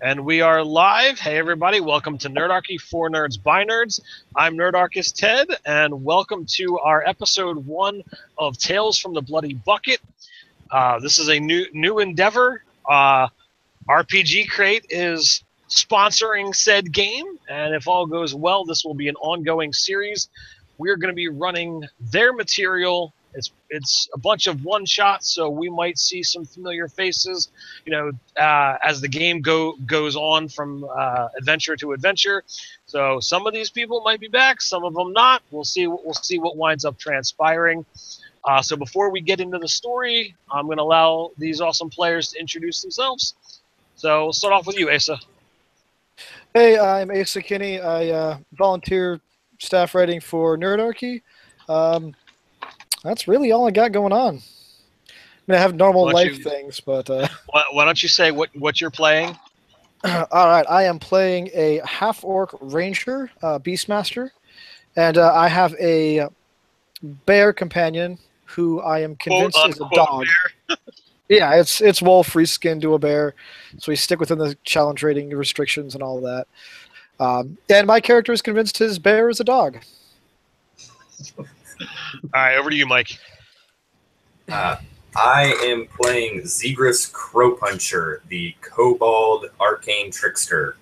And we are live. Hey, everybody. Welcome to Nerdarchy for Nerds by Nerds. I'm Nerdarchist Ted, and welcome to our episode one of Tales from the Bloody Bucket. Uh, this is a new new endeavor. Uh, RPG Crate is sponsoring said game, and if all goes well, this will be an ongoing series. We're going to be running their material it's a bunch of one shots, so we might see some familiar faces, you know, uh, as the game go goes on from uh, adventure to adventure. So some of these people might be back, some of them not. We'll see. We'll see what winds up transpiring. Uh, so before we get into the story, I'm going to allow these awesome players to introduce themselves. So we'll start off with you, Asa. Hey, I'm Asa Kinney. I uh, volunteer staff writing for Nerdarchy. Um, that's really all I got going on. I mean, I have normal life you, things, but uh, why, why, don't you say what what you're playing? all right, I am playing a half orc ranger, uh, beastmaster, and uh, I have a bear companion who I am convinced Quote, is a dog. yeah, it's it's wolf free skin to a bear, so we stick within the challenge rating restrictions and all of that. Um, and my character is convinced his bear is a dog. All right, over to you, Mike. Uh, I am playing Zegris Crowpuncher, the Kobold Arcane Trickster.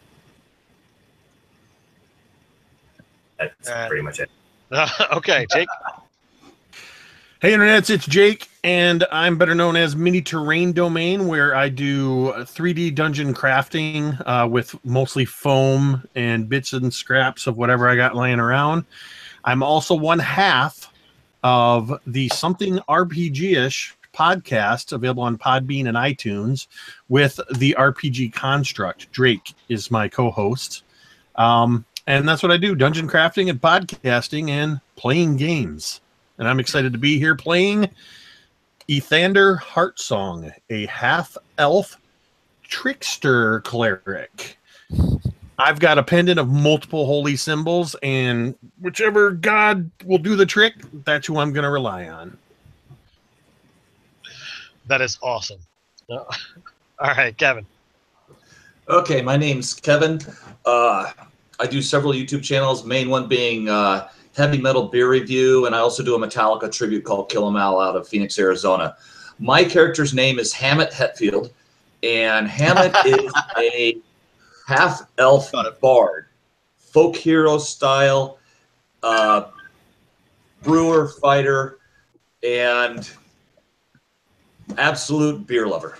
That's uh, pretty much it. Uh, okay, Jake. hey, internets, it's Jake, and I'm better known as Mini Terrain Domain, where I do 3D dungeon crafting uh, with mostly foam and bits and scraps of whatever I got laying around. I'm also one half of the Something RPG ish podcast available on Podbean and iTunes with the RPG Construct. Drake is my co host. Um, and that's what I do dungeon crafting and podcasting and playing games. And I'm excited to be here playing Ethander Heartsong, a half elf trickster cleric. I've got a pendant of multiple holy symbols, and whichever god will do the trick, that's who I'm going to rely on. That is awesome. All right, Kevin. Okay, my name's Kevin. Uh, I do several YouTube channels, main one being uh, Heavy Metal Beer Review, and I also do a Metallica tribute called Kill 'Em All out of Phoenix, Arizona. My character's name is Hammett Hetfield, and Hammett is a half elf bard, folk hero style, uh, brewer fighter, and absolute beer lover.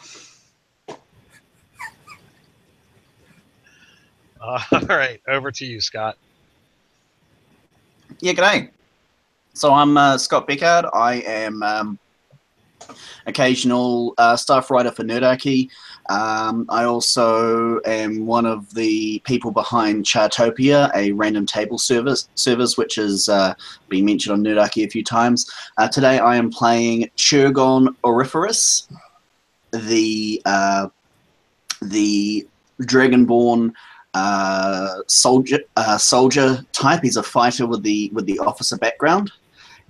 Uh, all right, over to you, Scott. Yeah, good g'day. So I'm uh, Scott Beckard. I am um, occasional uh, staff writer for Nerdarchy. Um, I also am one of the people behind Chartopia, a random table service, service which has uh, been mentioned on Nerdarchy a few times. Uh, today I am playing Churgon Auriferous, the uh, the Dragonborn uh, soldier uh, soldier type. He's a fighter with the with the officer background,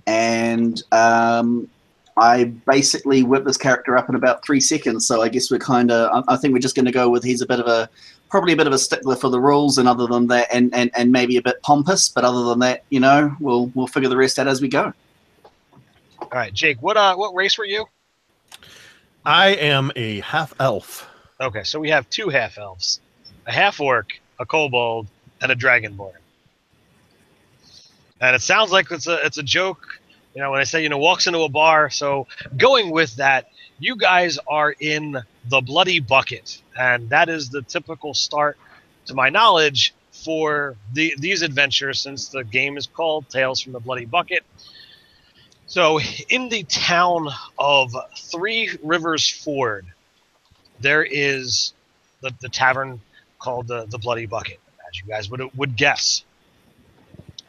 and um, I basically whipped this character up in about three seconds. So I guess we're kind of. I think we're just going to go with he's a bit of a probably a bit of a stickler for the rules, and other than that, and, and, and maybe a bit pompous. But other than that, you know, we'll we'll figure the rest out as we go. All right, Jake. What uh what race were you? I am a half elf. Okay, so we have two half elves, a half orc, a kobold, and a dragonborn. And it sounds like it's a it's a joke you know, when I say, you know, walks into a bar. So going with that, you guys are in the bloody bucket. And that is the typical start, to my knowledge, for the, these adventures since the game is called Tales from the Bloody Bucket. So in the town of Three Rivers Ford, there is the, the tavern called the, the Bloody Bucket, as you guys would, would guess.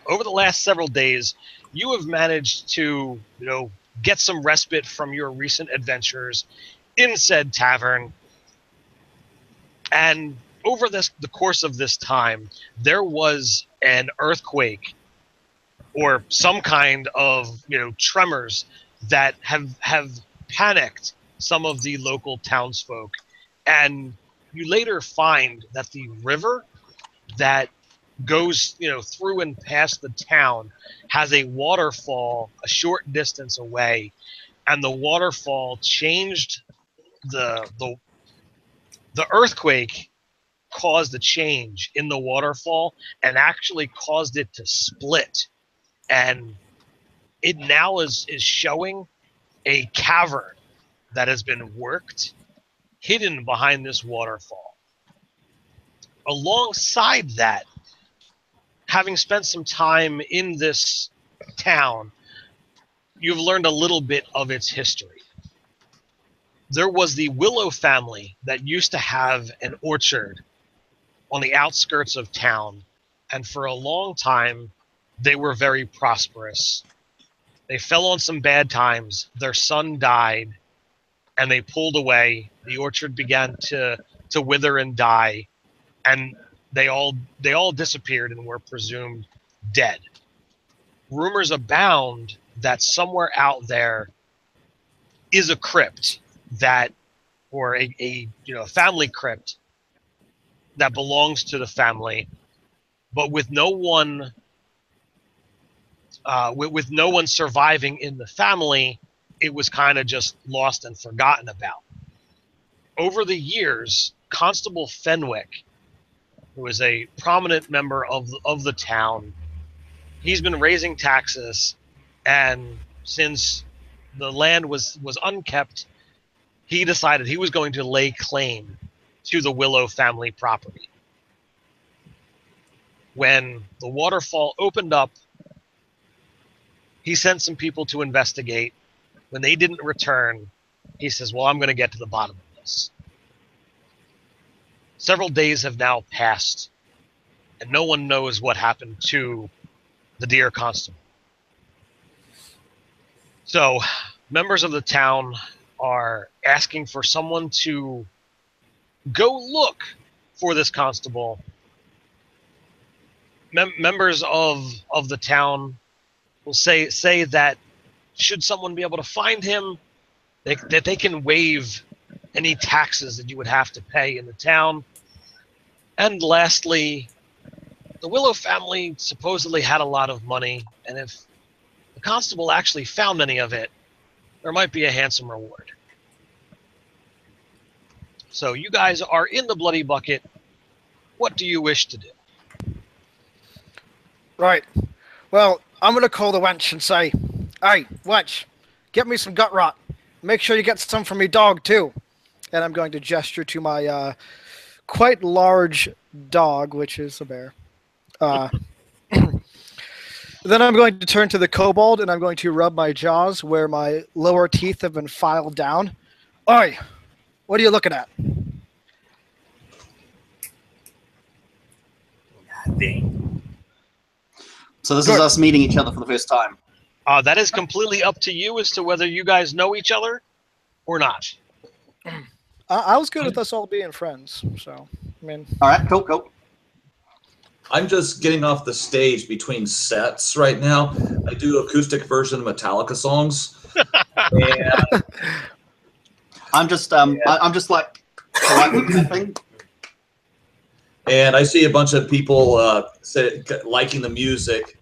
Over the last several days, you have managed to, you know, get some respite from your recent adventures in said tavern. And over this the course of this time, there was an earthquake or some kind of, you know, tremors that have have panicked some of the local townsfolk. And you later find that the river that goes you know through and past the town has a waterfall a short distance away and the waterfall changed the the the earthquake caused a change in the waterfall and actually caused it to split. And it now is is showing a cavern that has been worked hidden behind this waterfall. Alongside that having spent some time in this town you've learned a little bit of its history. There was the willow family that used to have an orchard on the outskirts of town and for a long time they were very prosperous. They fell on some bad times their son died and they pulled away. The orchard began to to wither and die and they all they all disappeared and were presumed dead. Rumors abound that somewhere out there is a crypt that or a, a you know a family crypt that belongs to the family but with no one uh, with, with no one surviving in the family it was kind of just lost and forgotten about. Over the years constable fenwick who is a prominent member of of the town. He's been raising taxes and since the land was was unkept he decided he was going to lay claim to the willow family property. When the waterfall opened up he sent some people to investigate. When they didn't return he says well i'm going to get to the bottom of this several days have now passed and no one knows what happened to the dear constable. So members of the town are asking for someone to go look for this constable. Mem- members of of the town will say say that should someone be able to find him they, that they can waive any taxes that you would have to pay in the town and lastly the willow family supposedly had a lot of money and if the constable actually found any of it there might be a handsome reward so you guys are in the bloody bucket what do you wish to do Right. Well, I'm gonna call the wench and say, "Hey, wench, get me some gut rot. Make sure you get some for me dog too." And I'm going to gesture to my uh, quite large dog, which is a bear. Uh, then I'm going to turn to the kobold and I'm going to rub my jaws where my lower teeth have been filed down. Oi, what are you looking at? Dang. So this Good. is us meeting each other for the first time. uh, that is completely up to you as to whether you guys know each other or not I, I was good with us all being friends, so I mean, All right, cool, cool. I'm just getting off the stage between sets right now. I do acoustic version of Metallica songs. and I'm just um, I, I'm just like politely and I see a bunch of people uh, say, liking the music,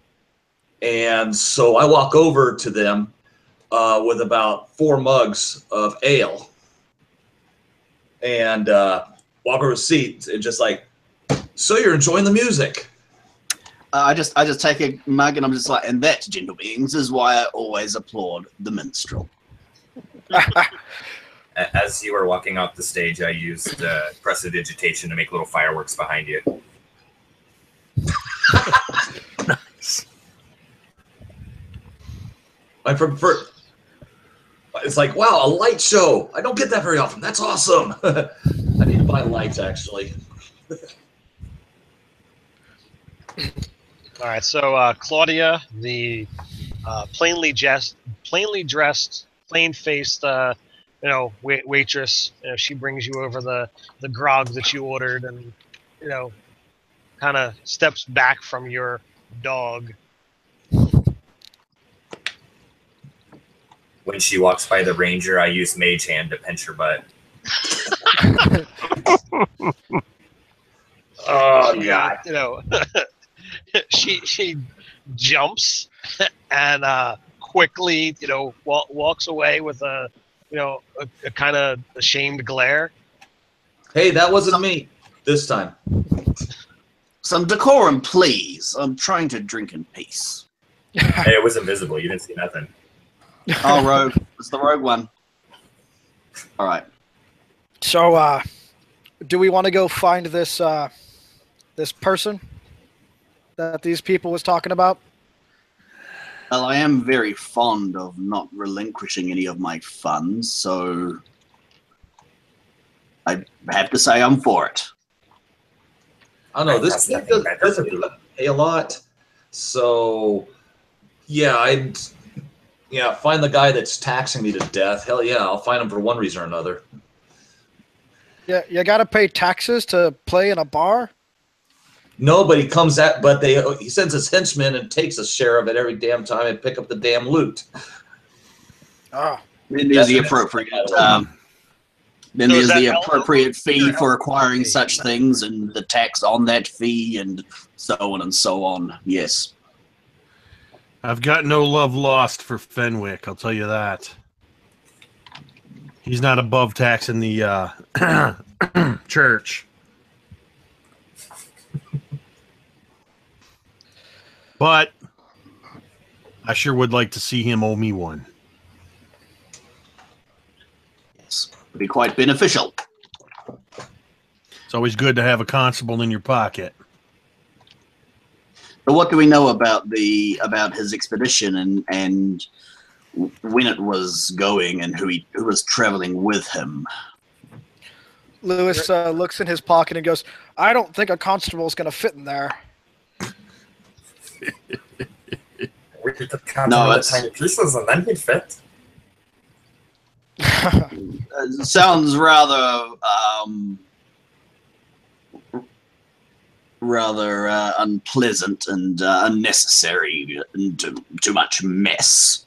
and so I walk over to them uh, with about four mugs of ale, and uh, walk over to seat and just like, so you're enjoying the music. Uh, I just I just take a mug and I'm just like, and that, gentle beings, is why I always applaud the minstrel. As you were walking off the stage, I used uh, prestidigitation to make little fireworks behind you. Nice. I prefer. It's like wow, a light show. I don't get that very often. That's awesome. I need to buy lights actually. all right so uh, claudia the uh, plainly dressed plainly dressed plain faced uh, you know wait- waitress you know, she brings you over the the grog that you ordered and you know kind of steps back from your dog When she walks by the ranger, I use mage hand to pinch her butt. Oh She, uh, you know, she she jumps and uh, quickly, you know, wa- walks away with a, you know, a, a kind of ashamed glare. Hey, that wasn't me this time. Some decorum, please. I'm trying to drink in peace. Hey, it was invisible. You didn't see nothing. Oh, rogue. It's the rogue one. All right. So, uh, do we want to go find this uh, this person that these people was talking about? Well, I am very fond of not relinquishing any of my funds, so I have to say I'm for it. I know. This That's doesn't, doesn't to do. really pay a lot. So, yeah, I'd yeah find the guy that's taxing me to death. Hell yeah, I'll find him for one reason or another. Yeah, you got to pay taxes to play in a bar. Nobody comes at, but they he sends his henchmen and takes a share of it every damn time and pick up the damn loot. Oh, Then there's the appropriate. Um, then So there's the el- appropriate fee for acquiring such things, and the tax on that fee, and so on and so on. Yes. I've got no love lost for Fenwick. I'll tell you that. He's not above taxing the uh, church. But I sure would like to see him owe me one. Yes. Would be quite beneficial. It's always good to have a constable in your pocket. But what do we know about the about his expedition and and when it was going and who he who was traveling with him? Lewis uh, looks in his pocket and goes, "I don't think a constable is going to fit in there." We could count No, no, the it's- tiny pieces and then he'd fit. Uh, sounds rather um, rather uh, unpleasant and uh, unnecessary and too, too much mess.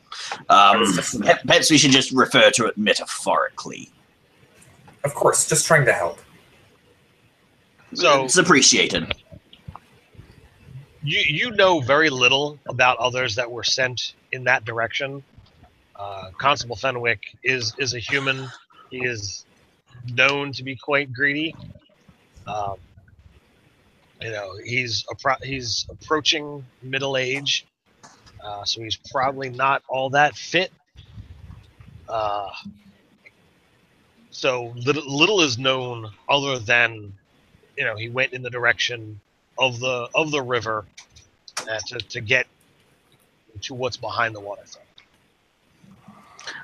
Um, perhaps we should just refer to it metaphorically. Of course, just trying to help. So it's appreciated. you you know very little about others that were sent in that direction. Uh, Constable Fenwick is is a human. He is known to be quite greedy. Um, you know, he's appro- he's approaching middle age, uh, so he's probably not all that fit. Uh, so little little is known other than, you know, he went in the direction of the of the river uh, to, to get to what's behind the waterfront.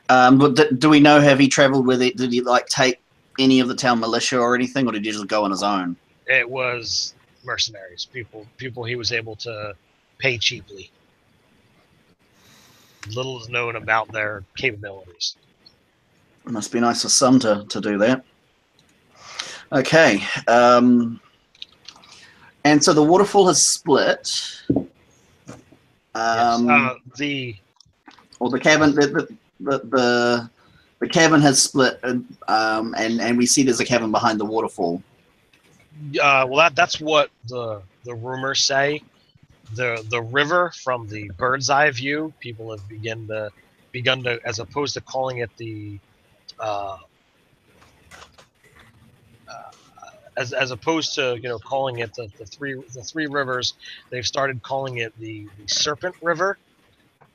Um, but d- do we know have he travelled with it? Did he like take any of the town militia or anything, or did he just go on his own? It was mercenaries, people people he was able to pay cheaply. Little is known about their capabilities. Must be nice for some to, to do that. Okay. Um, and so the waterfall has split. Um, yes. uh, the or the cabin, the, the, the, the, the cabin has split, um, and, and we see there's a cabin behind the waterfall. Uh, well, that that's what the the rumors say. The the river from the bird's eye view, people have begun to begun to, as opposed to calling it the, uh, uh, as as opposed to you know calling it the, the three the three rivers, they've started calling it the, the Serpent River,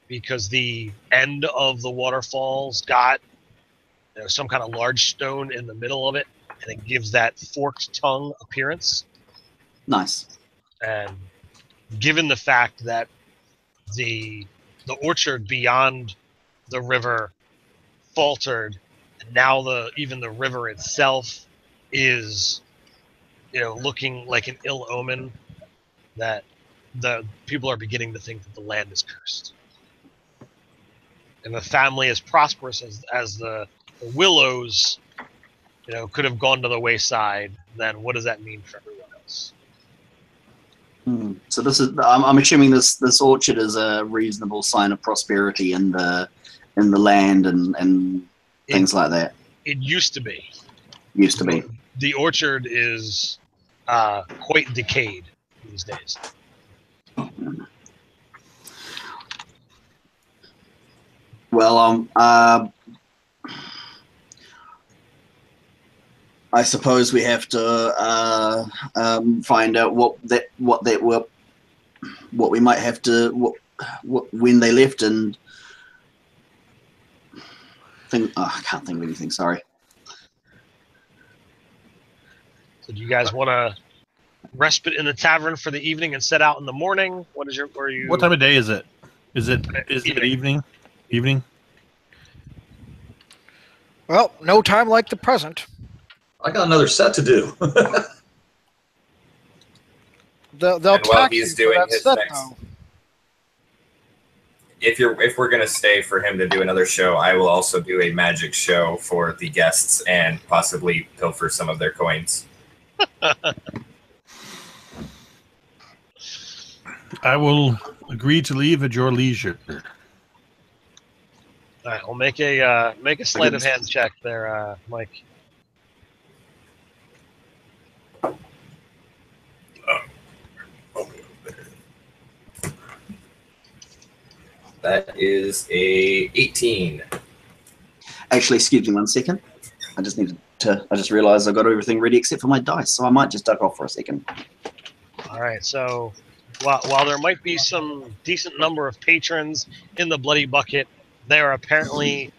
because the end of the waterfalls got you know, some kind of large stone in the middle of it, and it gives that forked tongue appearance. Nice. And given the fact that the the orchard beyond the river faltered, and now the even the river itself is, you know, looking like an ill omen, that the people are beginning to think that the land is cursed. And the family as prosperous as as the, the willows, you know, could have gone to the wayside, then what does that mean for everyone else? Hmm. So this is, I'm, I'm assuming this, this orchard is a reasonable sign of prosperity in the, in the land and, and things like that. It used to be. Used to be. The orchard is uh, quite decayed these days. Well, um, uh, I suppose we have to uh, um, find out what that what that what what we might have to what, what when they left and think. Oh, I can't think of anything. Sorry. So do you guys want to respite in the tavern for the evening and set out in the morning? What is your? Or you? What time of day is it? Is it is it Evening. evening? Evening. Well, no time like the present. I got another set to do. They'll, they'll And while he's you doing his set, next- though. If you're if we're gonna stay for him to do another show, I will also do a magic show for the guests and possibly pilfer some of their coins. I will agree to leave at your leisure. All right, we'll make a uh, make a sleight of hand check there, uh, Mike. That is a 18. Actually, excuse me one second. I just need to. I just realised I've got everything ready except for my dice, so I might just duck off for a second. All right, so while, while there might be some decent number of patrons in the Bloody Bucket, they are apparently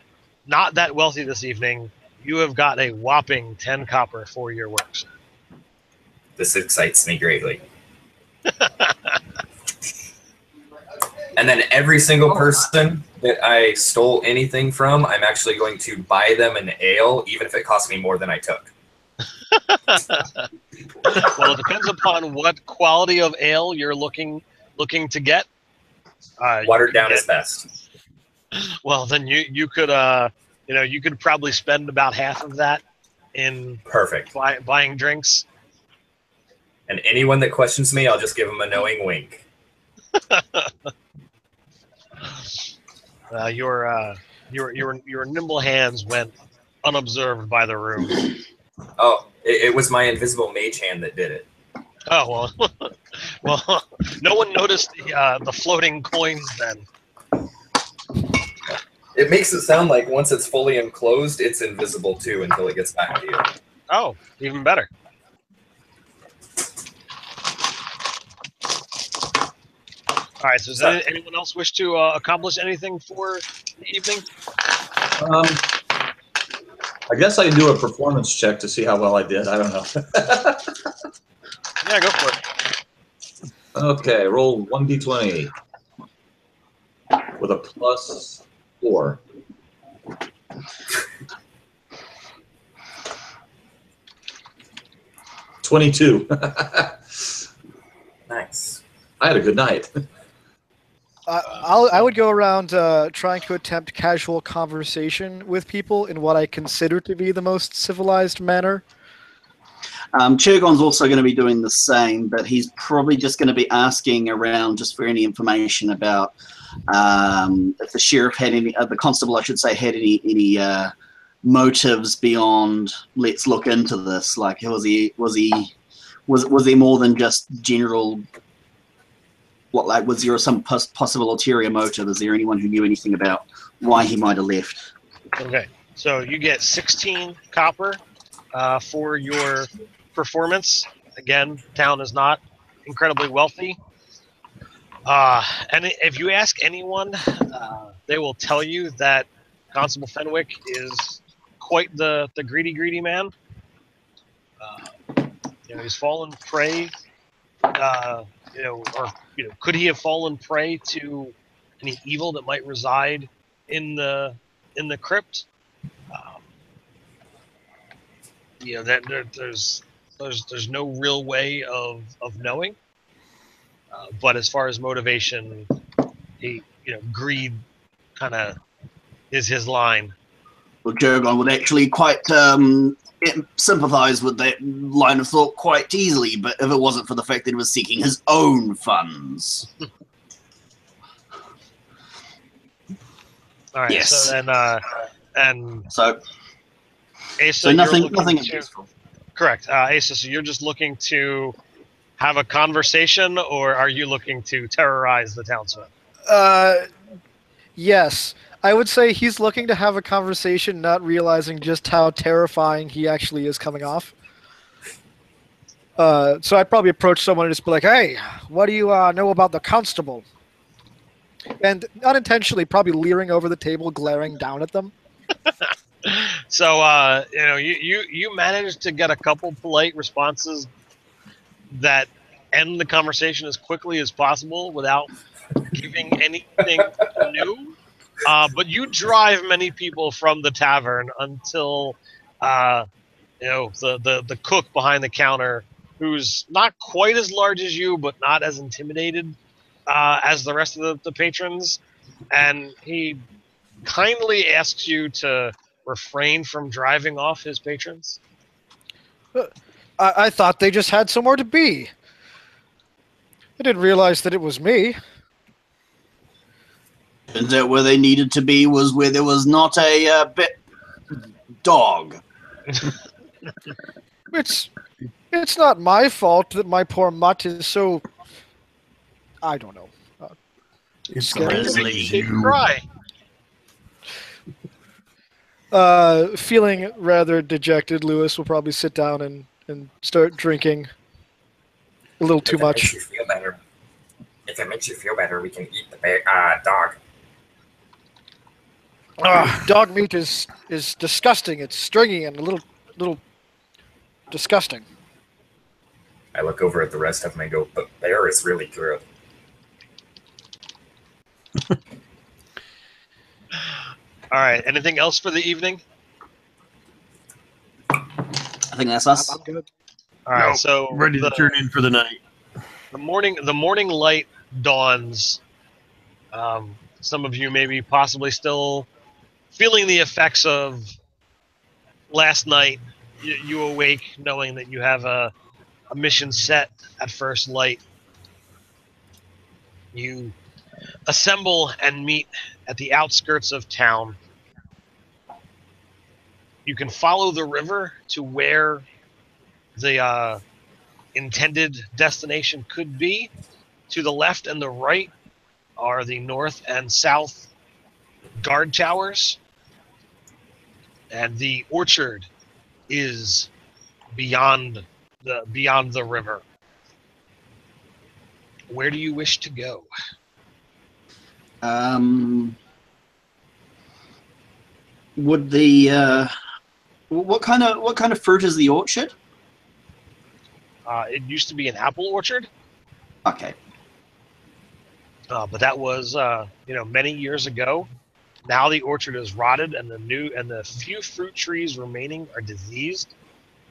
not that wealthy this evening. You have got a whopping 10 copper for your works. This excites me greatly. and then every single person that I stole anything from, I'm actually going to buy them an ale, even if it costs me more than I took. well, it depends upon what quality of ale you're looking looking to get. Uh, Watered down get- is best. Well, then you you could uh you know you could probably spend about half of that in Perfect. buy, buying drinks. And anyone that questions me, I'll just give them a knowing wink. Uh, your uh your your your nimble hands went unobserved by the room. Oh, it, it was my invisible mage hand that did it. Oh well, well, no one noticed uh, the floating coins then. It makes it sound like once it's fully enclosed, it's invisible too until it gets back to you. Oh, even better. All right. So, does any, anyone else wish to uh, accomplish anything for the evening? um, I guess I can do a performance check to see how well I did. I don't know. Yeah, go for it. okay, roll 1d20 with a plus four. Twenty-two. Nice. I had a good night. I'll, I would go around uh, trying to attempt casual conversation with people in what I consider to be the most civilized manner. Um, Churgon's also going to be doing the same, but he's probably just going to be asking around just for any information about um, if the sheriff had any, uh, the constable, I should say, had any any uh, motives beyond let's look into this. Like, was he was he was was there more than just general? What like was there some pos- possible ulterior motive? Is there anyone who knew anything about why he might have left? Okay. So you get 16 copper uh, for your performance. Again, town is not incredibly wealthy. Uh, and if you ask anyone, uh, they will tell you that Constable Fenwick is quite the, the greedy, greedy man. Uh, you know, he's fallen prey. You know, or you know, could he have fallen prey to any evil that might reside in the in the crypt? Um, you know, that there, there's there's there's no real way of of knowing. Uh, but as far as motivation, he you know greed kind of is his line. Well, Churgon would actually quite um, sympathise with that line of thought quite easily, but if it wasn't for the fact that he was seeking his own funds. All right. Yes. So then, uh, and So, Asa, So nothing, nothing to- useful. Correct, uh, Asa. So you're just looking to have a conversation, or are you looking to terrorize the townsmen? Uh, yes. I would say he's looking to have a conversation, not realizing just how terrifying he actually is coming off. Uh, so I'd probably approach someone and just be like, "Hey, what do you uh, know about the constable?" And unintentionally, probably leering over the table, glaring down at them. So uh, you know, you, you you managed to get a couple polite responses that end the conversation as quickly as possible without giving anything new. Uh, but you drive many people from the tavern until uh, you know the, the the cook behind the counter, who's not quite as large as you, but not as intimidated uh, as the rest of the, the patrons, and he kindly asks you to refrain from driving off his patrons. I, I thought they just had somewhere to be. I didn't realize that it was me. Turns out where they needed to be was where there was not a uh, bit dog. It's it's not my fault that my poor mutt is so. I don't know. It's Scary. Grizzly you. cry. Uh, feeling rather dejected, Lewis will probably sit down and, and start drinking a little too If it much. Makes you feel better. If it makes you feel better, we can eat the bear, uh, dog. Ah, dog meat is is disgusting. It's stringy and a little little disgusting. I look over at the rest of them and go, but bear is really good. All right. Anything else for the evening? I think that's us. I'm good. All right. Nope. So Ready the, to turn in for the night. the morning the morning light dawns. Um, some of you maybe possibly still feeling the effects of last night. You, you awake knowing that you have a, a mission set at first light. You assemble and meet at the outskirts of town. You can follow the river to where the uh, intended destination could be. To the left and the right are the north and south guard towers. And the orchard is beyond the beyond the river. Where do you wish to go? Um, would the uh, what kind of what kind of fruit is the orchard? Uh, it used to be an apple orchard, Okay. uh, but that was uh, you know many years ago. Now the orchard is rotted, and the new and the few fruit trees remaining are diseased.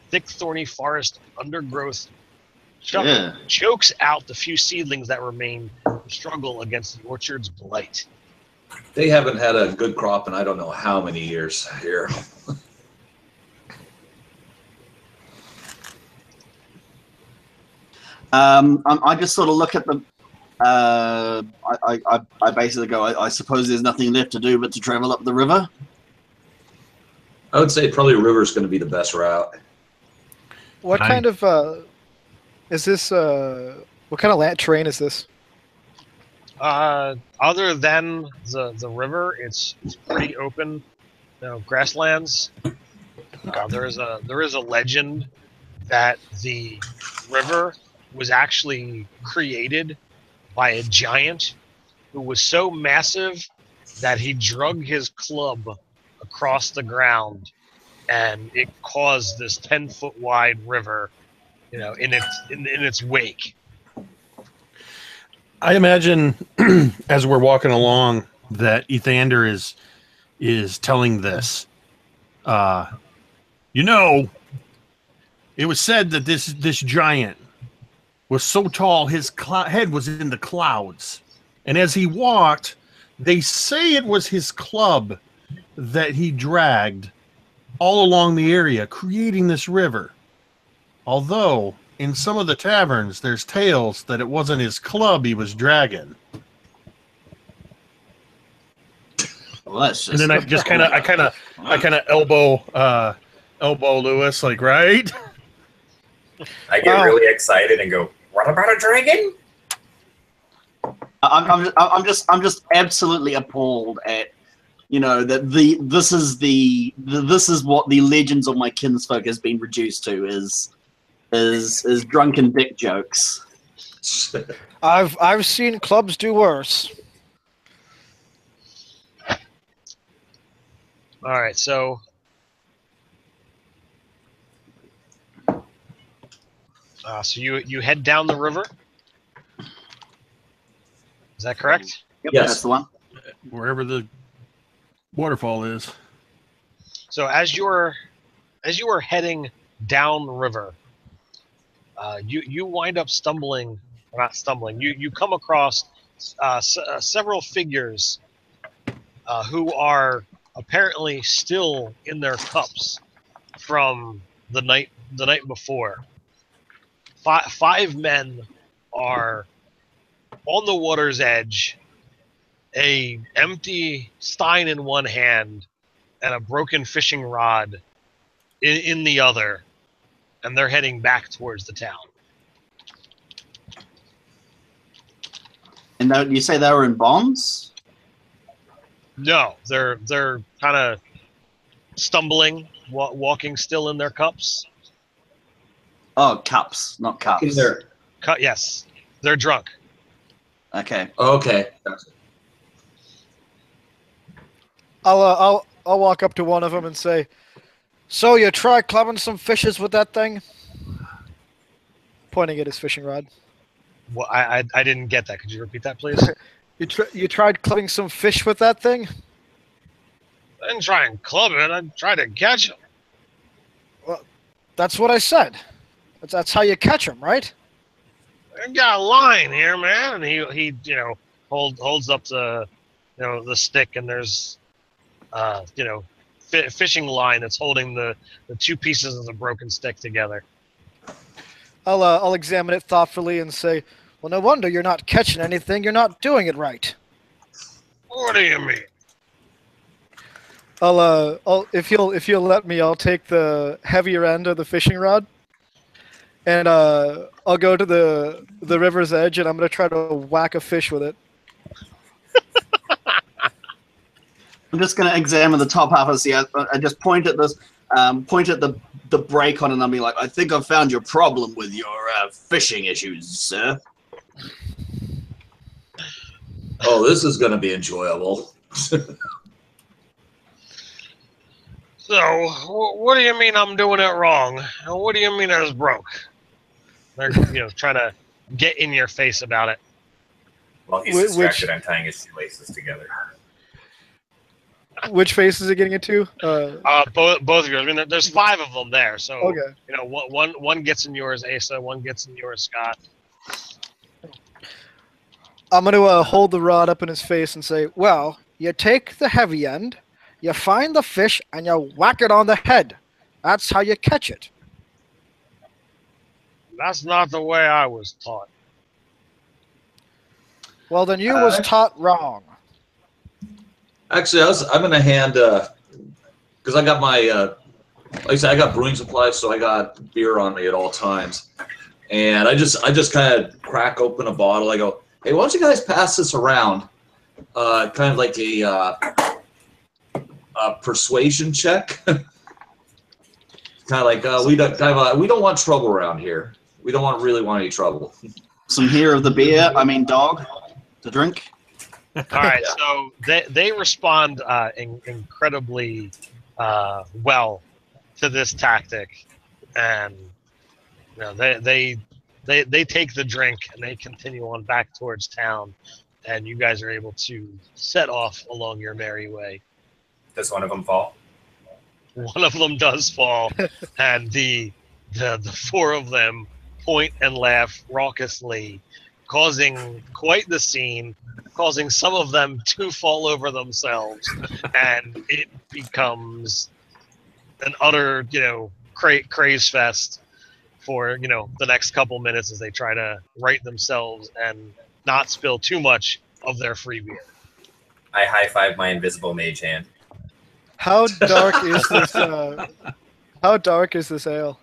Thick, thorny forest undergrowth cho- Yeah. chokes out the few seedlings that remain to struggle against the orchard's blight. They haven't had a good crop in I don't know how many years here. Um, I, I just sort of look at the. Uh, I, I, I- I basically go. I, I suppose there's nothing left to do but to travel up the river. I would say probably river is going to be the best route. What I- kind of uh, is this? Uh, what kind of land terrain is this? Uh, other than the the river, it's, it's pretty open, you know, grasslands. Uh, there is a there is a legend that the river was actually created by a giant who was so massive that he drug his club across the ground, and it caused this ten foot wide river, you know, in its in, in its wake. I imagine as we're walking along that Ethander is is telling this. Uh, you know, it was said that this this giant was so tall his clou- head was in the clouds, and as he walked, they say it was his club that he dragged all along the area, creating this river. Although in some of the taverns, there's tales that it wasn't his club he was dragging. Well. And then I just kind of, I kind of, I kind of elbow uh, elbow Lewis, like right. I get Wow. really excited and go, "What about a dragon?" I'm, I'm, I'm just I'm just absolutely appalled at you know that the this is the, the this is what the legends of my kinsfolk has been reduced to is is is drunken dick jokes. I've I've seen clubs do worse. All right, so uh, so you you head down the river. Is that correct? Yep, Yes. that's the one. Wherever the waterfall is. So as you're as you are heading down the river, uh, you you wind up stumbling, or not stumbling. You you come across uh, s- uh, several figures uh, who are apparently still in their cups from the night the night before. Five, five men are on the water's edge, a empty stein in one hand and a broken fishing rod in, in the other, and they're heading back towards the town. And tho- you say they were in bonds? No, they're they're kind of stumbling, wa- walking still in their cups. Oh, cups, not cups. In there. Cut, yes, they're drunk. Okay. Okay. I'll uh, I'll I'll walk up to one of them and say, "So you tried clubbing some fishes with that thing?" Pointing at his fishing rod. Well, I, I I didn't get that. Could you repeat that, please? You tr- you tried clubbing some fish with that thing? I didn't try and club it. I tried to catch him. That's what I said. That's, that's how you catch them, right? I got a line here, man. And he he you know hold holds up the you know the stick, and there's uh you know fi- fishing line that's holding the the two pieces of the broken stick together. I'll uh, I'll examine it thoughtfully and say, "Well, no wonder you're not catching anything. You're not doing it right." What do you mean? I'll uh, I'll if you'll if you'll let me, I'll take the heavier end of the fishing rod, and uh, I'll go to the the river's edge, and I'm gonna try to whack a fish with it. I'm just going to examine the top half of the. I, I just point at this, um, point at the the break on, it and I'll be like, I think I've found your problem with your uh, fishing issues, sir. Oh, this is going to be enjoyable. So, what do you mean I'm doing it wrong? What do you mean I was broke? They're you know trying to get in your face about it. While he's Wh- which- distracted, I'm tying his shoelaces together. Which face is it getting into? Uh, Uh, both both of yours. I mean, there- there's five of them there. So okay. you know, one one one gets in yours, Asa. One gets in yours, Scott. I'm gonna uh, hold the rod up in his face and say, "Well, you take the heavy end, you find the fish, and you whack it on the head. That's how you catch it." That's not the way I was taught. Well, then you was Uh, taught wrong. Actually, I was, I'm going to hand, because I got my, uh, like I said, I got brewing supplies, so I got beer on me at all times. And I just, I just kind of crack open a bottle. I go, hey, why don't you guys pass this around? Uh, kind of like a, uh, a persuasion check. kind of like uh, we don't, kind of, uh, we don't want trouble around here. We don't want really want any trouble. Some here of the beer. I mean, dog, to drink. All right, so they they respond uh, in, incredibly uh, well to this tactic, and you know they they they they take the drink and they continue on back towards town, and you guys are able to set off along your merry way. Does one of them fall? One of them does fall, and the the the four of them point and laugh raucously, causing quite the scene, causing some of them to fall over themselves, and it becomes an utter, you know, cra- craze fest for you know the next couple minutes as they try to right themselves and not spill too much of their free beer. I high five my invisible mage hand. How dark is this? Uh, How dark is this ale?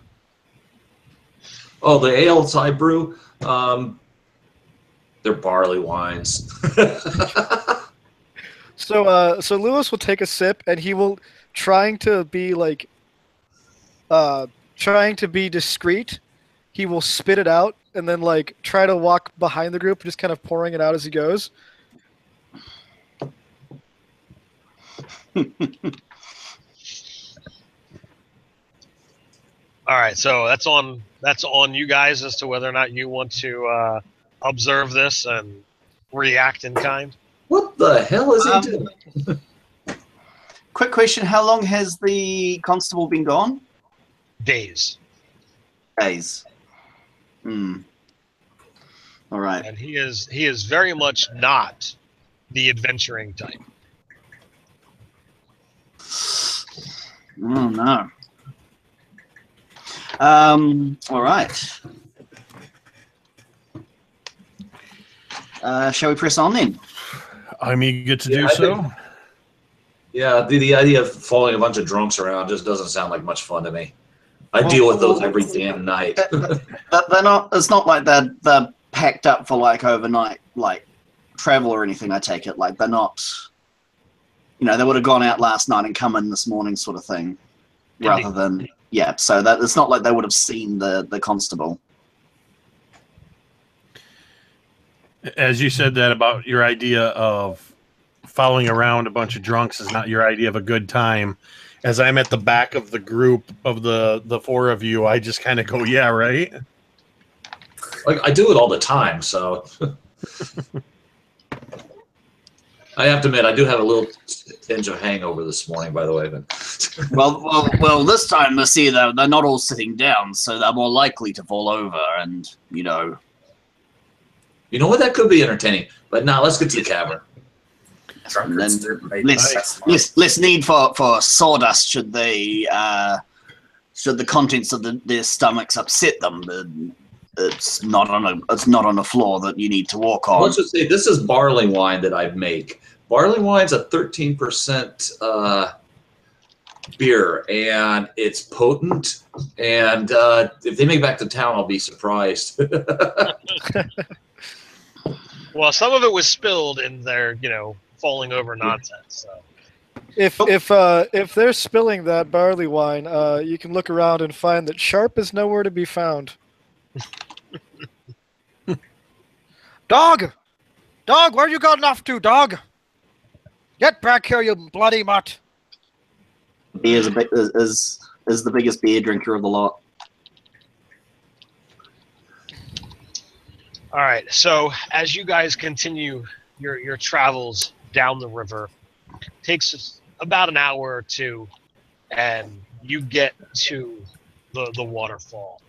Oh, the ales I brew, um, they're barley wines. So, uh, so Lewis will take a sip, and he will trying to be like, uh, trying to be discreet. He will spit it out, and then like try to walk behind the group, just kind of pouring it out as he goes. All right, so that's on that's on you guys as to whether or not you want to uh, observe this and react in kind. what the hell is he Um, doing? Quick question: How long has the constable been gone? Days, Days. Hmm. All right. and he is he is very much not the adventuring type. Oh no. Um. All right. Uh, shall we press on then? I'm eager to Yeah, do I so. think- Yeah, the, the idea of following a bunch of drunks around just doesn't sound like much fun to me. I deal with those every damn night. But they're not. It's not like they're they're packed up for like overnight like travel or anything. I take it like they're not. You know, they would have gone out last night and come in this morning, sort of thing, rather than yeah. So that it's not like they would have seen the the constable. As you said that about your idea of following around a bunch of drunks is not your idea of a good time. As I'm at the back of the group of the the four of you, I just kind of go, "Yeah, right." Like I do it all the time, so I have to admit I do have a little tinge of hangover this morning. By the way, but well, well, well. This time they see they're they're not all sitting down, so they're more likely to fall over, and you know. you know what? That could be entertaining. But now let's get to the cavern. And then right. less, That's less, less need for, for sawdust should they uh, should the contents of the, their stomachs upset them. It's not on a it's not on a floor that you need to walk on. Let's just say this is barley wine that I make. Barley wine's a thirteen percent uh, beer, and it's potent. And uh, if they make it back to town, I'll be surprised. Well, some of it was spilled in their you know falling over nonsense. So If if uh, if they're spilling that barley wine, uh, you can look around and find that Sharp is nowhere to be found. dog, dog, where you gotten off to, dog? Get back here, you bloody mutt! He is a bit is, is is the biggest beer drinker of the lot. All right. So as you guys continue your your travels down the river, takes about an hour or two, and you get to the the waterfall,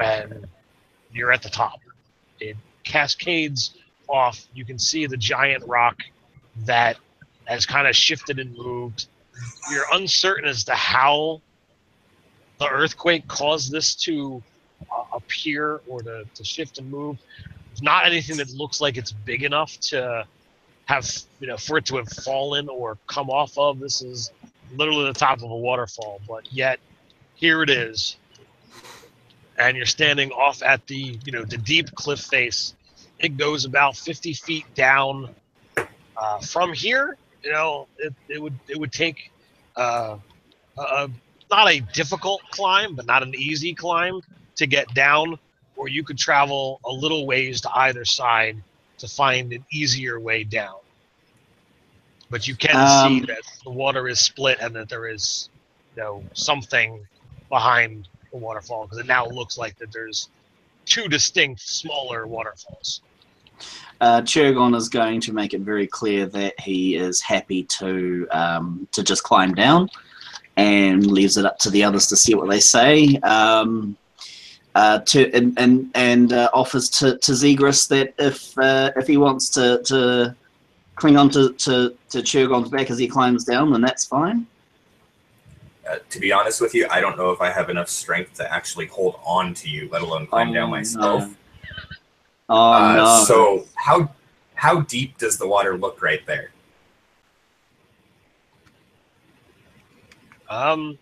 and you're at the top. It cascades off. You can see the giant rock that has kind of shifted and moved. You're uncertain as to how the earthquake caused this to uh, appear or to, to shift and move. It's not anything that looks like it's big enough to have, you know, for it to have fallen or come off of. This is literally the top of a waterfall, but yet here it is. And you're standing off at the, you know, the deep cliff face. It goes about 50 feet down. Uh, from here, you know, it, it would it would take uh, a, not a difficult climb, but not an easy climb to get down, or you could travel a little ways to either side to find an easier way down. But you can see Um, that the water is split and that there is, you know, something behind the waterfall because it now looks like that there's two distinct smaller waterfalls. Uh, is going to make it very clear that he is happy to um, to just climb down, and leaves it up to the others to see what they say. Um, uh, to and and, and uh, offers to, to Zegris that if uh, if he wants to, to cling on to, to, to Churgon's back as he climbs down, then that's fine. Uh, to be honest with you, I don't know if I have enough strength to actually hold on to you, let alone climb down Oh, myself. no. Oh Uh, no! So how how deep does the water look right there? Um,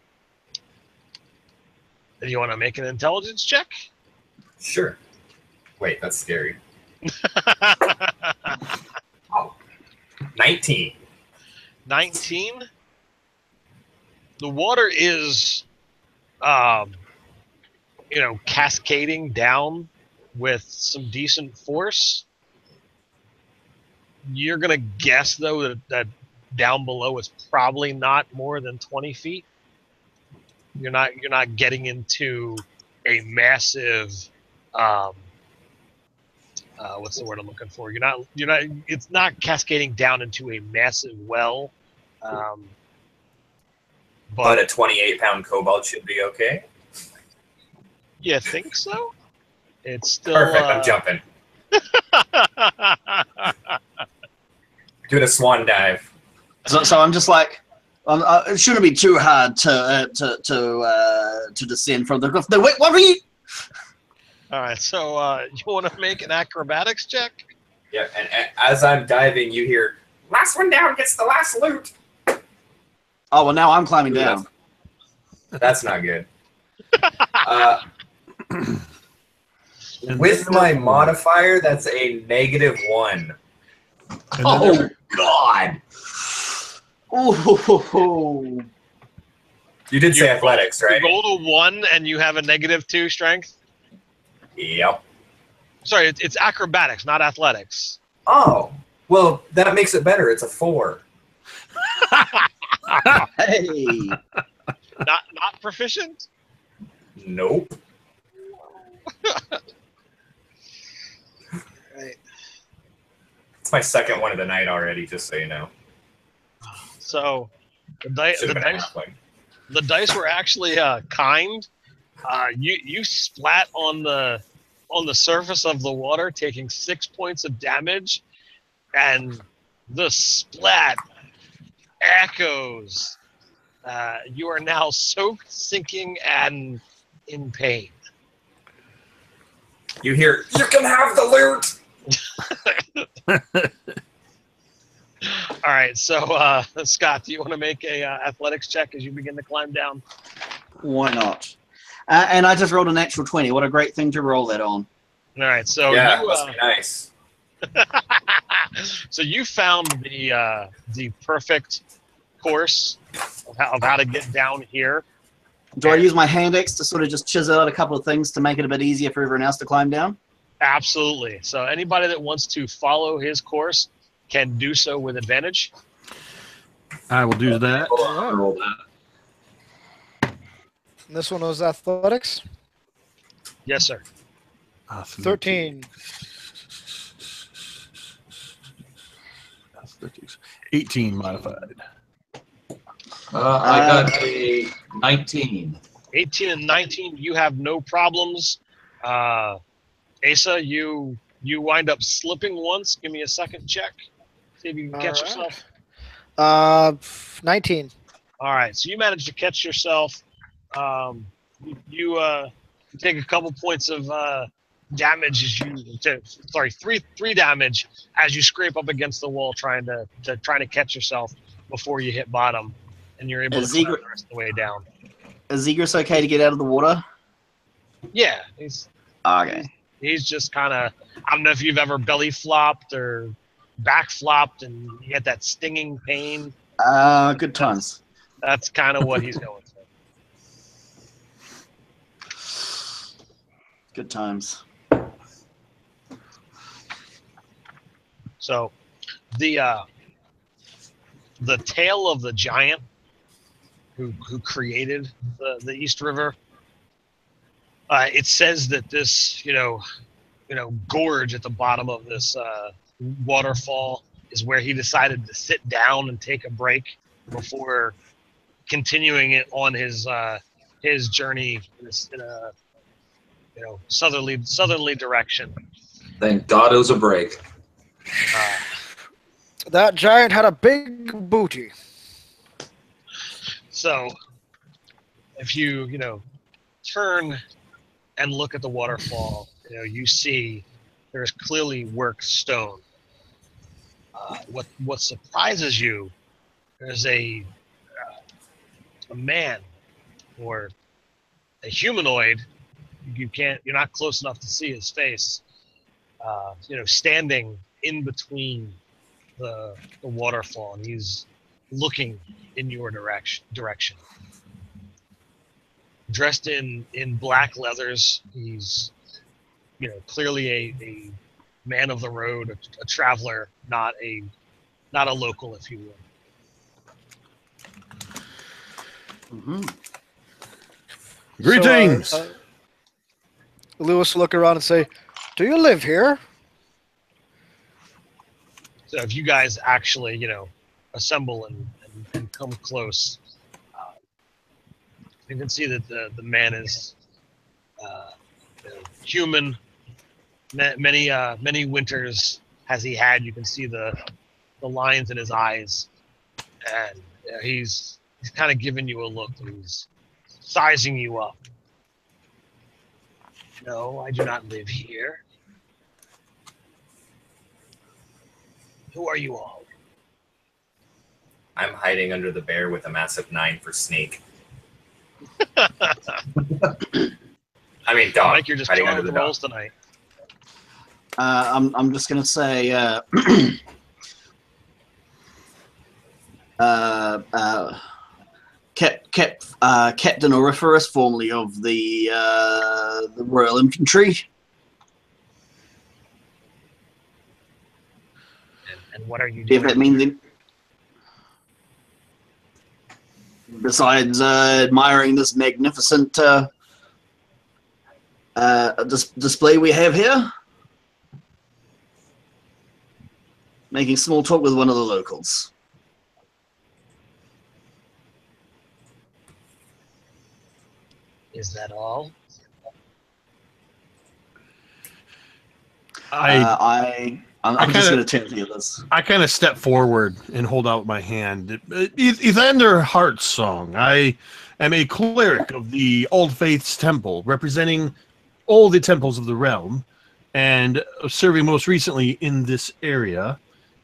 Do you want to make an intelligence check? Sure. Wait, that's scary. 19. 19 the water is um you know cascading down with some decent force you're gonna guess though that, that down below is probably not more than 20 feet you're not you're not getting into a massive um uh, what's the word I'm looking for? You're not, you're not, it's not cascading down into a massive well. Um, But a 28 pound kobold should be okay. You think so? It's still Perfect. uh, I'm jumping. Doing a swan dive. So, so I'm just like, um, uh, it shouldn't be too hard to uh, to to uh, to descend from the cliff. The, wait, what were you? All right, so uh, you want to make an acrobatics check? Yeah, and, and as I'm diving, you hear last one down gets the last loot. Oh well, now I'm climbing Ooh, down. That's not good. Uh, with my modifier, that's a negative one. And then Oh God! Oh, You did say You athletics, roll- right? You rolled a one, and you have a negative two strength. Yep. Sorry, it's, it's acrobatics, not athletics. Oh, well, that makes it better. It's a four. hey! Not not proficient. Nope. It's my second one of the night already, just so you know. So the, di- the have been a dice the dice were actually uh, kind. Uh, you you splat on the on the surface of the water, taking six points of damage, and the splat echoes. Uh, you are now soaked, sinking, and in pain. You hear, you can have the loot. All right, so uh, Scott, do you want to make a uh, athletics check as you begin to climb down? Why not? Uh, and I just rolled a natural twenty. What a great thing to roll that on. All right, so yeah, you must uh, be nice. so you found the uh, the perfect course of how, of how to get down here. Do I use my hand axe to sort of just chisel out a couple of things to make it a bit easier for everyone else to climb down? Absolutely. So anybody that wants to follow his course can do so with advantage. I will do that. Hold on, I'll roll that. This one was athletics. Yes, sir. Awesome. 13. Athletics. 18 modified. Uh, I got a 19. 18 and 19, you have no problems. Uh, Asa, you you wind up slipping once. Give me a second check. See if you can catch All right. yourself. Uh, 19. All right, so you manage to catch yourself. Um, you you, uh, take a couple points of uh, damage as you to, sorry three three damage as you scrape up against the wall trying to, to trying to catch yourself before you hit bottom, and you're able Is to climb Egret- the rest of the way down. Is Zegris okay to get out of the water? Yeah, he's Okay. he's just kind of I don't know if you've ever belly flopped or back flopped and you get that stinging pain. Uh, good times. That's kind of what he's going through. Good times. So, the uh, the tale of the giant who who created the, the East River. Uh, it says that this, you know, you know, gorge at the bottom of this uh, waterfall is where he decided to sit down and take a break before continuing it on his uh, his journey in, this, in a you know southerly southerly direction. Thank God it was a break. Uh, That giant had a big booty. So, if you you know turn and look at the waterfall, you know you see there is clearly worked stone. Uh, what what surprises you? There's a uh, a man or a a humanoid. You can't. You're not close enough to see his face. Uh, you know, standing in between the the waterfall, and he's looking in your direction. Direction. Dressed in in black leathers, he's you know clearly a, a man of the road, a, a traveler, not a not a local, if you will. hmm Greetings. So, uh, uh, Lewis will look around and say, "Do you live here?" So if you guys actually, you know, assemble and, and, and come close, you can see that the, the man is uh, human. Many uh, many winters has he had. You can see the the lines in his eyes, and uh, he's he's kind of giving you a look. He's sizing you up. No, I do not live here. Who are you all? I'm hiding under the bear with a massive nine for sneak. I mean, dog. Mike, you're just hiding killing under the the rolls tonight. Uh, I'm, I'm just going to say uh, uh, uh, Cap, Cap, uh, Captain Auriferous, formerly of the, uh, the Royal Infantry. And, and what are you If doing? that means it. Besides uh, admiring this magnificent uh, uh, dis- display we have here, making small talk with one of the locals. Is that all? I uh, I, I'm, I I'm just kinda- going to to the others. I kind of step forward and hold out my hand. Eth- Ethander Heartsong. I am a cleric of the Old Faith's Temple, representing all the temples of the realm, and serving most recently in this area.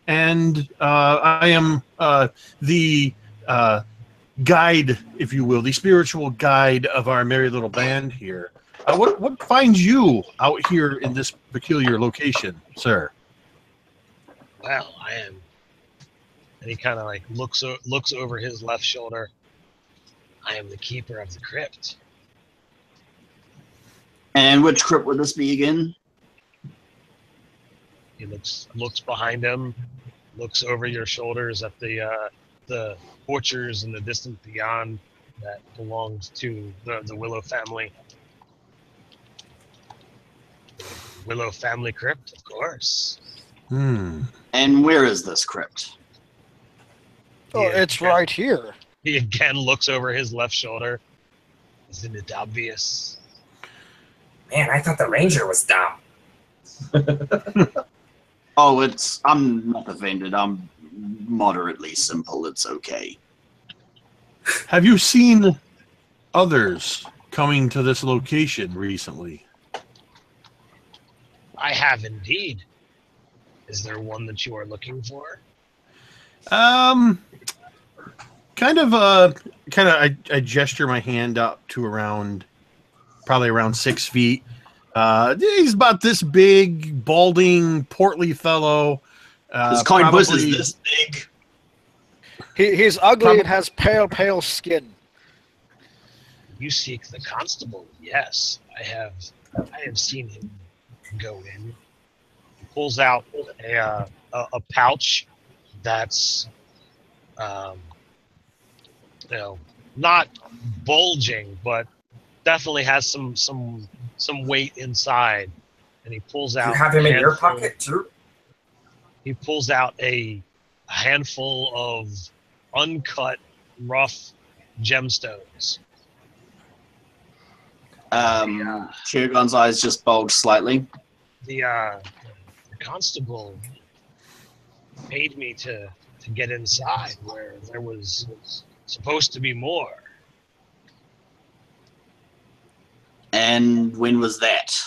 And uh, I am uh, the uh, guide, if you will, the spiritual guide of our merry little band here. Uh, what what finds you out here in this peculiar location, sir? Well, I am. And he kind of like looks o- looks over his left shoulder. I am the keeper of the crypt. And which crypt would this be again? He looks looks behind him, looks over your shoulders at the uh, the orchards in the distance beyond that belongs to the, the Willow family. Willow family crypt, of course. Hmm. And where is this crypt? Oh, Yeah, it's yeah. right here. He again looks over his left shoulder. Isn't it obvious? Man, I thought the ranger was dumb. Oh, it's. I'm not offended. I'm moderately simple. It's okay. Have you seen others coming to this location recently? I have indeed. Is there one that you are looking for? Um, kind of. Uh, kind of. I, I gesture my hand up to around, probably around six feet. Uh, he's about this big, balding, portly fellow. Uh, This coin puss is this big. He, he's ugly Prob- and has pale, pale skin. You seek the constable. Yes, I have. I have seen him go in. He pulls out a uh, a, a pouch that's, um, you know, not bulging, but definitely has some some some weight inside. And he pulls out. You have him a in your handful- pocket too? he pulls out a, a handful of uncut, rough gemstones. Um, Churgon's eyes just bulge slightly. The, uh, the constable paid me to, to get inside where there was supposed to be more. And when was that?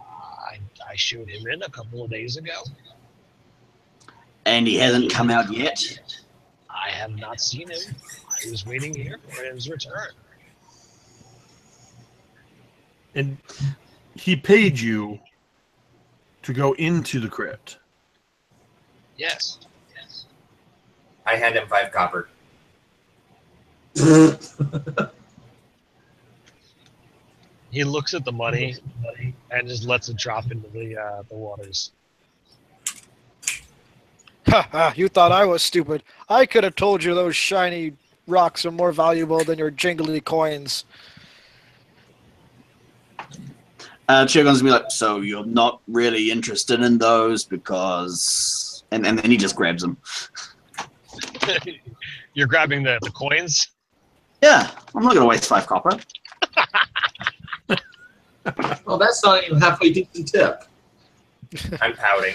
I, I showed him in a couple of days ago. And he hasn't come out yet. I have not seen him. I was waiting here for his return. And he paid you to go into the crypt. Yes. Yes. I hand him five copper. He looks at the money and just lets it drop into the uh, the waters. Ha ha! You thought I was stupid. I could have told you those shiny rocks are more valuable than your jingly coins. Uh, Churgon's gonna be like, so you're not really interested in those because, and, and then he just grabs them. You're grabbing the, the coins. Yeah, I'm not gonna waste five copper. well, that's not even halfway decent tip. I'm pouting.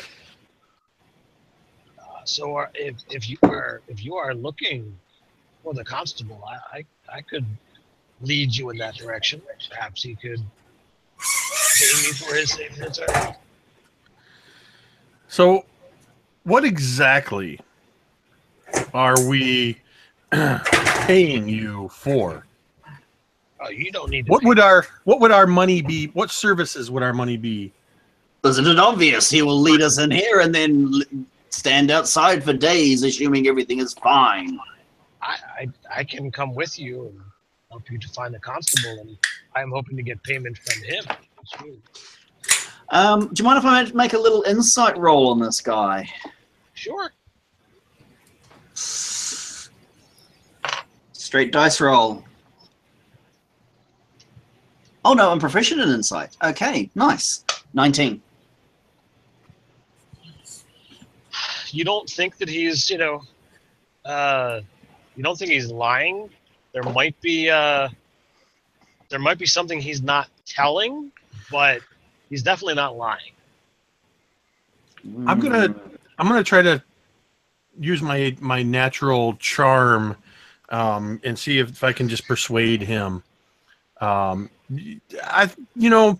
Uh, so are, if if you are if you are looking for the constable, I, I I could lead you in that direction. Perhaps he could pay me for his safe return. So, what exactly are we paying you for? Oh, you don't need to. What pay would our what would our money be? What services would our money be? Isn't it obvious? He will lead us in here and then stand outside for days, assuming everything is fine. I, I I can come with you and help you to find the constable, and I'm hoping to get payment from him. Um, do you mind if I make a little insight roll on this guy? Sure. Straight dice roll. Oh no, I'm proficient in insight. Okay, nice. 19. You don't think that he's you know, uh, you don't think he's lying. There might be uh, there might be something he's not telling, but he's definitely not lying. I'm gonna- I'm gonna try to use my my natural charm um, and see if, I can just persuade him. Um, I you know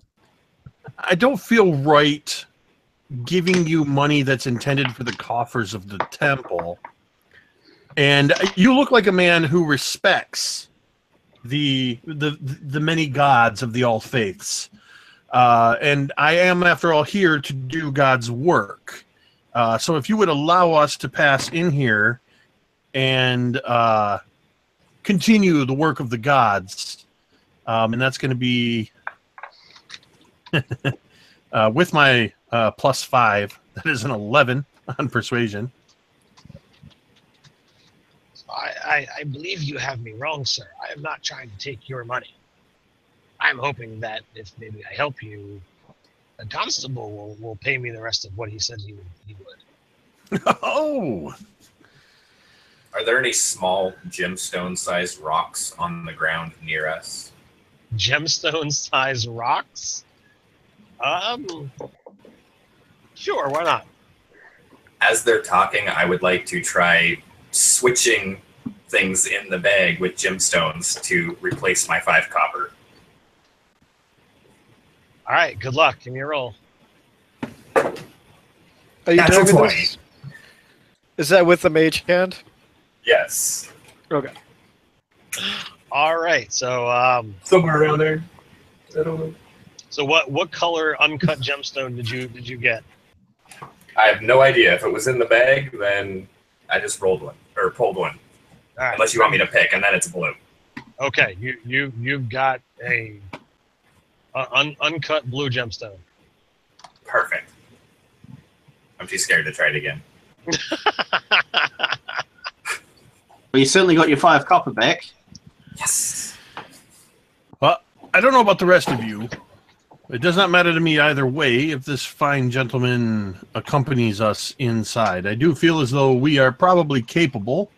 I don't feel right giving you money that's intended for the coffers of the temple. And you look like a man who respects the the the many gods of the all faiths. Uh, and I am, after all, here to do God's work. Uh, so if you would allow us to pass in here and uh, continue the work of the gods, um, and that's going to be uh, with my uh, plus five. That is an eleven on persuasion. I, I believe you have me wrong, sir. I am not trying to take your money. I'm hoping that if maybe I help you, the constable will, will pay me the rest of what he said he would. He would. oh, Are there any small gemstone-sized rocks on the ground near us? Gemstone-sized rocks? Um, sure, why not? As they're talking, I would like to try switching things in the bag with gemstones to replace my five copper. All right, good luck. Give me a roll. Are you Natural doing 20. this? Is that with the mage hand? Yes. Okay. All right, so um, Somewhere around there. I don't know. so what what color uncut gemstone did you did you get? I have no idea. If it was in the bag, then I just rolled one or pulled one. All right. Unless you want me to pick, and then it's blue. Okay, you you you've got a, a un, uncut blue gemstone. Perfect. I'm too scared to try it again. Well, you certainly got your five copper back. Yes. I don't know about the rest of you. It does not matter to me either way if this fine gentleman accompanies us inside. I do feel as though we are probably capable.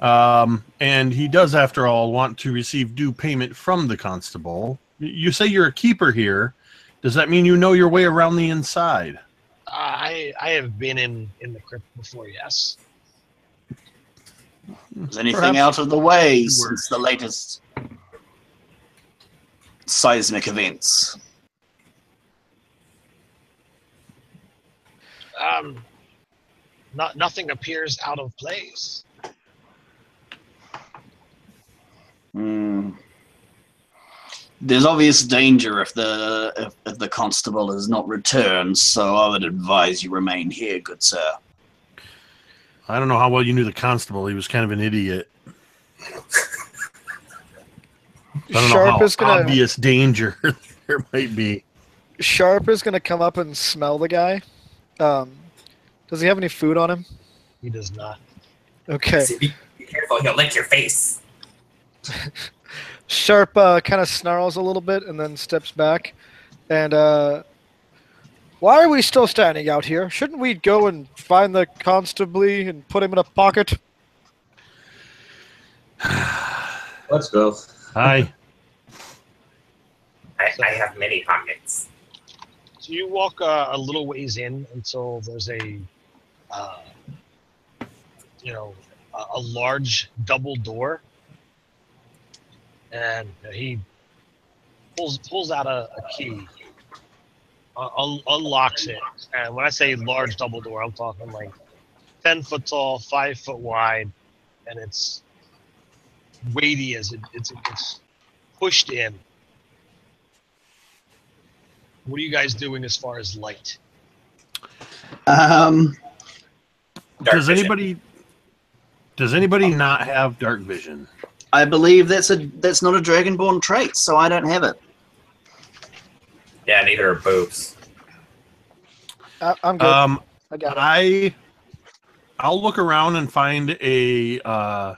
Um, and he does, after all, want to receive due payment from the constable. Y- You say you're a keeper here. Does that mean you know your way around the inside? I I have been in in the crypt before. Yes. Is anything Perhaps out of the way since the latest seismic events? Um. Not nothing appears out of place. Hmm. There's obvious danger if the if, if the constable has not returned. So I would advise you remain here, good sir. I don't know how well you knew the constable. He was kind of an idiot. I don't Sharp know how is gonna obvious danger there might be. Sharp is gonna come up and smell the guy. Um, does he have any food on him? He does not. Okay. See, be, be careful, he'll lick your face. Sharp uh, kind of snarls a little bit and then steps back. And uh, why are we still standing out here? Shouldn't we go and find the constable and put him in a pocket? Let's go. Hi. I, I have many pockets. So you walk uh, a little ways in until there's a, uh, you know, a, a large double door, and he pulls pulls out a, a key, uh, un- unlocks it, and when I say large double door, I'm talking like ten foot tall, five foot wide, and it's weighty as it, it's it's pushed in. What are you guys doing as far as light? Um, Dark does vision. anybody does anybody not have dark vision? I believe that's a that's not a dragonborn trait, so I don't have it. Yeah, neither are boobs. I- I'm good. Um, I got it. I I'll look around and find a uh,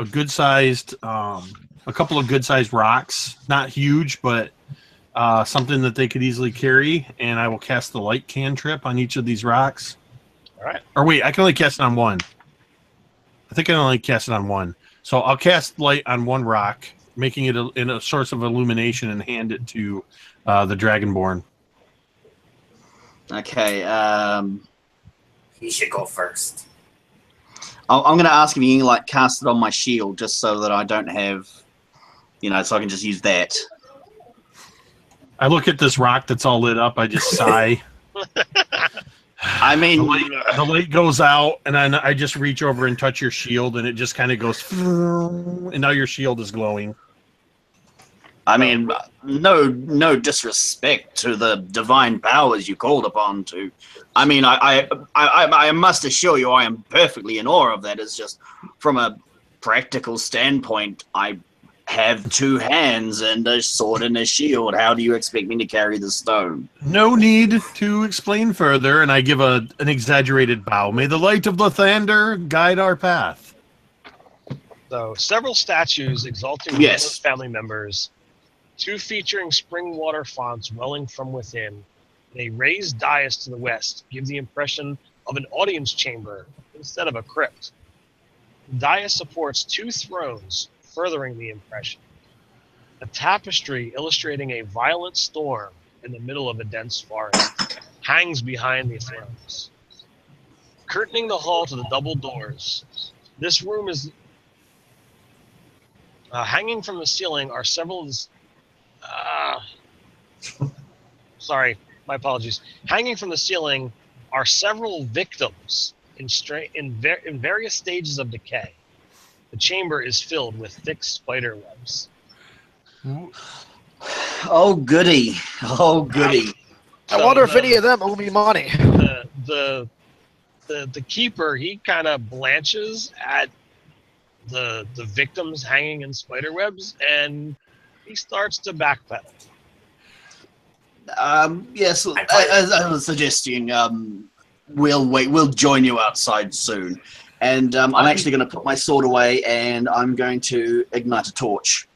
a good sized um, a couple of good sized rocks, not huge, but uh, something that they could easily carry, and I will cast the light cantrip on each of these rocks. All right. Or wait, I can only cast it on one. I think I can only cast it on one. So I'll cast light on one rock, making it a, in a source of illumination, and hand it to uh, the dragonborn. Okay. Um, He should go first. I'll, I'm going to ask if you can like cast it on my shield, just so that I don't have, you know, so I can just use that. I look at this rock that's all lit up. I just sigh. I mean, the light, uh, the light goes out, and then I just reach over and touch your shield, and it just kind of goes, and now your shield is glowing. I mean, no, no disrespect to the divine powers you called upon to. I mean, I, I, I, I must assure you, I am perfectly in awe of that. It's just from a practical standpoint, I have two hands and a sword and a shield. How do you expect me to carry the stone? No need to explain further, and I give a an exaggerated bow. May the light of Lathander guide our path. So several statues exalting Yes. yes. family members, two featuring spring water fonts welling from within, and a raised dais to the west give the impression of an audience chamber instead of a crypt. The dais supports two thrones, furthering the impression. A tapestry illustrating a violent storm in the middle of a dense forest hangs behind the thrones. Curtaining the hall to the double doors, this room is uh, hanging from the ceiling are several. Uh, sorry, my apologies. Hanging from the ceiling are several victims in, stra- in, ver- in various stages of decay. The chamber is filled with thick spider webs. Oh, goody. Oh, goody. I So wonder if any of them owe me money. the the the, the keeper he kind of blanches at the the victims hanging in spider webs and he starts to backpedal. Um, yes, I- as I was suggesting, um, we'll wait. We'll join you outside soon. And um, I'm actually going to put my sword away, and I'm going to ignite a torch.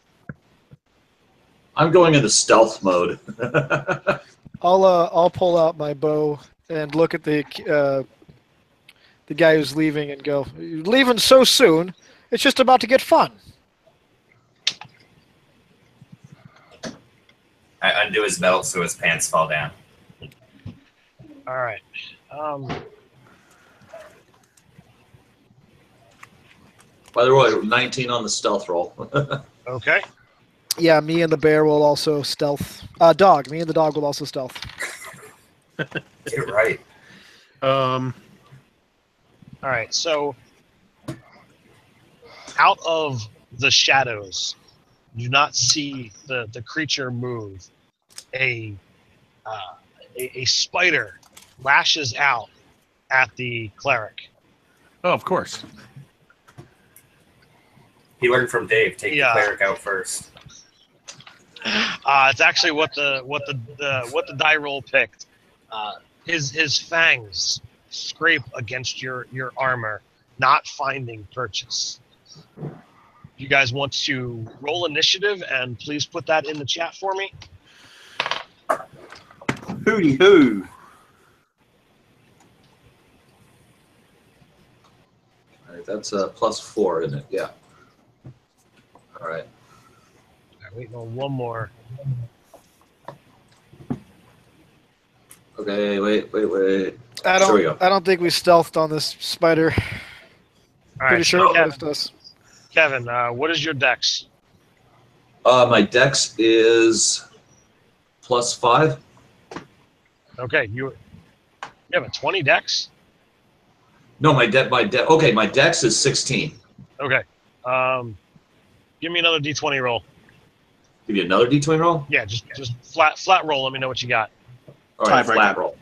I'm going into stealth mode. I'll uh, I'll pull out my bow and look at the uh, the guy who's leaving and go, "You're leaving so soon? It's just about to get fun." I undo his belt so his pants fall down. All right. Um, By the way, 19 on the stealth roll. okay. Yeah, me and the bear will also stealth. Uh, dog. Me and the dog will also stealth. Get it right. Um, All right. So out of the shadows You do not see the, the creature move. A, uh, a a spider lashes out at the cleric. Oh, of course. He learned from Dave. Take Yeah. the cleric out first. Uh, it's actually what the what the, the what the die roll picked. Uh, his his fangs scrape against your your armor, not finding purchase. You guys want to roll initiative and please put that in the chat for me. Hooty hoo. All right, that's a plus four, isn't it? Yeah. All right. I'm waiting on one more. Okay, wait, wait, wait. I There we don't. go. I don't think we stealthed on this spider. All right, Pretty sure it Kev- noticed us. Kevin, uh, what is your dex? Uh, my dex is plus five. Okay, you you have a twenty dex. No, my deck, my deck. Okay, my dex is sixteen. Okay, um, give me another d twenty roll. Give you another d20 roll. Yeah, just just flat flat roll. Let me know what you got. All right, Tiebreaker. flat roll.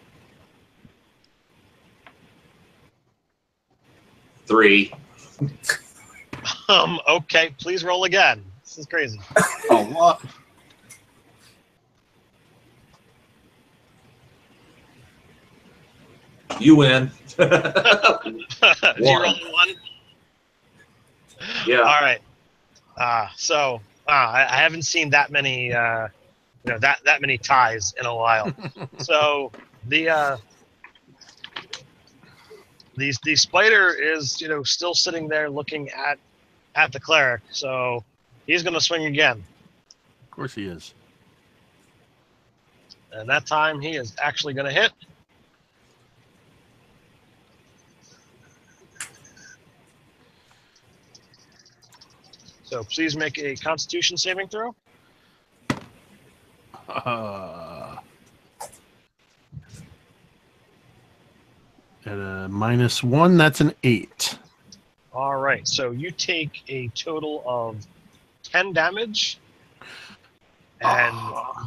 Three. Um, okay, please roll again. This is crazy. Oh, what? You win. Zero and one. yeah. All right. Uh, so uh, I, I haven't seen that many, uh, you know, that that many ties in a while. so the uh, the the spider is, you know, still sitting there looking at at the cleric. So he's going to swing again, Of course he is. and that time he is actually going to hit. So please make a Constitution saving throw. Uh, at a minus one, that's an eight. All right, so you take a total of 10 damage and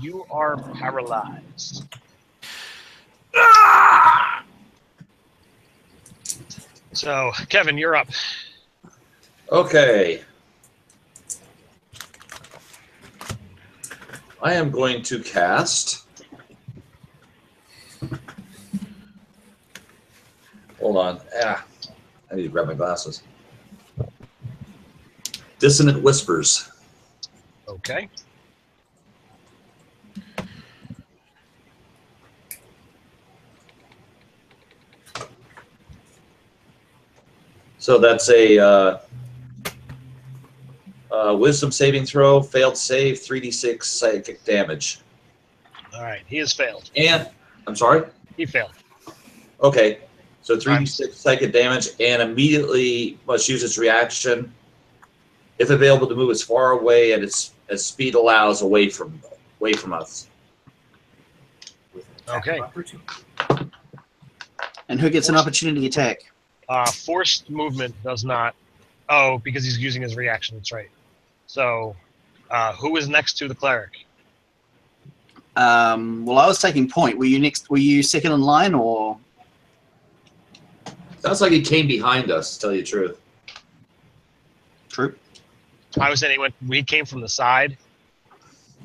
you are paralyzed. So, Kevin, you're up. Okay. I am going to cast. Hold on. Ah, I need to grab my glasses. Dissonant Whispers. Okay. So that's a uh, uh, Wisdom saving throw, failed save, 3d6 psychic damage. All right, he has failed. And, I'm sorry? He failed. Okay, so 3d6 psychic damage, and immediately must use its reaction, if available, to move as far away and its as speed allows away from away from us. Okay. And who gets an opportunity attack? Uh, forced movement does not. Oh, because he's using his reaction. That's right. So, uh, who is next to the cleric? Um, well, I was taking point. Were you next? Were you second in line, or Sounds like he came behind us. To tell you the truth. true? I was saying he went. We came from the side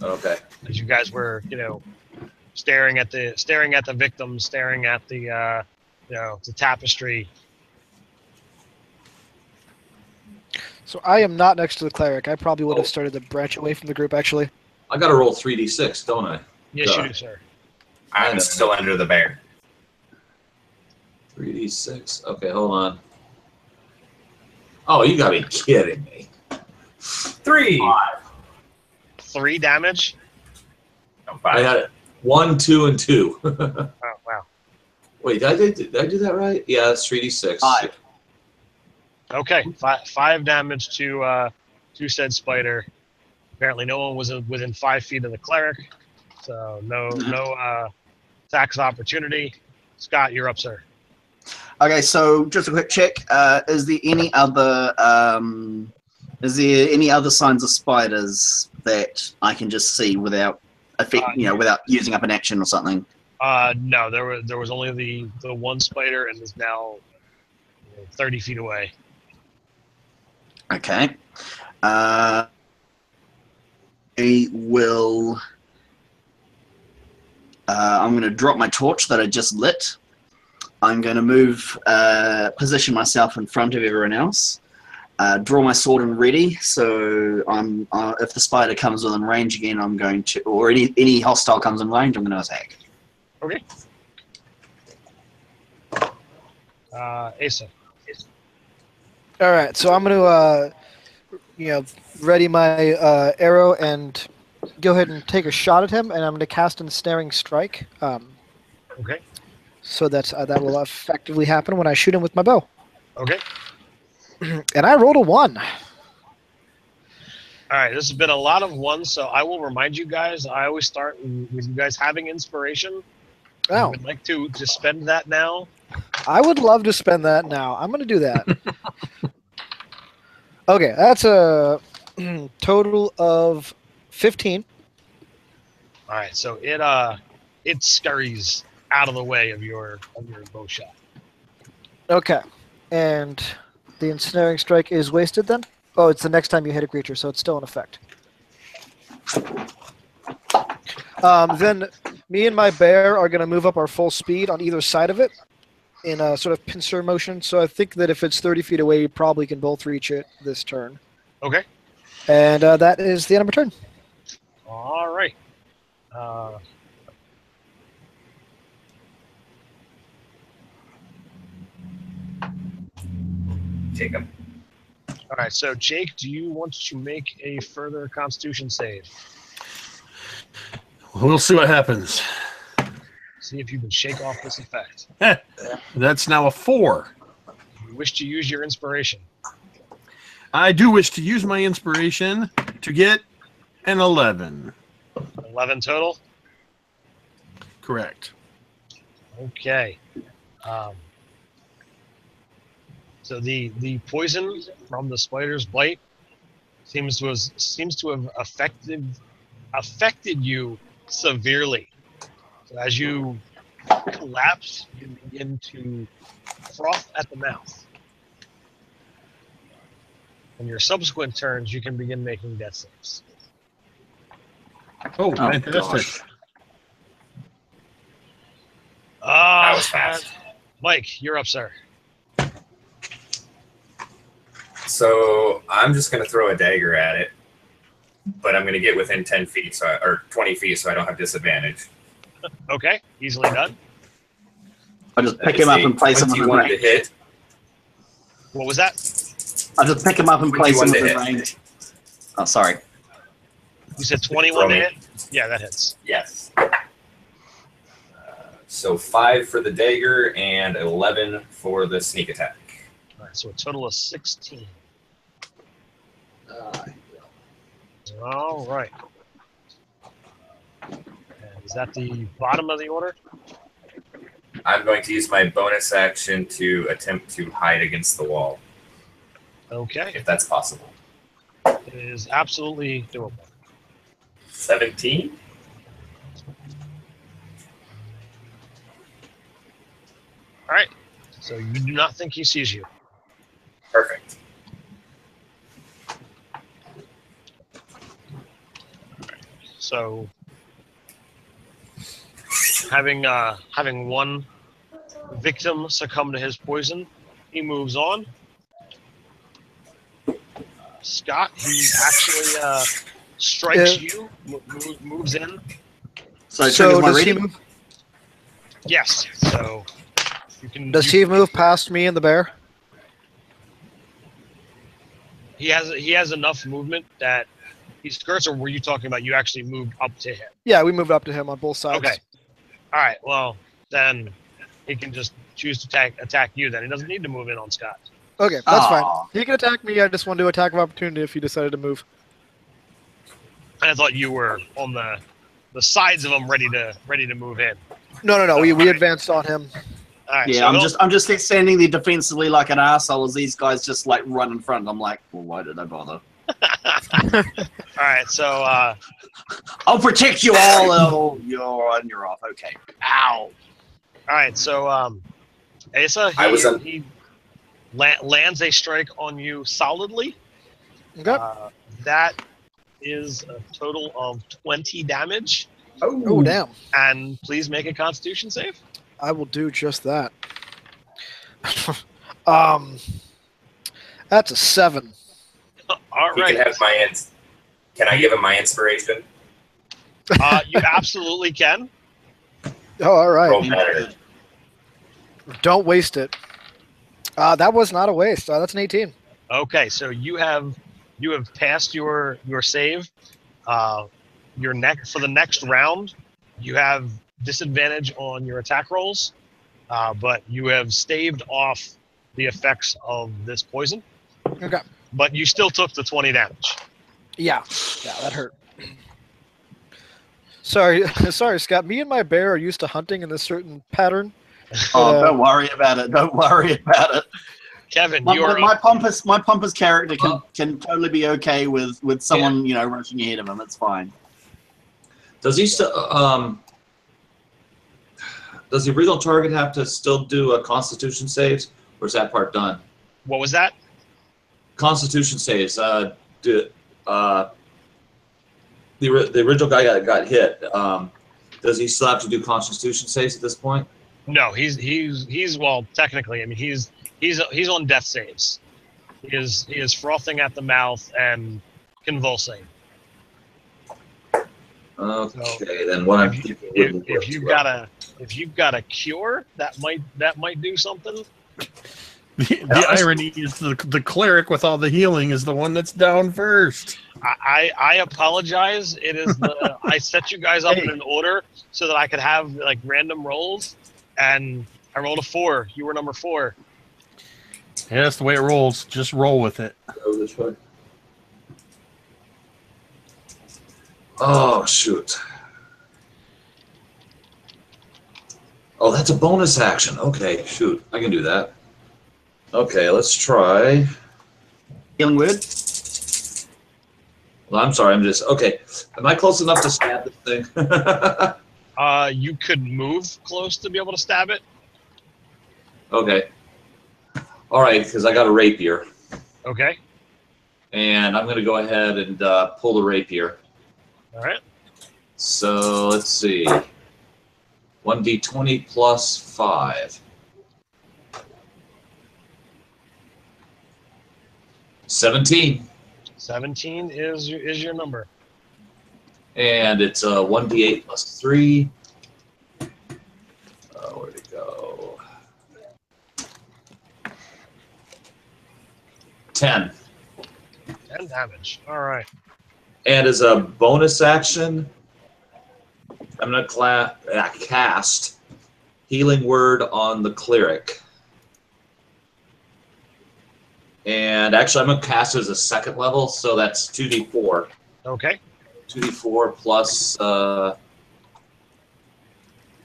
Okay. as you guys were, you know, staring at the staring at the victims, staring at the, uh, you know, the tapestry. So I am not next to the cleric. I probably would have Oh. started to branch away from the group. Actually, I got to roll 3d6, don't I? Yes, Yeah. you do, sir. I'm still under the bear. 3d6. Okay, hold on. Oh, you got to be kidding me. Three. Five. Three damage. No, I five. had one, two, and two. Oh wow. Wait, did I, do, did I do that right? Yeah, it's 3d6. Five. Okay, five, five damage to uh, to said spider. Apparently, no one was within five feet of the cleric, so no no uh, attacks opportunity. Scott, you're up, sir. Okay, so just a quick check. Uh, is there any other um, Is there any other signs of spiders that I can just see without affect, Uh, you know, without using up an action or something? Uh, no, there was there was only the the one spider, and is now thirty feet away. Okay. Uh, I will. Uh, I'm going to drop my torch that I just lit. I'm going to move, uh, position myself in front of everyone else. Uh, draw my sword and ready. So I'm, uh, if the spider comes within range again, I'm going to, or any any hostile comes in range, I'm going to attack. Okay. Uh, Asa. All right, so I'm going to, uh, you know, ready my uh, arrow and go ahead and take a shot at him, and I'm going to cast ensnaring strike. Um, Okay. so that's uh, that will effectively happen when I shoot him with my bow. Okay. And I rolled a one. All right. This has been a lot of ones, so I will remind you guys. I always start with you guys having inspiration. I Oh, would like to to spend that now. I would love to spend that now. I'm going to do that. okay, that's a total of 15. All right. So it uh it scurries out of the way of your of your bow shot. Okay, and the ensnaring strike is wasted then? Oh, it's the next time you hit a creature, so it's still in effect. Um, then me and my bear are going to move up our full speed on either side of it in a sort of pincer motion. So I think that if it's 30 feet away, you probably can both reach it this turn. Okay. And uh, that is the end of my turn. All right. Uh, Take him. all right. So Jake, do you want to make a further Constitution save? We'll see what happens. See if you can shake off this effect. That's now a four. You wish to use your inspiration. I do wish to use my inspiration to get an 11. Eleven total. Correct. Okay. Um, so the the poison from the spider's bite seems to has, seems to have affected affected you severely. So as you collapse, you begin to froth at the mouth. In your subsequent turns, you can begin making death saves. Oh, Oh, fantastic. gosh. Ah, That was fast. Mike, you're up, sir. So I'm just gonna throw a dagger at it, but I'm gonna get within ten feet, so I, or twenty feet, so I don't have disadvantage. Okay, easily done. I just pick him up and place him within 21 to hit. What was that? I just pick him up and place him 21 to within hit. range. Oh, sorry. You said 21 to hit? Yeah, that hits. Yes. Uh, so five for the dagger and eleven for the sneak attack. All right, so a total of 16. All right. Is that the bottom of the order? I'm going to use my bonus action to attempt to hide against the wall, Okay, if that's possible. it is absolutely doable. Seventeen. All right, so you do not think he sees you. Perfect. So, having uh, having one victim succumb to his poison, he moves on. Scott, he actually uh, strikes Yeah. you, mo- mo- moves in. So, So triggers my does he move? Yes, so you can. Does you- he move past me and the bear? He has he has enough movement that he skirts. Or were you talking about you actually moved up to him? Yeah, we moved up to him on both sides. Okay. All right. Well, then he can just choose to attack attack you. Then he doesn't need to move in on Scott. Okay, that's fine. He can attack me. I just want to do attack of opportunity if he decided to move. And I thought you were on the the sides of him, ready to ready to move in. No, no, no. We, we Alright. advanced on him. All right. Yeah, so I'm just I'm just standing there defensively like an asshole as these guys just like run in front. I'm like, well, why did I bother? All right, so uh, I'll protect you all. Oh, you're on. You're off. Okay. Ow. all right, so um, Asa, he, I was un- he la- lands a strike on you solidly. Okay. Uh, that is a total of twenty damage. oh damn. And please make a Constitution save. I will do just that. um, that's a seven. All He right, can have my ins. Can I give him my inspiration? uh, you absolutely can. Oh, all right. Don't waste it. Uh, that was not a waste. Uh, that's an 18. Okay, so you have you have passed your your save. Uh, your neck for the next round, you have disadvantage on your attack rolls, uh, but you have staved off the effects of this poison. Okay. But you still took the twenty damage. Yeah, yeah, that hurt. Sorry, sorry, Scott. Me and my bear are used to hunting in a certain pattern. Oh, Uh, don't worry about it. Don't worry about it. Kevin, My, you are my, my pompous, my pompous character can, can totally be okay with with someone you know rushing ahead of him. It's fine. Does he still um? Does the original target have to still do a Constitution saves, or is that part done? What was that? Constitution saves. Uh, do uh. The, the original guy got, got hit. Um, does he still have to do Constitution saves at this point? No, he's he's he's well technically. I mean, he's he's he's on death saves. He is he is frothing at the mouth and convulsing. Okay, then what I'm if, if, if you've got a if you've got a cure that might that might do something The, the irony is the, the cleric with all the healing is the one that's down first. I, I I apologize. It is the I set you guys up in an order so that I could have like random rolls, and I rolled a four. You were number four. Yeah, that's the way it rolls. Just roll with it. Go this way. Oh shoot. Oh, that's a bonus action. Okay, shoot. I can do that. Okay, let's try. Healing word. Well, I'm sorry, I'm just okay. Am I close enough to stab this thing? Uh, you could move close to be able to stab it. okay. All right, because I got a rapier, Okay. and I'm going to go ahead and uh, pull the rapier. All right. So let's see. 1d20 plus 5. 17. Seventeen is your is your number. And it's uh, 1d8 plus 3. Uh, where'd it go? 10. Ten damage. All right. And as a bonus action, I'm going to cla- uh, cast Healing Word on the cleric. And actually, I'm going to cast it as a second level, so that's 2d4. Okay. 2d4 plus, uh,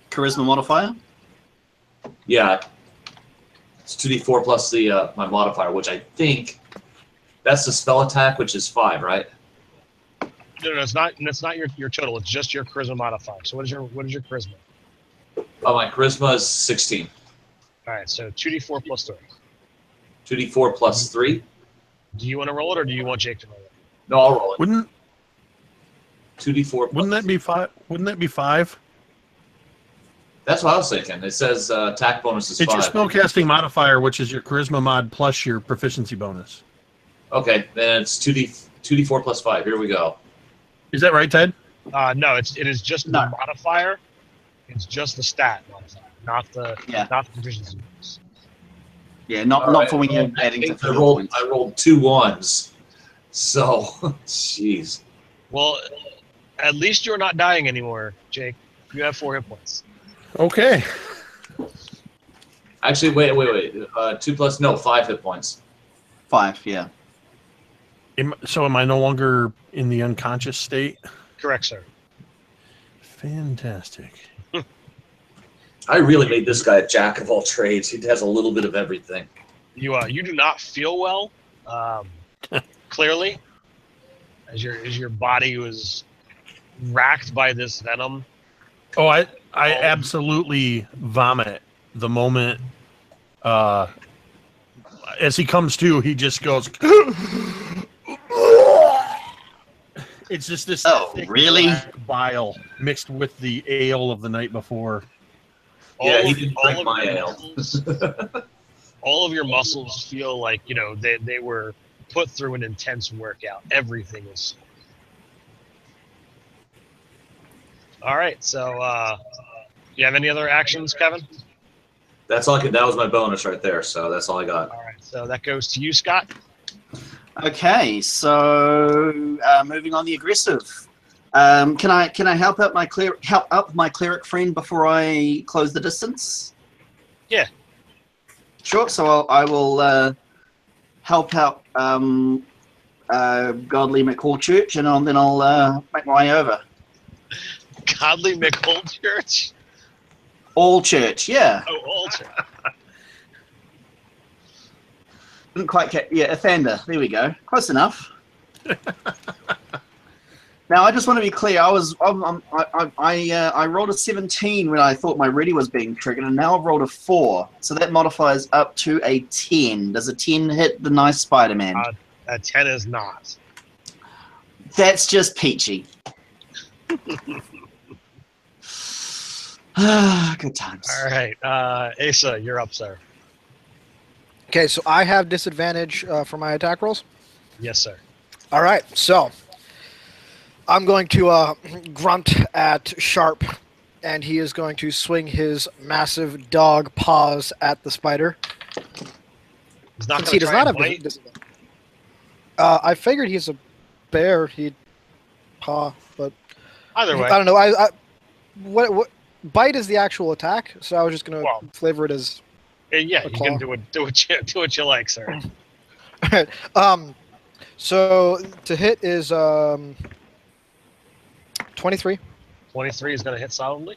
Charisma modifier. yeah, it's 2d4 plus the uh, my modifier, which I think that's the spell attack, which is 5, right? No, no, it's not. It's not your your total. It's just your charisma modifier. So what is your what is your charisma? Oh, my charisma is 16. All right. So two d four plus three. 2d4 plus 3. Do you want to roll it or do you want Jake to roll it? No, I'll roll it. Wouldn't 2d4 plus wouldn't that be five? Wouldn't that be five? That's what I was thinking. It says uh, attack bonus is It's your five. spellcasting modifier, which is your charisma mod plus your proficiency bonus. Okay, then it's two d two d four plus five. Here we go. Is that right, Ted? Uh, no, it's it is just No. the modifier. It's just the stat modifier, not the Yeah. not the proficiency bonus. Yeah, not All not right, for when you're I adding to think I hit rolled. points. I rolled two ones. So, jeez. Well, at least you're not dying anymore, Jake. You have four hit points. Okay. Actually, wait, wait, wait. Uh, two plus no five hit points. Five. Yeah. Am- So am I no longer in the unconscious state? Correct, sir. Fantastic. I really made this guy a jack of all trades. He has a little bit of everything. You uh, you do not feel well. Um, clearly, as your as your body was racked by this venom. Oh, I I Oh. absolutely vomit the moment uh as he comes to, he just goes It's just this Oh, thick really? black bile mixed with the ale of the night before. Yeah, he didn't all drink of my your ale. muscles- all of your muscles feel like you know they, they were put through an intense workout. Everything is. All right, so uh, you have any other actions, Kevin? That's all I could. That was my bonus right there. So that's all I got. All right, so that goes to you, Scott. Okay, so uh, moving on the aggressive. Um, can I can I help out my cler- help up my cleric friend before I close the distance? Yeah. Sure. So I'll, I will uh, help out um, uh, Godly McHallchurch, and I'll, then I'll uh, make my way over. Godly Church. All church, yeah. Oh, altar. Didn't quite get yeah, Athander. There we go. Close enough. now I just want to be clear. I was I'm, I'm, I I I, uh, I rolled a 17 when I thought my ready was being triggered, and now I've rolled a four. So that modifies up to a 10. Does a 10 hit the nice Spider-Man? Uh, That ten is not. That's just peachy. Ah, Good times. All right, uh, Asa, you're up, sir. Okay, so I have disadvantage uh, for my attack rolls. Yes, sir. All right, so I'm going to uh, grunt at Sharp, and he is going to swing his massive dog paws at the spider. He's not Since he does not have bite. dis- Uh, I figured he's a bear. He'd paw, but Either way, I don't know. I, I what what bite is the actual attack, so I was just gonna Well. flavor it as Uh, yeah, you can do it. Do what you do what you like, sir. All right. um. So to hit is um. Twenty-three. Twenty-three is going to hit solidly.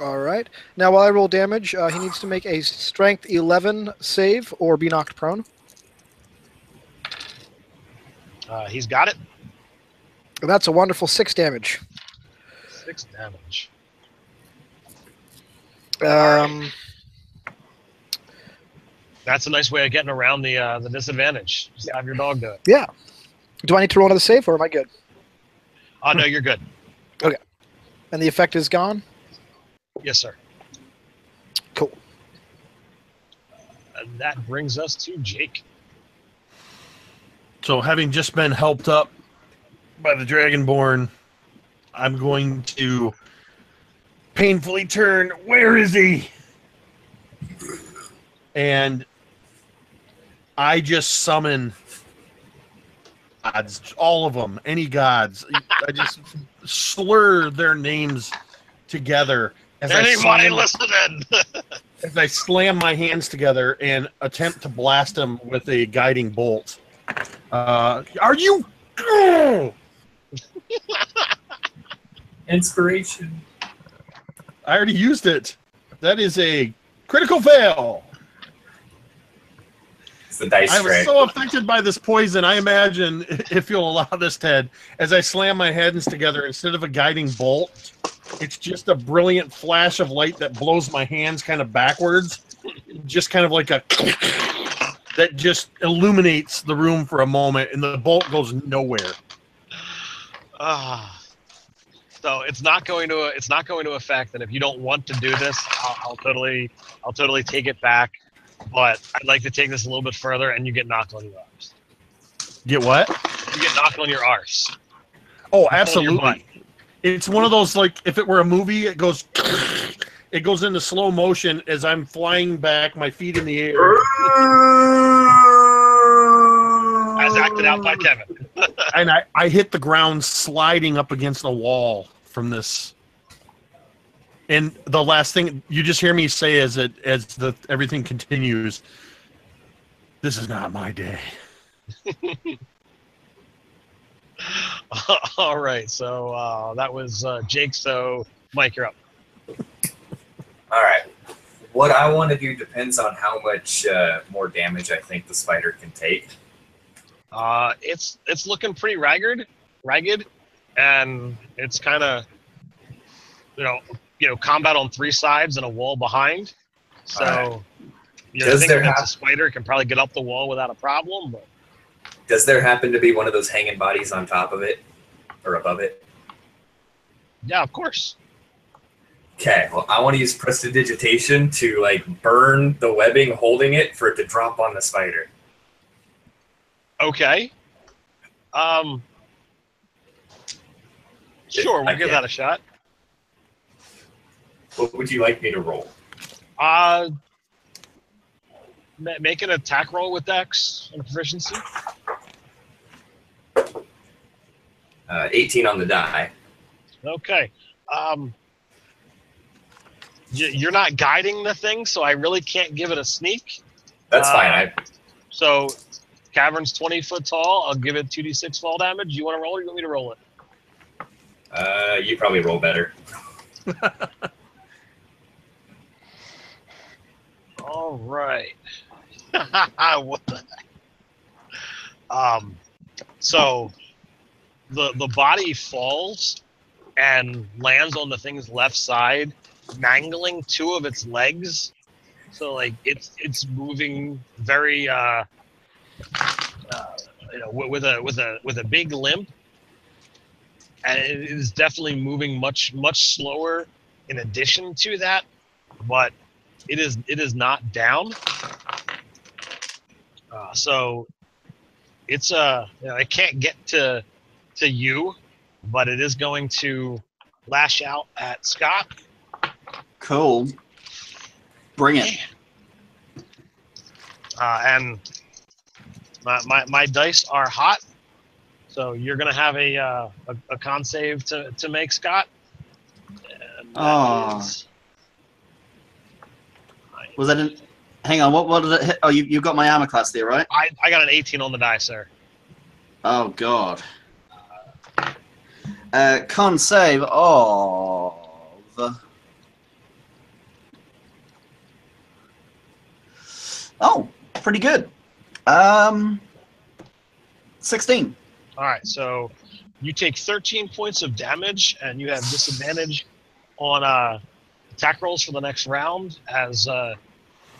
All right. Now, while I roll damage, uh, he needs to make a Strength 11 save or be knocked prone. Uh, he's got it. And that's a wonderful six damage. Six damage. Um, That's a nice way of getting around the uh, the disadvantage. Just have your dog do it. yeah. Do I need to roll another save, or am I good? Oh no, you're good. Okay. And the effect is gone. Yes, sir. Cool. And that brings us to Jake. So, having just been helped up by the Dragonborn, I'm going to painfully turn. Where is he? And I just summon gods, all of them, any gods. I just slur their names together as I slam- listening? as I slam my hands together and attempt to blast him with a guiding bolt. Uh, are you? Inspiration. I already used it. That is a critical fail. It's the dice I was so affected by this poison. I imagine, if you'll allow this, Ted, as I slam my hands together, instead of a guiding bolt, it's just a brilliant flash of light that blows my hands kind of backwards, just kind of like a that just illuminates the room for a moment, and the bolt goes nowhere. Ah. So it's not going to it's not going to affect. And if you don't want to do this, I'll, I'll totally I'll totally take it back. But I'd like to take this a little bit further, and you get knocked on your arse. Get what? You get knocked on your arse. Oh, your butt. absolutely. It's one of those like if it were a movie, it goes it goes into slow motion as I'm flying back, my feet in the air. As acted out by Kevin. and I, I hit the ground sliding up against the wall from this. And the last thing you just hear me say as it as the everything continues, this is not my day. All right. So uh, that was uh, Jake. So Mike, you're up. All right. What I want to do depends on how much uh, more damage I think the spider can take. Uh, it's it's looking pretty ragged, ragged, and it's kind of, you know, you know, combat on three sides and a wall behind. So, Alright. you know, I think there if it's have- a spider, it can probably get up the wall without a problem. But Does there happen to be one of those hanging bodies on top of it or above it? yeah, of course. Okay, well, I want to use prestidigitation to like burn the webbing holding it for it to drop on the spider. Okay. Um. Sure, we'll I give can. that a shot. What would you like me to roll? Uh, ma- make an attack roll with Dex and proficiency. Uh, 18 on the die. Okay. Um, y- you're not guiding the thing, so I really can't give it a sneak. That's Uh, fine. I, So, cavern's 20 foot tall. I'll give it 2d6 fall damage. You want to roll or you want me to roll it? uh, you probably roll better. All right. what the heck? Um, so the the body falls and lands on the thing's left side, mangling two of its legs. So like it's it's moving very uh, uh you know with, with a with a with a big limp, and it is definitely moving much much slower. In addition to that, but it is it is not down. Uh, so it's uh you know, it can't get to to you, but it is going to lash out at Scott. Cool. Bring it. Uh, and my, my my dice are hot, so you're gonna have a uh, a, a con save to, to make Scott. And Oh. is- Was that an? Hang on. What? What did it hit? Oh, you you got my armor class there, right? I, I got an 18 on the die, sir. Oh God. Uh, con save of. Oh, pretty good. Um, sixteen. All right, so you take 13 points of damage, and you have disadvantage on uh, attack rolls for the next round as uh,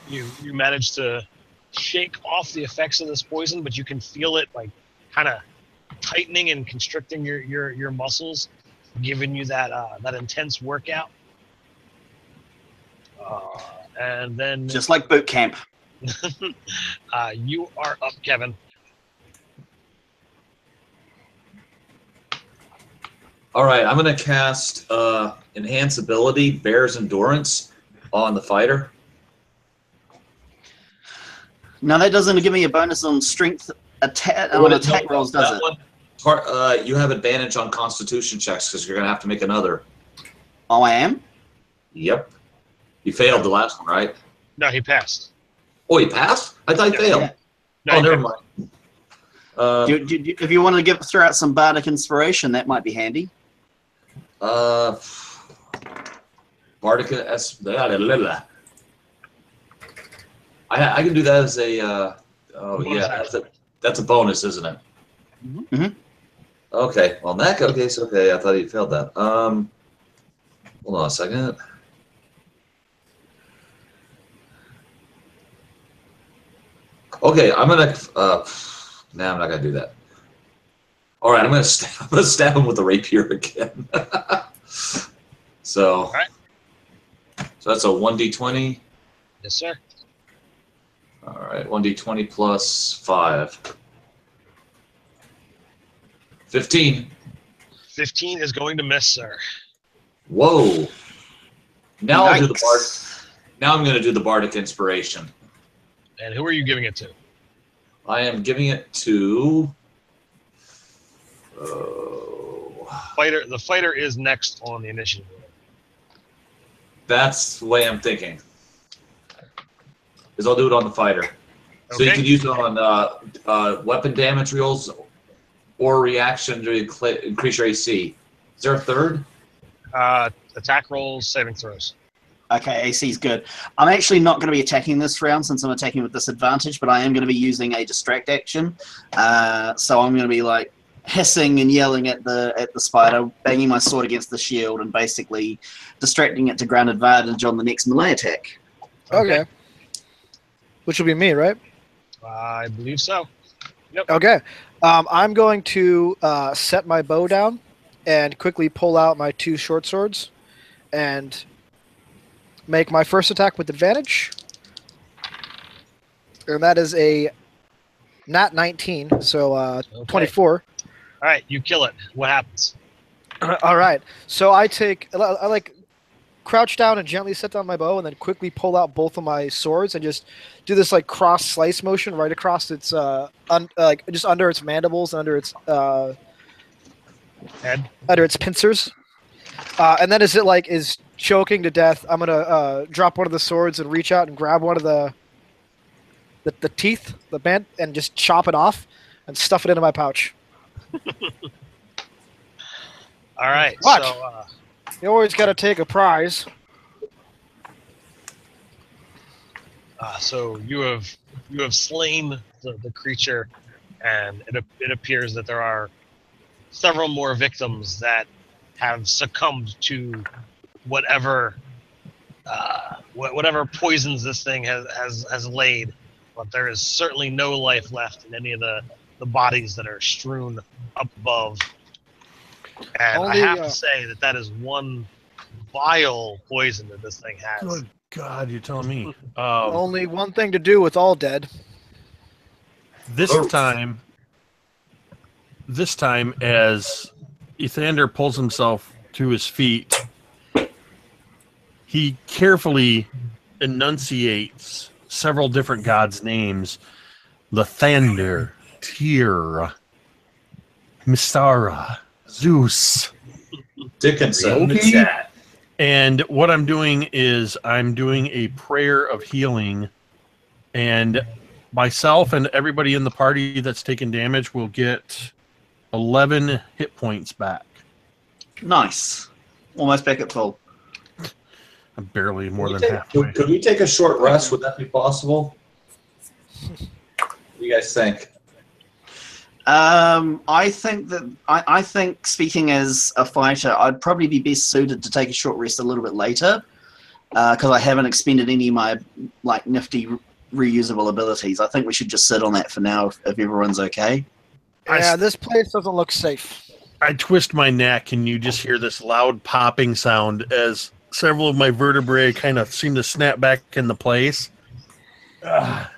you you manage to shake off the effects of this poison, but you can feel it like kind of tightening and constricting your your your muscles, giving you that uh, that intense workout. Uh, and then Just like boot camp. uh, you are up, Kevin. All right, I'm gonna cast uh, enhance ability, Bear's Endurance, on the fighter. Now that doesn't give me a bonus on strength attack on attack rolls, does That it? one, tar- uh, you have advantage on Constitution checks because you're gonna have to make another. Oh, I am. Yep. You failed the last one, right? No, he passed. Oh, he passed? I thought you failed. Yeah. No, oh, he never passed. mind. Uh, Do, do, do- if you wanted to give throw out some bardic inspiration, that might be handy. uh, blah, blah, blah. I I can do that as a. Uh, oh yeah, that's a that's a bonus, isn't it? Mhm. Okay. Well, in that case, okay. I thought he failed that. Um, hold on a second. Okay, I'm gonna. Uh, nah, I'm not gonna do that. All right, I'm gonna stab, I'm gonna stab him with the rapier again. so. right. So that's a one d twenty. Yes, sir. All right, one d twenty plus five. Fifteen. 15 is going to miss, sir. Whoa. Now I'll do the Yikes. bard. Now I'm gonna do the bardic inspiration. And who are you giving it to? I am giving it to. Oh, Fighter. The fighter is next on the initiative. that's the way I'm thinking. Is I'll do it on the fighter. So you Okay. can use it on uh, uh, weapon damage rolls or reaction to incl- increase your AC. Is there a third? Uh, attack rolls, saving throws. Okay, AC is good. I'm actually not going to be attacking this round since I'm attacking with disadvantage, but I am going to be using a distract action. Uh, so I'm going to be like hissing and yelling at the at the spider, banging my sword against the shield, and basically distracting it to ground advantage on the next melee attack. Okay. Which will be me, right? I believe so. Yep. Okay. Um, I'm going to uh, set my bow down and quickly pull out my two short swords and make my first attack with advantage. And that is a nat 19, so uh, Okay. 24. All right, you kill it. What happens? All right. So I take, I like crouch down and gently set down my bow and then quickly pull out both of my swords and just do this like cross slice motion right across its, uh, un- like just under its mandibles and under its, uh, Head. under its pincers. Uh, and then as it like is choking to death, I'm gonna uh, drop one of the swords and reach out and grab one of the the, the teeth, the band, and just chop it off and stuff it into my pouch. All right. Watch. So, uh, You always gotta take a prize. uh, so you have you have slain the, the creature, and it, it appears that there are several more victims that have succumbed to whatever uh, wha- whatever poisons this thing has, has has laid. But there is certainly no life left in any of the, the bodies that are strewn up above. And Only, I have uh, to say that that is one vile poison that this thing has. Good God, you're telling me. Um, Only one thing to do with all dead. this Oh. time, this time, as Ethander pulls himself to his feet, he carefully enunciates several different gods' names: Lathander, Tyr, Mystara, Zeus. Dickinson. In the chat. And what I'm doing is I'm doing a prayer of healing, and myself and everybody in the party that's taken damage will get 11 hit points back. Nice. Almost back at full. I'm barely more than we take- halfway. Could, could we take a short rest? Would that be possible? What do you guys think? Um, I think that I, I think speaking as a fighter, I'd probably be best suited to take a short rest a little bit later because I haven't expended any of my like nifty reusable abilities. I think we should just sit on that for now if, if everyone's okay. Yeah, s- this place doesn't look safe. I twist my neck, and you just hear this loud popping sound as several of my vertebrae kind of seem to snap back into place. Ah,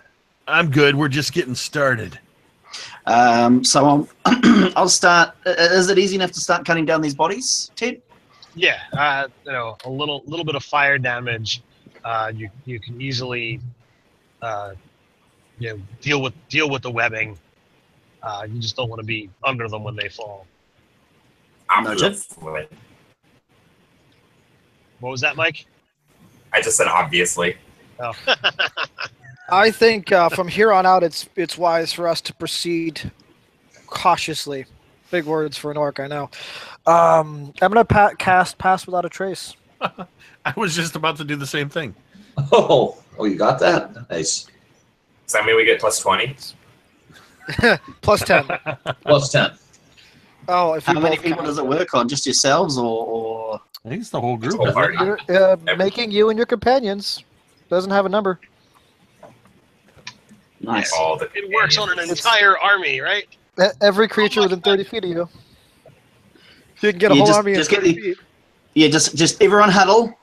I'm good. We're just getting started. Um, so I'll, I'll start. Is it easy enough to start cutting down these bodies, Ted? Yeah, uh, you know, a little little bit of fire damage. Uh, you you can easily, uh, you know, deal with deal with the webbing. Uh, you just don't want to be under them when they fall. I'm Noted. fluid. What was that, Mike? I just said obviously. Oh, I think uh, from here on out, it's it's wise for us to proceed cautiously. Big words for an orc, I know. Um, I'm gonna pa- cast Pass Without a Trace. I was just about to do the same thing. Oh, oh, you got that? Nice. Does that mean we get plus 20? Plus ten. Plus 10. Oh, if you How many people count. does it work on? Just yourselves, or, or I think it's the whole group. Whole party. Uh, making you and your companions doesn't have a number. Nice? All the it works on an companions. entire army, right? Every creature within 30 feet of you. You can get a You whole just- army in just get 30 the- feet. Yeah, just just everyone huddle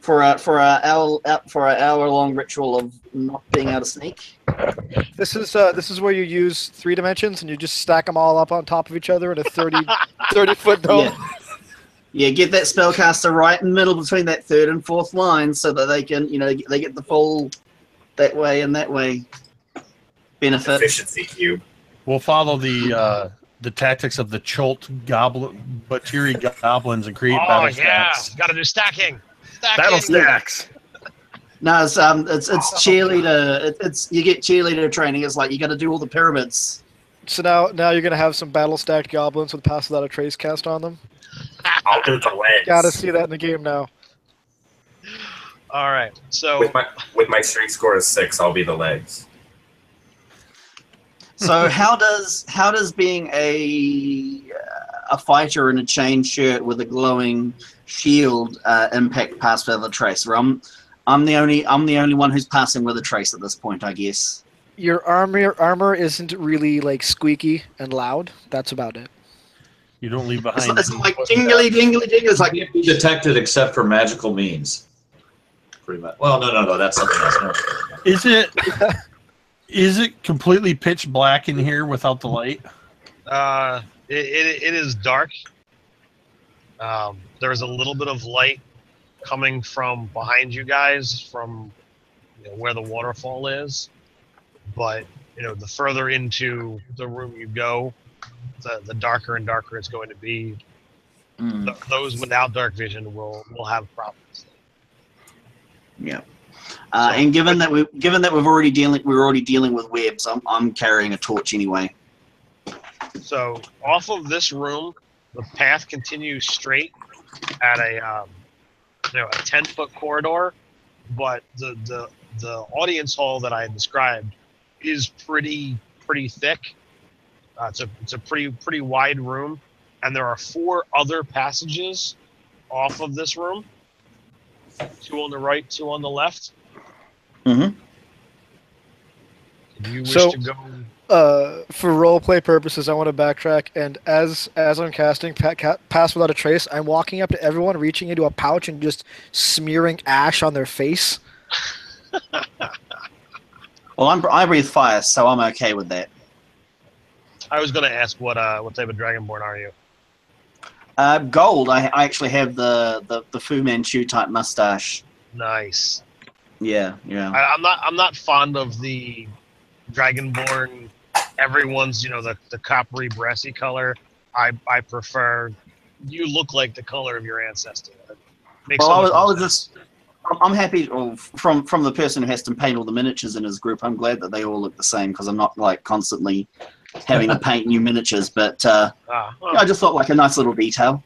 for a for a hour for an hour long ritual of not being able to sneak. This is uh, this is where you use three dimensions and you just stack them all up on top of each other in a 30, 30 foot dome. Yeah. Yeah, get that spellcaster right in the middle between that third and fourth line so that they can, you know, they get the full that way and that way benefit. efficiency cube. We'll follow the uh, the tactics of the Cholt goblin, Batiri goblins, and create oh battle yeah, stacks. got to do stacking. Stacking. Battle stacks. No, it's um, it's it's cheerleader. It, it's you get cheerleader training. It's like you got to do all the pyramids. So now now you're gonna have some battle stacked goblins with pass without a trace cast on them. I'll do the legs. Gotta see that in the game now. All right. So With my with my streak score of six, I'll be the legs. So how does how does being a a fighter in a chain shirt with a glowing shield uh, impact pass without a trace? Well, I'm I'm the only I'm the only one who's passing with a trace at this point, I guess. Your armor armor isn't really like squeaky and loud. That's about it. You don't leave behind. it's like jingly jingly jingly. It's like can't be detected except for magical means. Pretty much. Well, no, no, no. That's something else. No. Is it? is it completely pitch black in here without the light? uh, it, it, it is dark. Um, there's a little bit of light coming from behind you guys from you know, where the waterfall is, but you know the further into the room you go, the, the darker and darker it's going to be. Mm, Th- those without dark vision will will have problems. Yeah. Uh, and given that we given that we've already dealing we're already dealing with webs, I'm I'm carrying a torch anyway. So off of this room, the path continues straight at a um, you know a ten foot corridor, but the the the audience hall that I described is pretty pretty thick. Uh, it's a it's a pretty pretty wide room, and there are four other passages off of this room. Two on the right, two on the left. Mhm. Do you wish So- to go? Uh, for roleplay purposes, I want to backtrack, and as as I'm casting pa- ca- pass without a trace, I'm walking up to everyone, reaching into a pouch and just smearing ash on their face. Well, I'm I breathe fire, so I'm okay with that. I was going to ask what uh what type of dragonborn are you? Uh, gold. I, I actually have the the the Fu Manchu type mustache. Nice. Yeah, yeah. I, I'm not I'm not fond of the dragonborn. Everyone's you know the the coppery brassy color. I I prefer. You look like the color of your ancestor. Makes Well, I was, I was just. I'm I'm happy well, from from the person who has to paint all the miniatures in his group. I'm glad that they all look the same because I'm not like constantly having to paint new miniatures. But uh, Ah, well, I just thought like a nice little detail.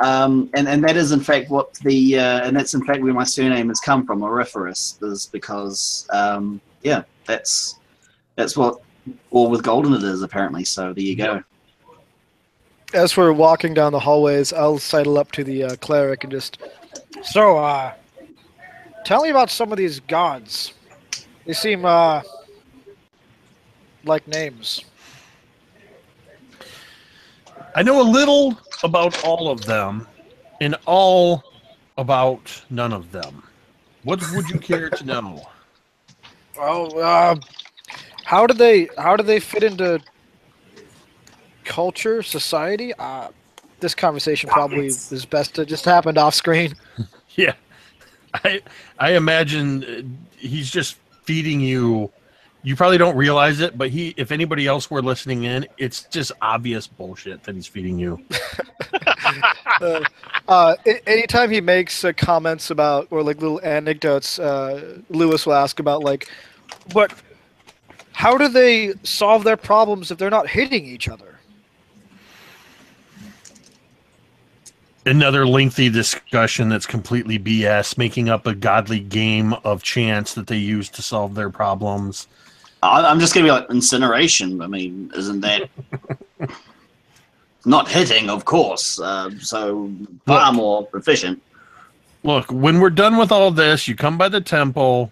Um, and and that is in fact what the uh, and that's in fact where my surname has come from, Auriferous, is because um, yeah, that's that's what all with golden it is apparently. So there you go. As we're walking down the hallways, I'll sidle up to the uh, cleric and just. So, uh, tell me about some of these gods. They seem uh like names. I know a little about all of them, and all about none of them. What would you care to know? Well, uh, how do they how do they fit into culture, society? Uh, this conversation probably is best to just happened off screen. Yeah, I I imagine uh, he's just feeding you. You probably don't realize it, but he, if anybody else were listening in, it's just obvious bullshit that he's feeding you. uh, uh, anytime he makes uh, comments about or like little anecdotes, uh, Lewis will ask about like, but how do they solve their problems if they're not hitting each other? Another lengthy discussion that's completely BS, making up a godly game of chance that they use to solve their problems. I, I'm just gonna be like incineration. I mean, isn't that not hitting? Of course. Uh, so far more efficient. Look, when we're done with all this, you come by the temple.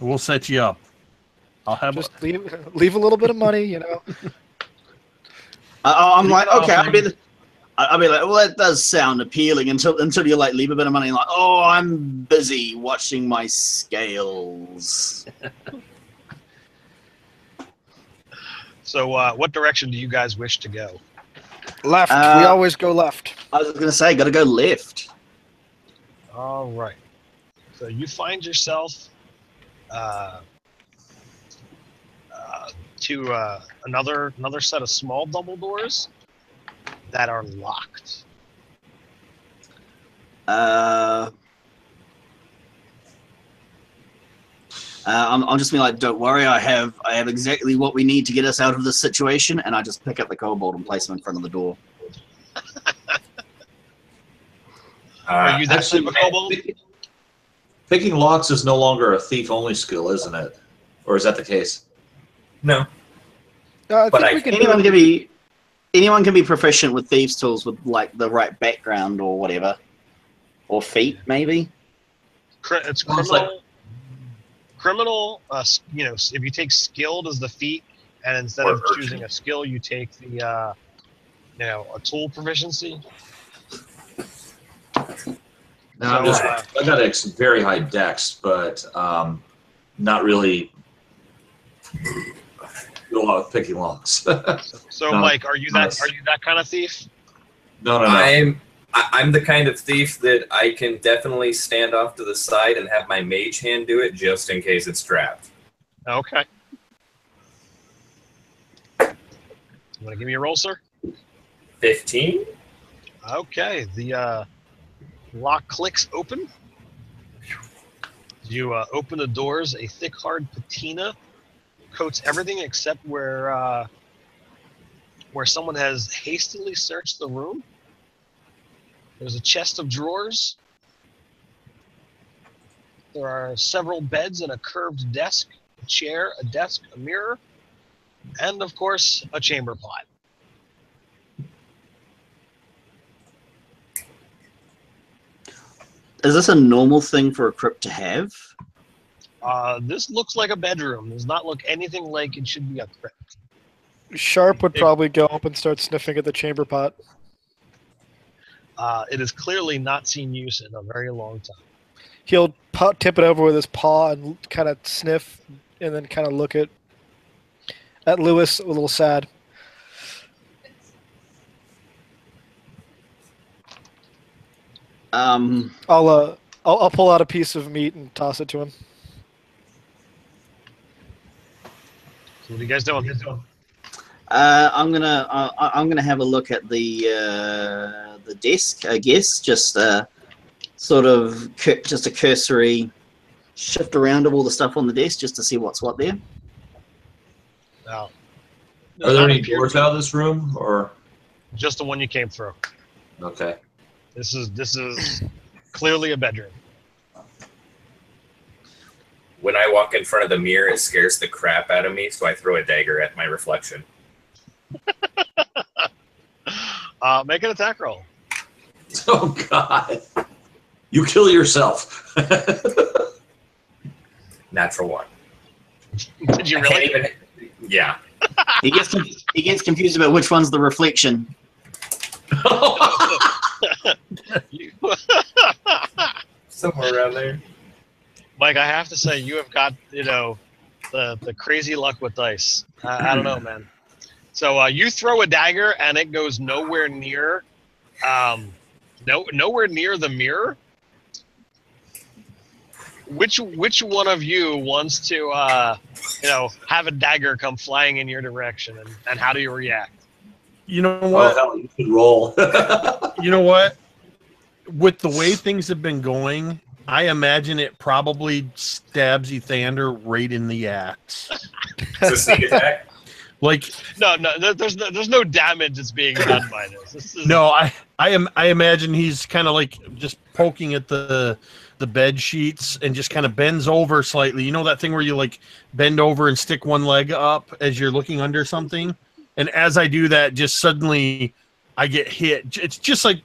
We'll set you up. I'll have Just leave leave a little bit of money, you know. I, I'm like, okay, I'll maybe. be. I'll be like, well, that does sound appealing until until you like leave a bit of money. Like, oh, I'm busy watching my scales. so, uh, what direction do you guys wish to go? Left. we Uh, always go left. I was gonna say, gotta go left. All right. So you find yourself uh, uh, to uh, another another set of small double doors that are locked. Uh, uh, I'm, I'm just being like, don't worry, I have I have exactly what we need to get us out of this situation, and I just pick up the kobold and place them in front of the door. Are Uh, you that Actually, type kobold? Picking locks is no longer a thief only skill, isn't it? Or is that the case? No. Uh, I But think I- we can Anyone can be anyone can be proficient with thieves' tools with like the right background or whatever, or feet maybe. It's Well, it's criminal. Criminal, uh, you know, if you take skilled as the feat, and instead Or of urchin. choosing a skill, you take the, uh, you know, a tool proficiency. No, I'm So, just, uh, I got a ex- very high dex, but um, not really do a lot of picking locks. So, No, Mike, are you that? nice. Are you that kind of thief? no, no. I'm I- I'm the kind of thief that I can definitely stand off to the side and have my mage hand do it just in case it's trapped. Okay. You want to give me a roll, sir? Fifteen. Okay. The uh, lock clicks open. You uh, open the doors. A thick, hard patina coats everything except where uh, where someone has hastily searched the room. There's a chest of drawers. There are several beds and a curved desk, a chair, a desk, a mirror, and of course a chamber pot. Is this a normal thing for a crypt to have? Uh, this looks like a bedroom. Does not look anything like it should be a crypt. Sharp would probably go up and start sniffing at the chamber pot. Uh, it has clearly not seen use in a very long time. He'll pa- tip it over with his paw and kind of sniff, and then kind of look at at Lewis a little sad. Um, I'll uh, I'll, I'll pull out a piece of meat and toss it to him. So what are you guys doing? uh, I'm gonna uh, I- I'm gonna have a look at the uh, the desk. I guess just uh, sort of just a cursory shift around of all the stuff on the desk just to see what's what there. Now, Are there any doors out of this room? Or Just the one you came through. okay, This is this is clearly a bedroom. When I walk in front of the mirror, it scares the crap out of me, so I throw a dagger at my reflection. Uh, make an attack roll. oh god, you kill yourself. Natural one. Did you can't really? even. Yeah. He gets he gets confused about which one's the reflection. Somewhere around there. Mike, I have to say you have got you know the the crazy luck with dice. I, I don't know, man. So uh, you throw a dagger and it goes nowhere near, um, no nowhere near the mirror. Which which one of you wants to uh, you know have a dagger come flying in your direction and, and how do you react? You know oh what? hell, you should roll. You know what? With the way things have been going, I imagine it probably stabs Ethander right in the axe. It's a sneak attack. Like, No, no, there's no there's no damage that's being done by this. this is, no, I, I am, I imagine he's kind of like just poking at the, the bed sheets and just kind of bends over slightly. You know that thing where you like bend over and stick one leg up as you're looking under something, and as I do that, just suddenly I get hit. It's just like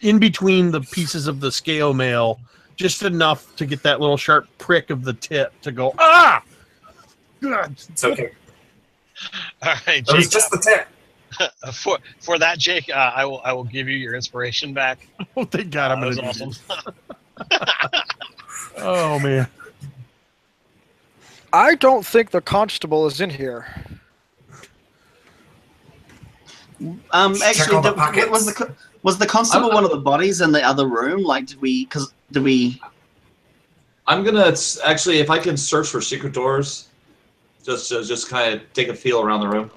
in between the pieces of the scale mail, just enough to get that little sharp prick of the tip to go ah. God. It's okay. All right, It was just the tip. Uh, for for that, Jake, uh, I will I will give you your inspiration back. Oh, thank God! Uh, I'm that was gonna awesome. Oh man. I don't think the constable is in here. Um, Check actually, all the was the was the constable I'm- one of the bodies in the other room? Like, did we? Because did we? I'm gonna actually, if I can search for secret doors, just uh, just kind of take a feel around the room.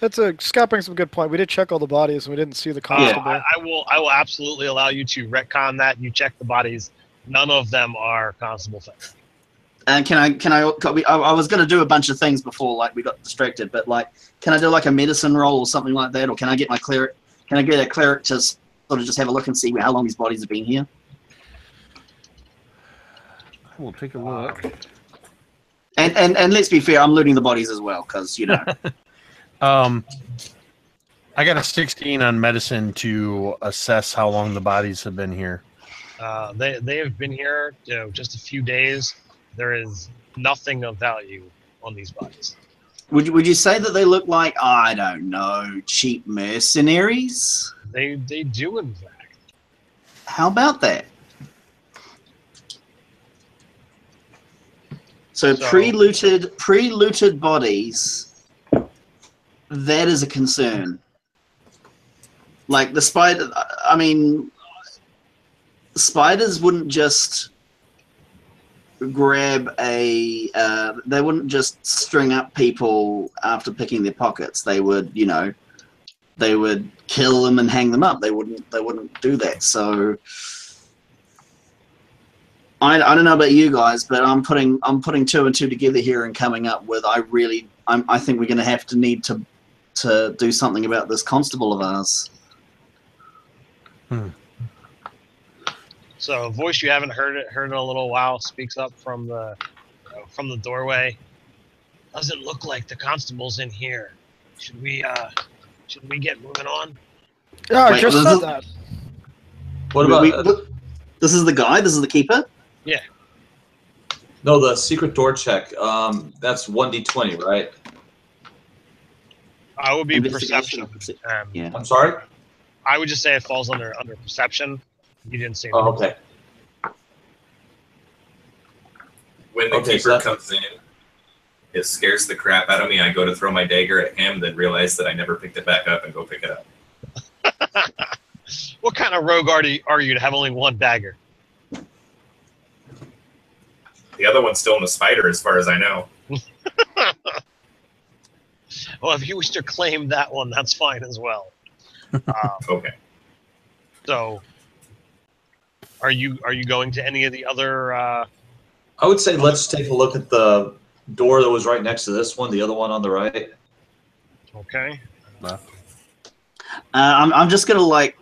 That's a Scott brings up a good point. We did check all the bodies and we didn't see the Uh, constable. I, I will I will absolutely allow you to retcon that. You check the bodies. None of them are constable things. And can I? Can I? I, I was going to do a bunch of things before, like we got distracted. But like, can I do like a medicine roll or something like that, or can I get my cleric? Can I get a cleric to sort of just have a look and see how long these bodies have been here? We'll take a look. And, and and let's be fair, I'm looting the bodies as well because you know. Um, I got a 16 on medicine to assess how long the bodies have been here. Uh, they they have been here, you know, just a few days. There is nothing of value on these bodies. would you, would you say that they look like I don't know cheap mercenaries? They they do in fact. How about that? So, So- pre-looted pre-looted bodies. That is a concern. Like the spider, I mean, spiders wouldn't just grab a. Uh, they wouldn't just string up people after picking their pockets. They would, you know, they would kill them and hang them up. They wouldn't. They wouldn't do that. So. I, I don't know about you guys, but I'm putting I'm putting two and two together here and coming up with I really I'm, I think we're going to have to need to to do something about this constable of ours. So a voice you haven't heard it heard in a little while speaks up from the uh, from the doorway. Doesn't look like the constable's in here. Should we uh should we get moving on? Yeah, I Wait, just said is- that. What about we- uh, this is the guy. This is the keeper. Yeah. No the secret door check? Um, that's one d twenty, right? I would be perception. Um, Yeah. I'm sorry. I would just say it falls under under perception. You didn't see. Oh, okay. When the Okay, keeper that- comes in, it scares the crap out of me. I go to throw my dagger at him, then realize that I never picked it back up and go pick it up. What kind of rogue are you, are you to have only one dagger? The other one's still in the spider, as far as I know. Well, if you wish to claim that one, that's fine as well. Um, Okay. so, are you are you going to any of the other? Uh, I would say let's take a look at the door that was right next to this one, the other one on the right. okay. Uh, I'm I'm just gonna like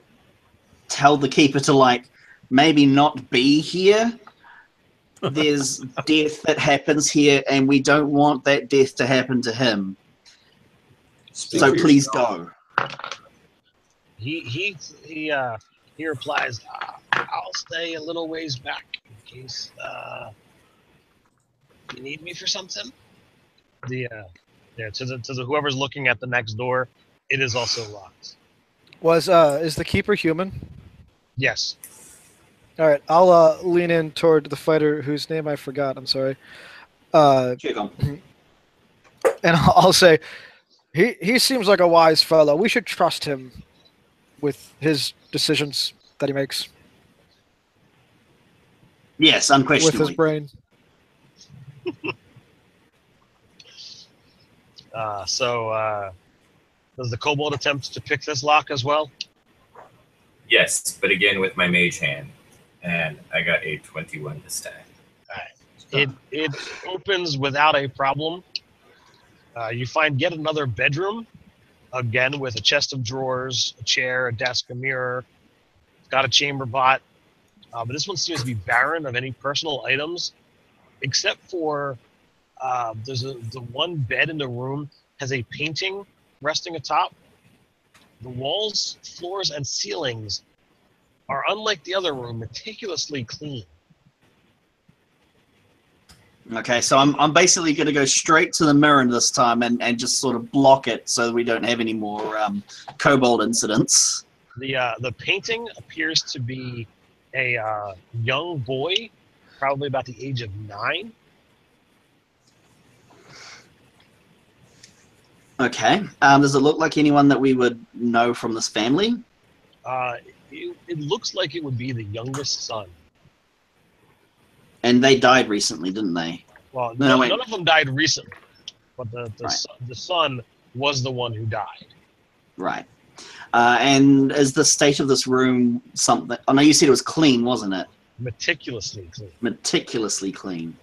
tell the keeper to like maybe not be here. There's death that happens here, and we don't want that death to happen to him. Speak So please yourself. go. He he he uh, he replies, uh, "I'll stay a little ways back in case uh, you need me for something." The uh, yeah to the to the whoever's looking at the next door, it is also locked. Was uh is the keeper human? Yes. All right, I'll uh lean in toward the fighter whose name I forgot. I'm sorry. Uh, Churgon. and I'll say, he he seems like a wise fellow. We should trust him with his decisions that he makes Yes, unquestionably. with his brain. Uh, so uh, does the kobold attempt to pick this lock as well? Yes, but again with my mage hand. And I got a 21 this time. It it opens without a problem. Uh, you find yet another bedroom, again with a chest of drawers, a chair, a desk, a mirror. It's got a chamber pot, uh, but this one seems to be barren of any personal items, except for uh, there's a the one bed in the room has a painting resting atop. The walls, floors, and ceilings are unlike the other room, meticulously clean. Okay, so I'm I'm basically gonna go straight to the mirror this time and, and just sort of block it so we don't have any more um, kobold incidents. The uh, the painting appears to be a uh, young boy, probably about the age of nine. Okay. Um, does it look like anyone that we would know from this family? Uh, it, it looks like it would be the youngest son. And they died recently, didn't they? Well, No, no, wait. none of them died recently, but the the, Right. son, the son was the one who died. Right. Uh, and is the state of this room something? I know you said it was clean, wasn't it? Meticulously clean. Meticulously clean.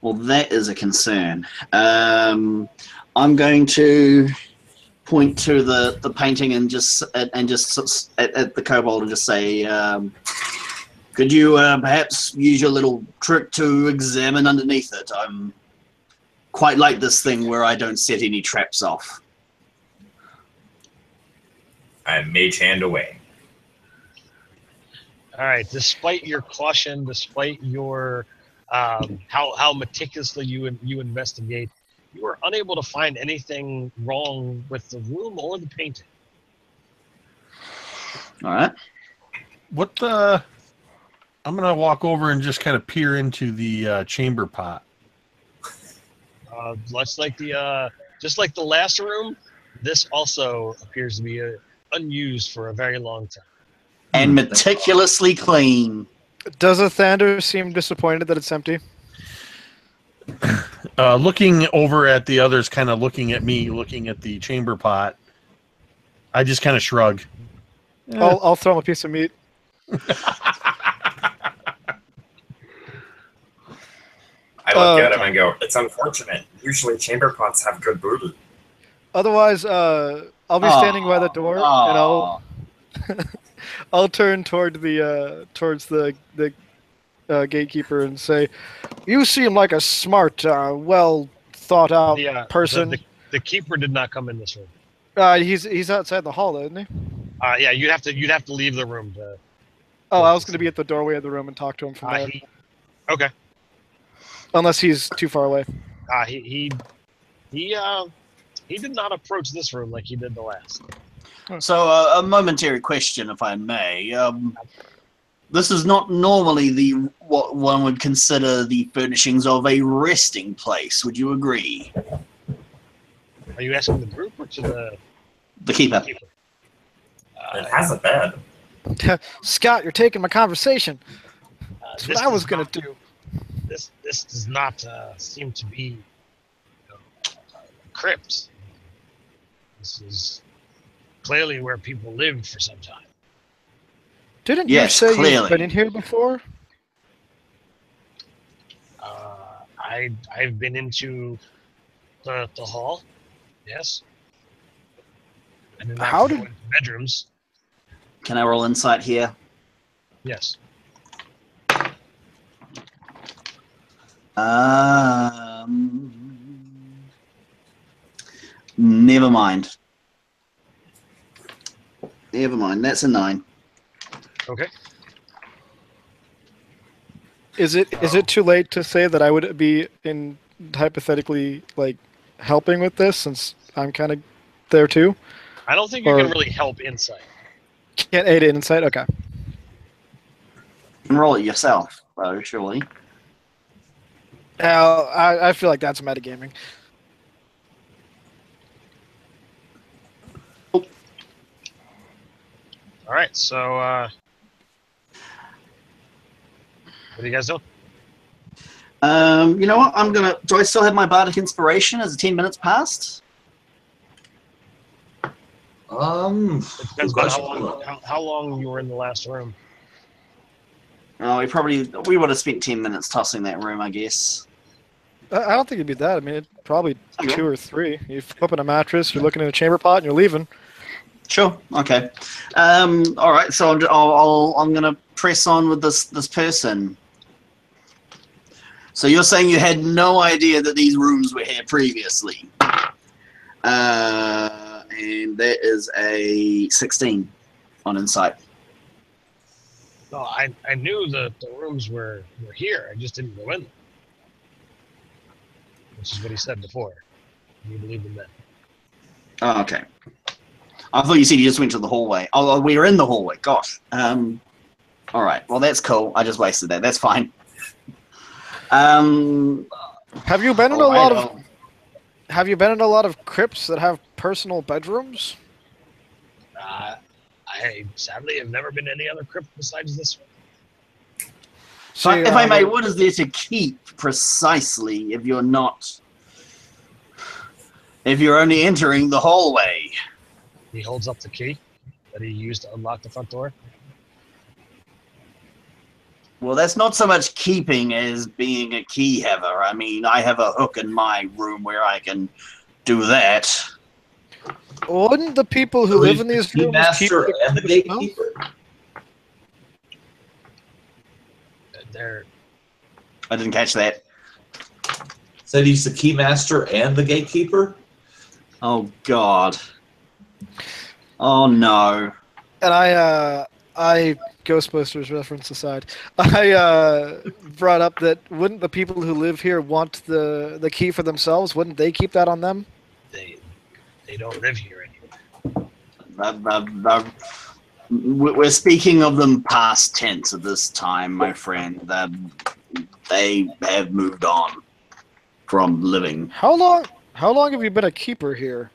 Well, that is a concern. Um, I'm going to point to the, the painting and just and just at, at the kobold and just say, um, Could you uh, perhaps use your little trick to examine underneath it? I'm quite like this thing where I don't set any traps off. I mage hand away. All right. Despite your caution, despite your um, how how meticulously you you investigate, you are unable to find anything wrong with the room or the painting. All right. What the? I'm gonna walk over and just kind of peer into the uh, chamber pot. Uh, just like the uh, just like the last room, this also appears to be uh, unused for a very long time. And meticulously clean. Does Athander seem disappointed that it's empty? Uh, looking over at the others, kind of looking at me, looking at the chamber pot. I just kind of shrug. I'll, I'll throw him a piece of meat. I look Uh, at him and go, "It's unfortunate. Usually chamber pots have good booty." Otherwise, uh, I'll be standing by the door, and I'll I'll turn toward the uh, towards the the uh, gatekeeper and say, "You seem like a smart, uh, well thought out The, uh, person." The, the, the keeper did not come in this room. Uh, he's he's outside the hall, isn't he? Uh, yeah, you'd have to you'd have to leave the room to. Oh, I was going to be at the doorway of the room and talk to him from Uh, there, he, okay. Unless he's too far away. Uh, he he he uh he did not approach this room like he did the last. So, uh, a momentary question, if I may. Um, this is not normally the what one would consider the furnishings of a resting place. Would you agree? Are you asking the group or to the The keeper. keeper? It Uh, has a bed. Scott, you're taking my conversation. uh, That's what I was does going not- to do. This this does not uh, seem to be you know, uh, crypts. This is clearly where people lived for some time. Didn't Yes, you say clearly. you've been in here before? Uh, I I've been into the the hall, yes. I did not How go did- bedrooms. Can I roll insight here? Yes. Um, never mind. Never mind. That's a nine. Okay. Is it is it too late to say that I would be in hypothetically like helping with this since I'm kind of there too? I don't think you can really help insight. Can't aid insight. Okay. And roll it yourself, though, surely. Now I, I feel like that's metagaming. All right. So, uh, what do you guys do? Um, you know what? I'm gonna. Do I still have my bardic inspiration? as the ten minutes passed? Um, It depends on how long, how, how long you were in the last room. Oh, we probably we would have spent ten minutes tossing that room, I guess. I, I don't think it'd be that. I mean, it probably Okay. two or three. You flip in a mattress. You're looking in a chamber pot, and you're leaving. Sure. Okay. Um, all right. So I'm, I'll, I'll, I'm going to press on with this this person. So you're saying you had no idea that these rooms were here previously, uh, and that is a 16 on insight. No, I, I knew the, the rooms were, were here. I just didn't go in them. Which is what he said before. You believe him then. Oh, okay. I thought you said you just went to the hallway. Oh, we were in the hallway. Gosh. Um, all right. Well, that's cool. I just wasted that. That's fine. Um, Have you been in a oh, I lot of. Have you been in a lot of crypts that have personal bedrooms? Uh, I sadly have never been in any other crypt besides this one. See, But if I may, what is there to keep precisely if you're not. If you're only entering the hallway? He holds up the key that he used to unlock the front door. Well, that's not so much keeping as being a key haver. I mean, I have a hook in my room where I can do that. Wouldn't the people who live in these rooms keep master the and the crypts, no? gatekeeper. They're I didn't catch that. Said he's the keymaster and the gatekeeper. Oh God. Oh no. And I, uh, I Ghostbusters reference aside, I uh, brought up that wouldn't the people who live here want the the key for themselves? Wouldn't they keep that on them? they they don't live here anymore. We- We're speaking of them past tense at this time, my friend. That they have moved on from living. How long? How long have you been a keeper here?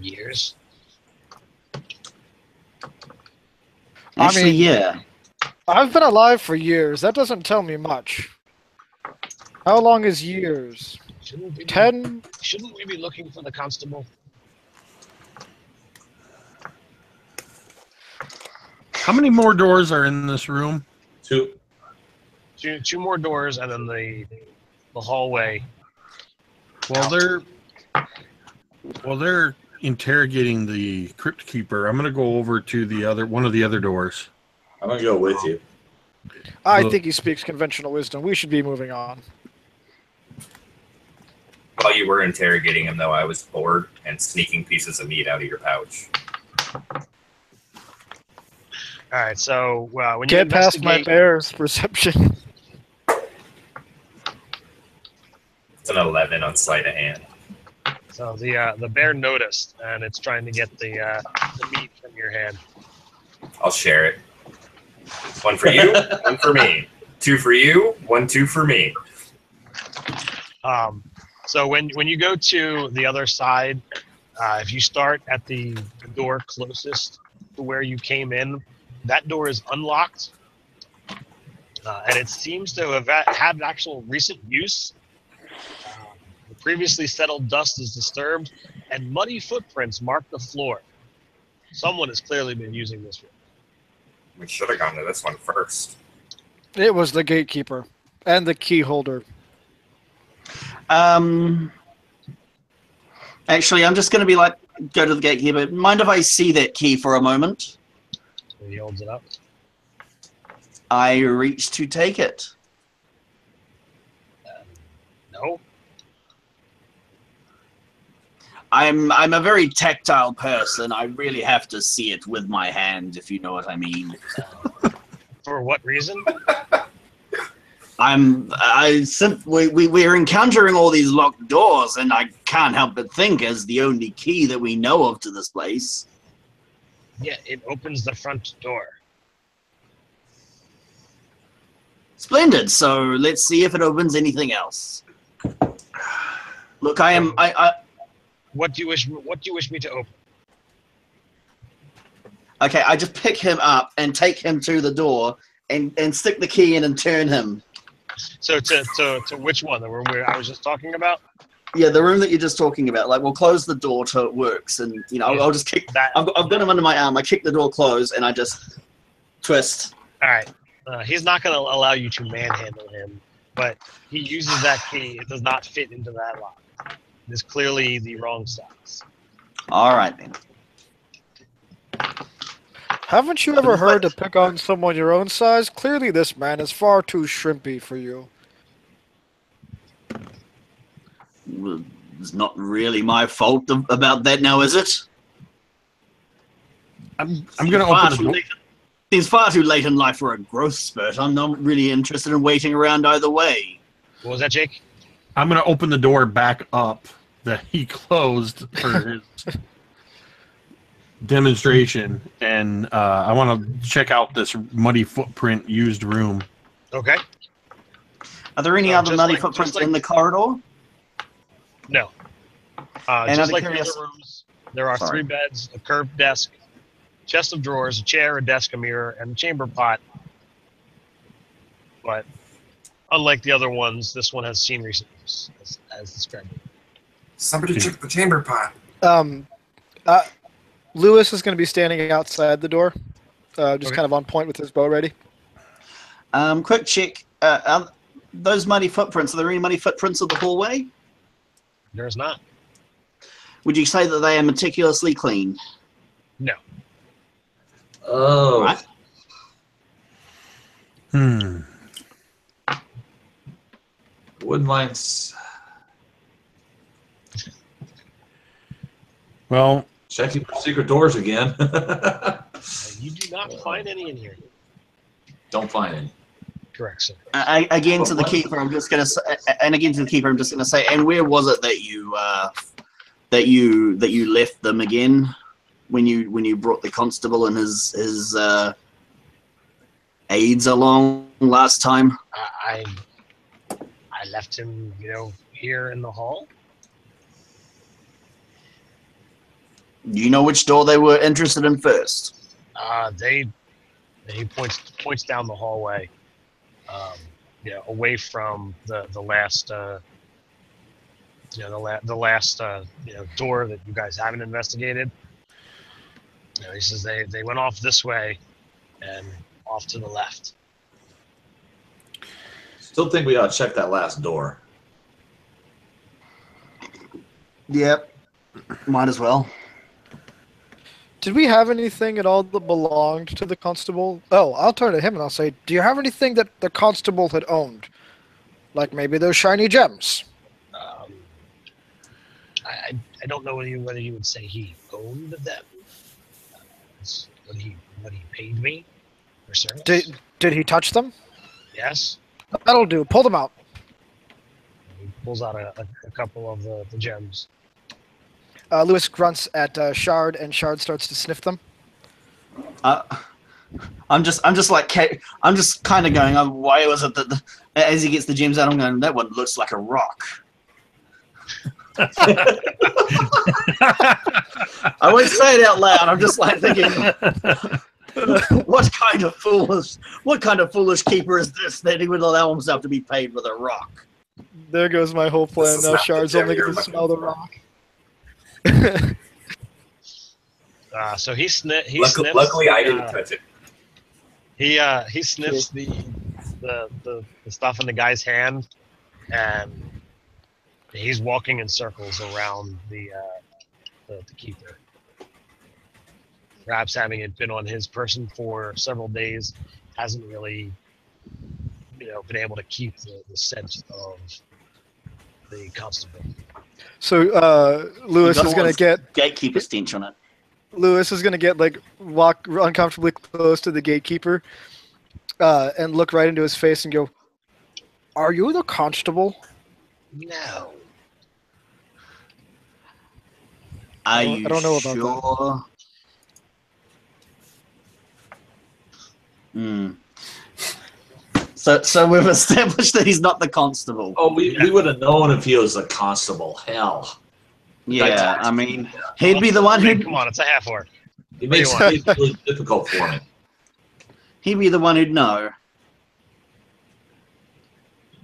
Years. I Actually, mean- yeah. I've been alive for years. That doesn't tell me much. How long is years? Shouldn't we be, Ten? Shouldn't we be looking for the constable? How many more doors are in this room? Two. Two two more doors and then the the hallway. Well, they're well, they're interrogating the crypt keeper. I'm gonna go over to the other one of the other doors. I'm gonna go with you. I Look. think he speaks conventional wisdom. We should be moving on. While you were interrogating him, though, I was bored and sneaking pieces of meat out of your pouch. All right. So uh, when you Get past my bear's perception. It's an 11 on sleight of hand. so the uh, the bear noticed and it's trying to get the uh, the meat from your hand. I'll share it. One for you, one for me. Two for you, one, two for me. Um, so when when you go to the other side, uh, if you start at the door closest to where you came in, that door is unlocked, uh, and it seems to have had actual recent use. Uh, the previously settled dust is disturbed, and muddy footprints mark the floor. Someone has clearly been using this room. We should have gone to this one first. It was the gatekeeper and the key holder. Um. Actually, I'm just going to be like, go to the gatekeeper. Mind if I see that key for a moment? He holds it up. I reach to take it. Uh, no, I'm I'm a very tactile person. I really have to see it with my hand, if you know what I mean. for what reason? I'm I sim- we, we we're encountering all these locked doors, and I can't help but think as the only key that we know of to this place. Yeah, it opens the front door. Splendid. So let's see if it opens anything else. Look, I am I, I What do you wish? What do you wish me to open? okay. I just pick him up and take him to the door and and stick the key in and turn him. So to to, to which one? The room where I was just talking about? Yeah, the room that you're just talking about. Like, we'll close the door till it works, and you know, I'll, I'll just kick. That. I've got, I've got him under my arm. I kick the door closed, and I just twist. All right. Uh, he's not going to allow you to manhandle him, but he uses that key. It does not fit into that lock. It is clearly the wrong size. All right then. Haven't you ever heard to pick on someone your own size? Clearly, this man is far too shrimpy for you. Well, It's not really my fault ab- about that now, is it? I'm I'm gonna open the door. late- It's far too late in life for a growth spurt. I'm not really interested in waiting around either way. What was that, Jake? I'm gonna open the door back up that he closed for his demonstration, and uh, I want to check out this muddy footprint used room. Okay. Are there any Uh, other muddy like- footprints like- in the corridor? No. Uh, And just out of like the curious- other rooms, there are Sorry. three beds, a curved desk, chest of drawers, a chair, a desk, a mirror, and a chamber pot. But unlike the other ones, this one has seen recent use, as, as described. Somebody check the chamber pot. Um, uh, Lewis is going to be standing outside the door, uh, just Okay. kind of on point with his bow ready. Um, quick check. Uh, are those muddy footprints, are there any muddy footprints of the hallway? There's not. Would you say that they are meticulously clean? No. Oh, Right. Hmm. Wouldn't Well, Checking for secret doors again. You do not find any in here. Don't find any. Correct, sir. I, again to the keeper, I'm just gonna say, and again to the keeper, I'm just gonna say, and where was it that you uh, that you that you left them again when you when you brought the constable and his his uh, aides along last time? I, I I left him, you know, here in the hall. Do you know which door they were interested in first? Uh, they, he points points down the hallway, um, you know, away from the the last, uh, you know, the la- the last, uh, you know, door that you guys haven't investigated. You know, he says they they went off this way, and off to the left. Still think we ought to check that last door. Yep. Might as well. Did we have anything at all that belonged to the constable? Oh, I'll turn to him and I'll say, "Do you have anything that the constable had owned, like maybe those shiny gems?" Um, I, I don't know whether you, whether you would say he owned them. Uh, what he what he paid me for service. Did did he touch them? yes. That'll do. Pull them out. He pulls out a, a, a couple of the, the gems. Uh, Lewis grunts at uh, Shard, and Shard starts to sniff them. Uh, I'm just, I'm just like, I'm just kind of going. Oh, why was it that the, as he gets the gems out, I'm going. That one looks like a rock. I won't say it out loud. I'm just like thinking, what kind of foolish, what kind of foolish keeper is this that he would allow himself to be paid with a rock? There goes my whole plan. is Now Shard's only you're going to smell the for. rock. Uh, so he sniff. He Luck- sniffs. luckily, I the, didn't uh, touch it. He uh he sniffs the, the the the stuff in the guy's hand, and he's walking in circles around the uh the, the keeper. Perhaps having it been on his person for several days, hasn't really, you know, been able to keep the, the scent of the constable. So uh, Lewis is going to get Gatekeeper stench on it. Lewis is going to get like walk uncomfortably close to the gatekeeper, uh, and look right into his face and go, "Are you the constable?" No. Are I don't- you I don't know about that. sure? Hmm. So, so we've established that he's not the constable. Oh, we, we would have known if he was a constable. Hell. yeah, I mean, he'd be the one who'd come on, it's a half orc. He makes it really difficult for me. He'd be the one who'd know.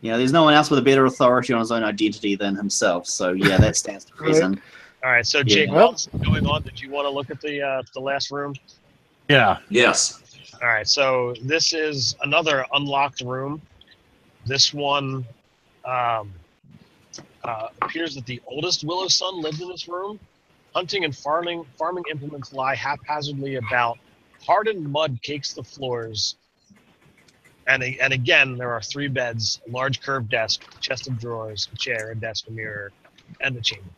Yeah, there's no one else with a better authority on his own identity than himself. So yeah, that stands to reason. All right, so Jake, Yeah. while going on, did you want to look at the uh, the last room? yeah. Yes. All right, so this is another unlocked room. This one um, uh, appears that the oldest Willow son lived in this room. Hunting and farming farming implements lie haphazardly about. Hardened mud cakes the floors. And, and again, there are three beds, a large curved desk, chest of drawers, a chair, a desk, a mirror, and a chamber.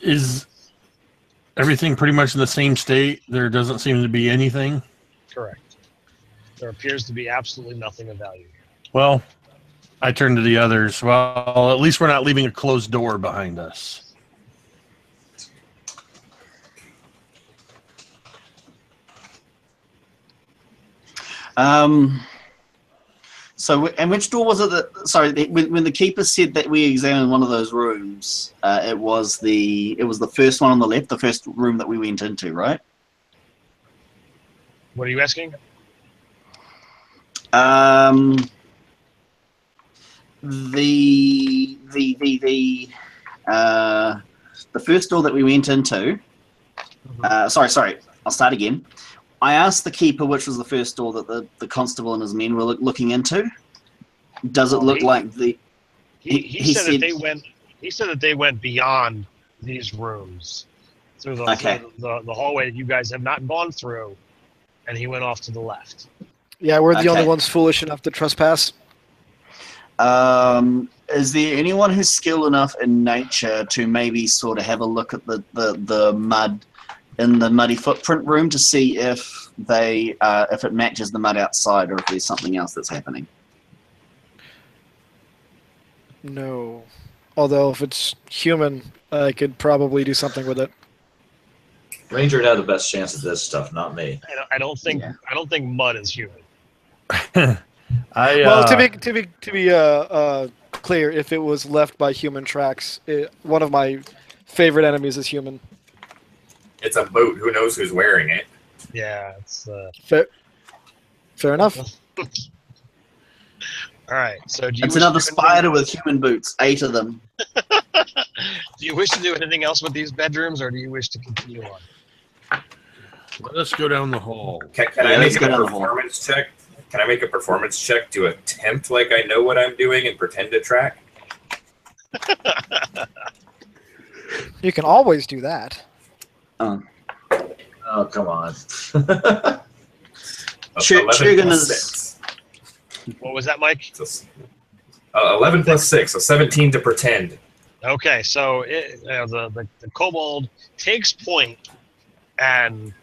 Is everything pretty much in the same state? There doesn't seem to be anything. Correct. There appears to be absolutely nothing of value here. Well, I turn to the others. Well, at least we're not leaving a closed door behind us. Um. So, and which door was it that? Sorry, when, when the keeper said that we examined one of those rooms, uh, it was the it was the first one on the left, the first room that we went into, right? What are you asking? Um, the the the the uh, the first door that we went into. Uh, sorry, sorry. I'll start again. I asked the keeper which was the first door that the, the constable and his men were look, looking into. Does it Well, look he- like the? He, He- he, he said, said- that they went. He said that they went beyond these rooms through the, Okay. through the the hallway that you guys have not gone through, and he went off to the left. Yeah, we're the Okay. only ones foolish enough to trespass. Um, is there anyone who's skilled enough in nature to maybe sort of have a look at the, the, the mud in the muddy footprint room to see if they uh, if it matches the mud outside or if there's something else that's happening? No. Although if it's human, I could probably do something with it. Ranger would have the best chance at this stuff, not me. I don't, I don't think Yeah. I don't think mud is human. I well, uh, to be to be to be uh, uh, clear, if it was left by human tracks, it, one of my favorite enemies is human. It's a boot. Who knows who's wearing it? Yeah, it's uh, Fair, fair enough. all right. So do you It's another spider with human boots, eight of them. Do you wish to do anything else with these bedrooms, or do you wish to continue on? let us go down the hall. Can, can Yeah, I make a down the hall. performance check? Can I make a performance check to attempt like I know what I'm doing and pretend to track? You can always do that. Um, Oh, come on. A- Sh- 11 Shugan plus is- six. What was that, Mike? So s- uh, 11 plus 6, so 17 to pretend. Okay, so it, you know, the, the the kobold takes point and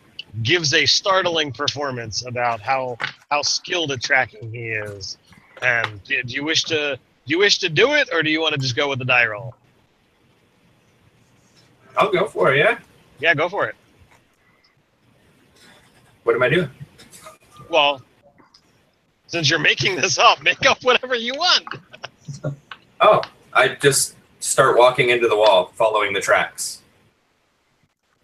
gives a startling performance about how how skilled at tracking he is. And do, do you wish to do you wish to do it, or do you want to just go with the die roll? I'll go for it, yeah? Yeah, go for it. What am I doing? Well, since you're making this up, make up whatever you want. Oh, I just start walking into the wall, following the tracks.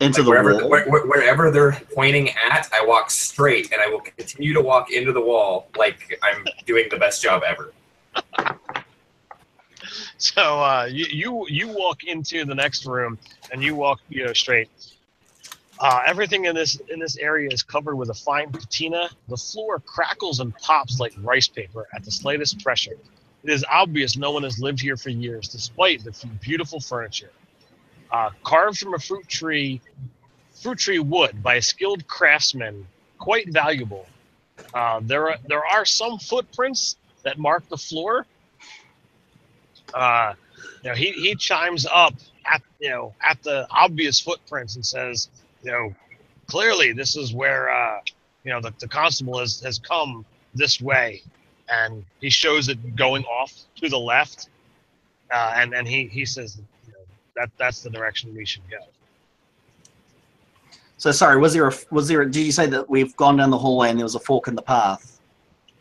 into Like the wherever, wall. where, where- wherever they're pointing at, I walk straight, and I will continue to walk into the wall like I'm doing the best job ever. So uh, you, you you walk into the next room and you walk you know straight. Uh, everything in this in this area is covered with a fine patina. The floor crackles and pops like rice paper at the slightest pressure. It is obvious no one has lived here for years, despite the beautiful furniture. Uh, carved from a fruit tree, fruit tree wood by a skilled craftsman, quite valuable. Uh, there are there are some footprints that mark the floor, uh, you know, he, he chimes up at you know at the obvious footprints and says, you know, clearly this is where uh, you know the, the constable has, has come this way, and he shows it going off to the left, uh, and and he he says, you know, that that's the direction we should go. So sorry, was there a was there? A, did you say that we've gone down the hallway and there was a fork in the path?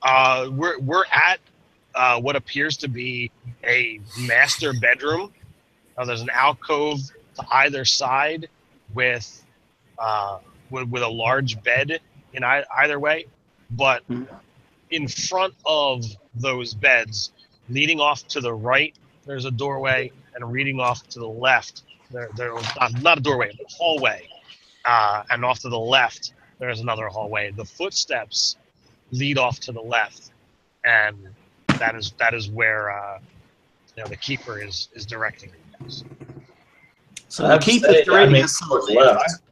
Uh, we're we're at uh, what appears to be a master bedroom. Uh, there's an alcove to either side with uh, with, with a large bed in I- either way, but in front of those beds, leading off to the right, there's a doorway, and leading off to the left, there there's not, not a doorway, but a hallway, uh, and off to the left, there's another hallway. The footsteps lead off to the left, and that is that is where uh, you know the keeper is is directing you guys. So I the have to is directing us to the towards left. left.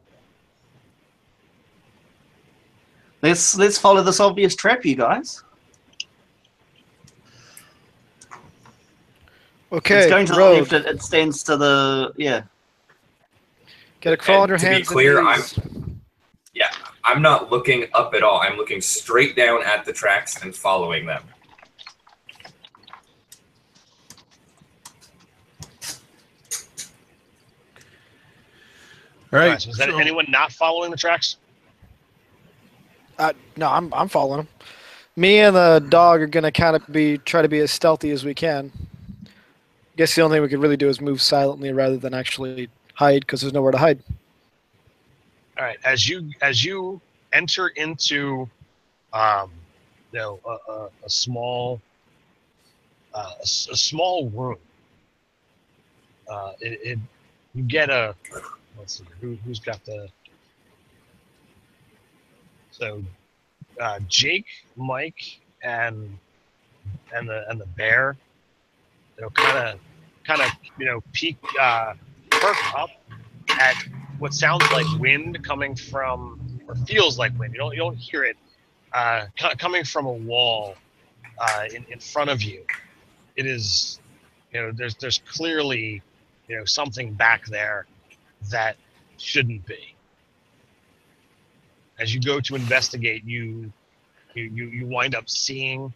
Let's let's follow this obvious trap, you guys. Okay, it's going to the left. It, it stands to the yeah. Get a crawl on And your to be clear, and I'm- knees. I'm not looking up at all. I'm looking straight down at the tracks and following them. All All right. right, so is that so- anyone not following the tracks? Uh, no, I'm I'm following him. Me and the dog are gonna kind of be try to be as stealthy as we can. I guess the only thing we could really do is move silently rather than actually hide because there's nowhere to hide. All right, as you as you enter into, um, you know, a, a, a small, uh, a, s- a small room. Uh, it, it you get a let's see who who's got the so uh, Jake, Mike, and and the and the bear, you know, kind of kind of you know peek uh, perk up at what sounds like wind coming from or feels like wind. You don't you don't hear it uh, coming from a wall uh, in, in front of you. It is, you know, there's there's clearly, you know, something back there that shouldn't be. As you go to investigate, you you you, you wind up seeing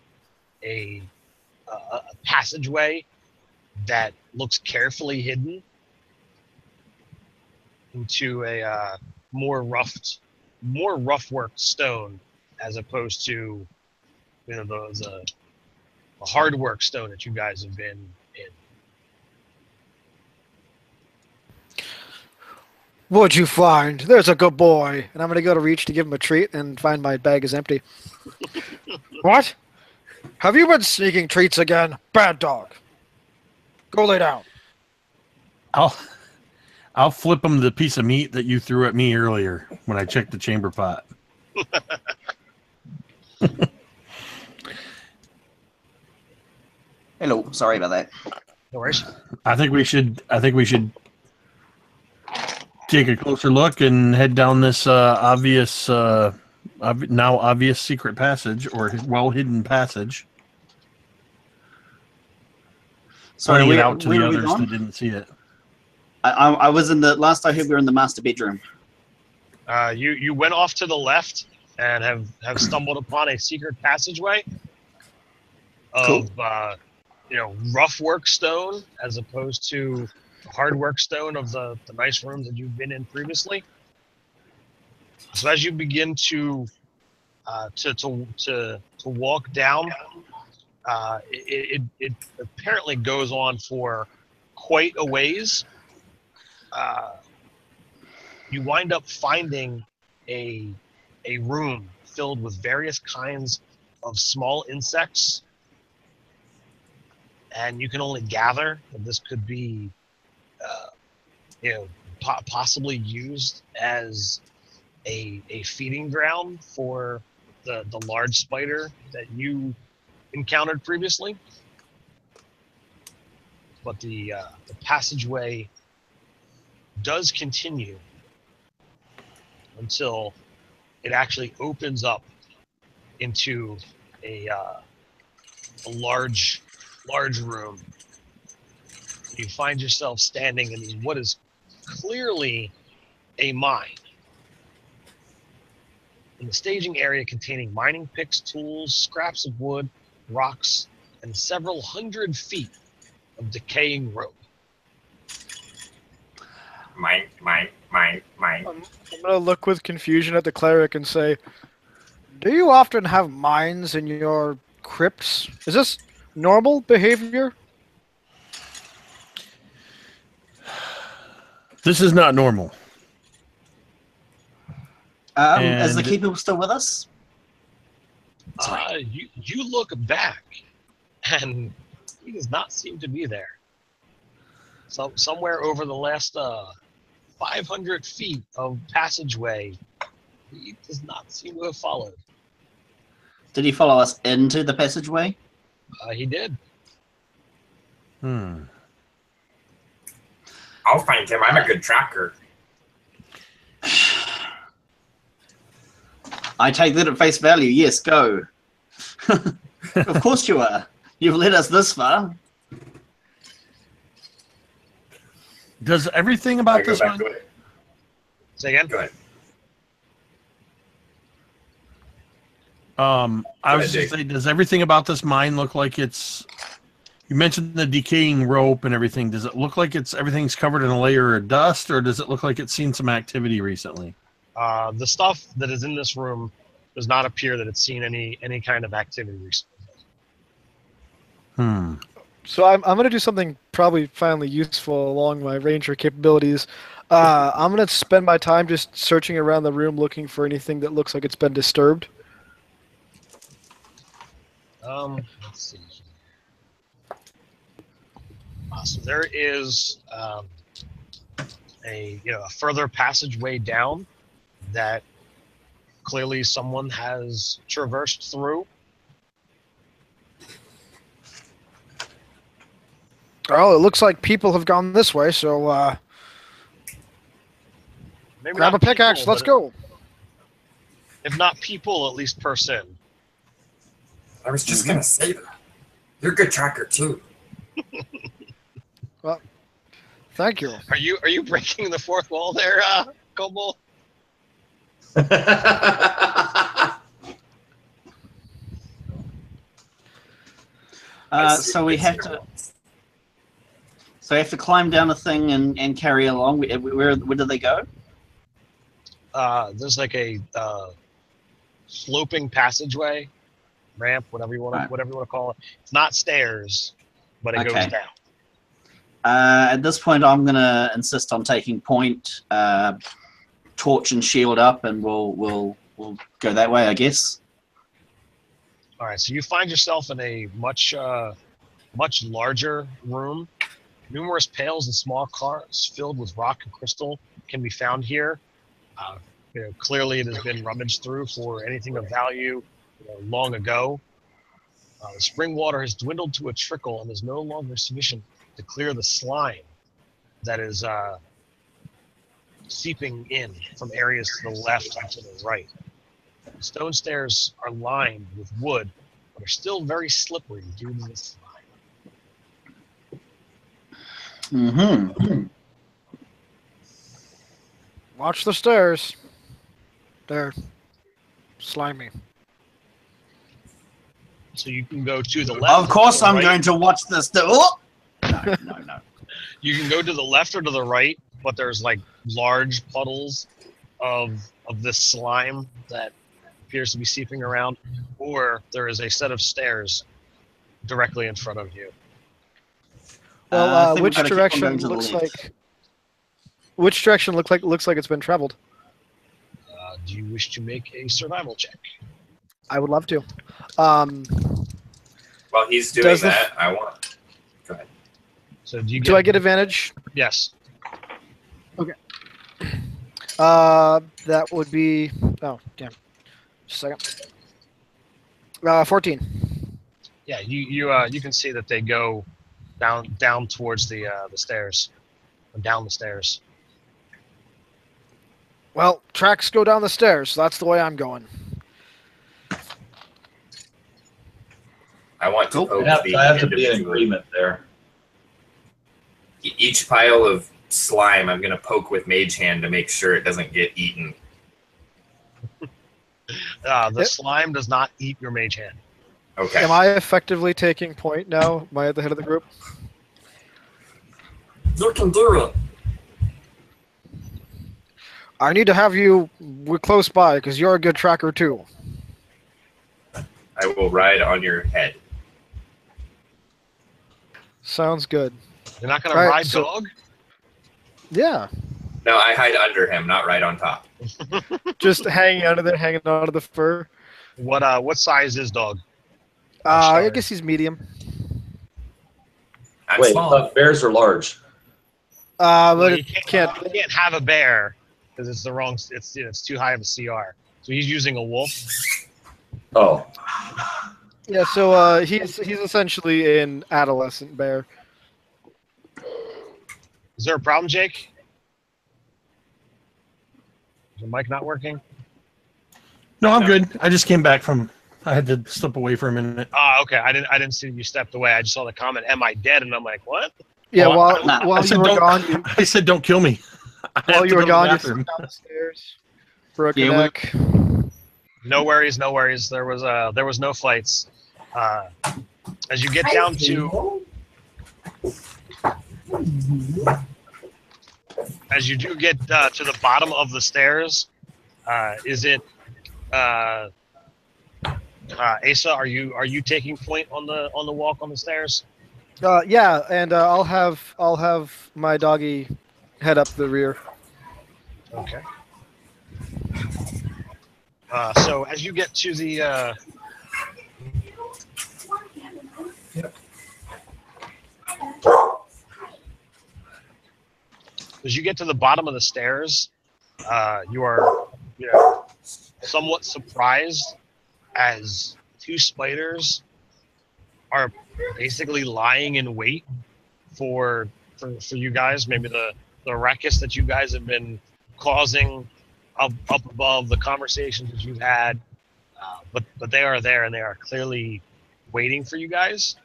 a, a a passageway that looks carefully hidden into a uh, more roughed, more rough work stone as opposed to you know the, the the hard work stone that you guys have been in. What'd you find? There's a good boy. And I'm going to go to reach to give him a treat and find my bag is empty. what? Have you been sneaking treats again? Bad dog. Go lay down. I'll I'll flip him the piece of meat that you threw at me earlier when I checked the chamber pot. Hello, sorry about that. No worries. I think we should I think we should take a closer look and head down this uh, obvious uh, ob- now obvious secret passage or well hidden passage. Sorry, pointing it out to the others gone? that didn't see it. I, I, I was in the last I heard we were in the master bedroom. Uh, you you went off to the left and have have stumbled upon a secret passageway of uh, you know rough work stone as opposed to hard work stone of the the nice rooms that you've been in previously. So as you begin to uh, to to to to walk down, uh, it, it it apparently goes on for quite a ways. Uh, you wind up finding a a room filled with various kinds of small insects and you can only gather that this could be uh, you know po- possibly used as a a feeding ground for the the large spider that you encountered previously but the uh, the passageway does continue until it actually opens up into a uh, a large large room. You find yourself standing in what is clearly a mine. In the staging area containing mining picks, tools, scraps of wood, rocks, and several hundred feet of decaying rope. Mine, mine, mine, mine. I'm, I'm going to look with confusion at the cleric and say, Do you often have mines in your crypts? Is this normal behavior? This is not normal. Um, is the And- keeper still with us? Uh, you you look back, and he does not seem to be there. So somewhere over the last uh, 500 feet of passageway, he does not seem to have followed. Did he follow us into the passageway? Uh, he did. Hmm. I'll find him. I'm a good tracker. I take that at face value. Yes, go. of course you are. You've led us this far. Does everything about this back one? Say again. Go ahead. Um, I Go was ahead, just saying, does everything about this mine look like it's? You mentioned the decaying rope and everything. Does it look like it's everything's covered in a layer of dust, or does it look like it's seen some activity recently? Uh, the stuff that is in this room does not appear that it's seen any any kind of activity recently. Hmm. So I'm, I'm going to do something probably finally useful along my ranger capabilities. Uh, I'm going to spend my time just searching around the room looking for anything that looks like it's been disturbed. Um, let's see. Uh, so there is um, a you know a further passageway down that clearly someone has traversed through. Oh, it looks like people have gone this way, so uh, Maybe grab a pickaxe. people, Let's go. if not people, at least person. I was just gonna say that. You're a good tracker too. Thank you. Are you are you breaking the fourth wall there, uh, Kobold? Uh, so we have to. So we have to climb down a thing and, and carry along. Where, where where do they go? Uh, there's like a uh, sloping passageway, ramp, whatever you want to Right. whatever you want to call it. It's not stairs, but it Okay. goes down. Uh, at this point, I'm gonna insist on taking point, uh, torch and shield up, and we'll we'll we'll go that way, I guess. All right, so you find yourself in a much uh, much larger room. Numerous pails and small cars filled with rock and crystal can be found here. Uh, you know, clearly, it has been rummaged through for anything of value you know, long ago. Uh, the spring water has dwindled to a trickle and is no longer sufficient to clear the slime that is uh, seeping in from areas to the left and to the right. The stone stairs are lined with wood, but are still very slippery due to the slime. Mm-hmm. Watch the stairs. They're slimy. So you can go to the left. Of course, or to the I'm right. going to watch this. Do- oh! No, no, no. You can go to the left or to the right, but there's like large puddles of of this slime that appears to be seeping around, or there is a set of stairs directly in front of you. Well, Uh, uh, which gotta keep on direction going to the looks like? Which direction look like looks like it's been traveled? Uh, do you wish to make a survival check? I would love to. Um, While he's doing Does the- that, I want. Go ahead. So do you get? do I get advantage? Yes. Okay. Uh, that would be. Oh, damn. Just a second. Uh, fourteen. Yeah. You you uh you can see that they go down down towards the uh the stairs, or down the stairs. Well, tracks go down the stairs. So that's the way I'm going. I want to Cool. poke I have, the I have to be in agreement there. Each pile of slime, I'm gonna poke with Mage Hand to make sure it doesn't get eaten. Uh, the Yep. slime does not eat your mage hand. Okay. Am I effectively taking point now? Am I at the head of the group? You can do it. I need to have you w- close by because you're a good tracker too. I will ride on your head. Sounds good. You're not gonna Alright, ride so- dog. Yeah, No, I hide under him, not right on top. just hanging out of there, hanging out of the fur. What uh what size is dog? Uh, I guess he's medium. I'm Wait, small. uh, bears are large. Uh, but well, you can't, can't. you can't have a bear because it's the wrong. It's it's too high of a CR. So he's using a wolf. Oh, Yeah, so uh, he's he's essentially an adolescent bear. Is there a problem, Jake? Is the mic not working? No, I'm No. good. I just came back from. I had to slip away for a minute. Ah, okay. I didn't I didn't see you stepped away. I just saw the comment, "Am I dead?" And I'm like, "What?" Yeah, Oh, I- while Nah, while I you said were don't- gone, you, I said, "Don't kill me." I while you go were to the gone, you bathroom. slipped down the stairs, broke Yeah, neck. No worries, no worries. There was uh there was no flights. Uh, as you get down to as you do get uh, to the bottom of the stairs, uh, is it uh, uh, Asa? Are you are you taking point on the on the walk on the stairs? Uh, yeah, and uh, I'll have I'll have my doggy head up the rear. Okay. Uh, so as you get to the uh, as you get to the bottom of the stairs, uh, you are you know, somewhat surprised as two spiders are basically lying in wait for for, for you guys. Maybe the the ruckus that you guys have been causing up, up above the conversations that you've had, uh, but but they are there and they are clearly waiting for you guys.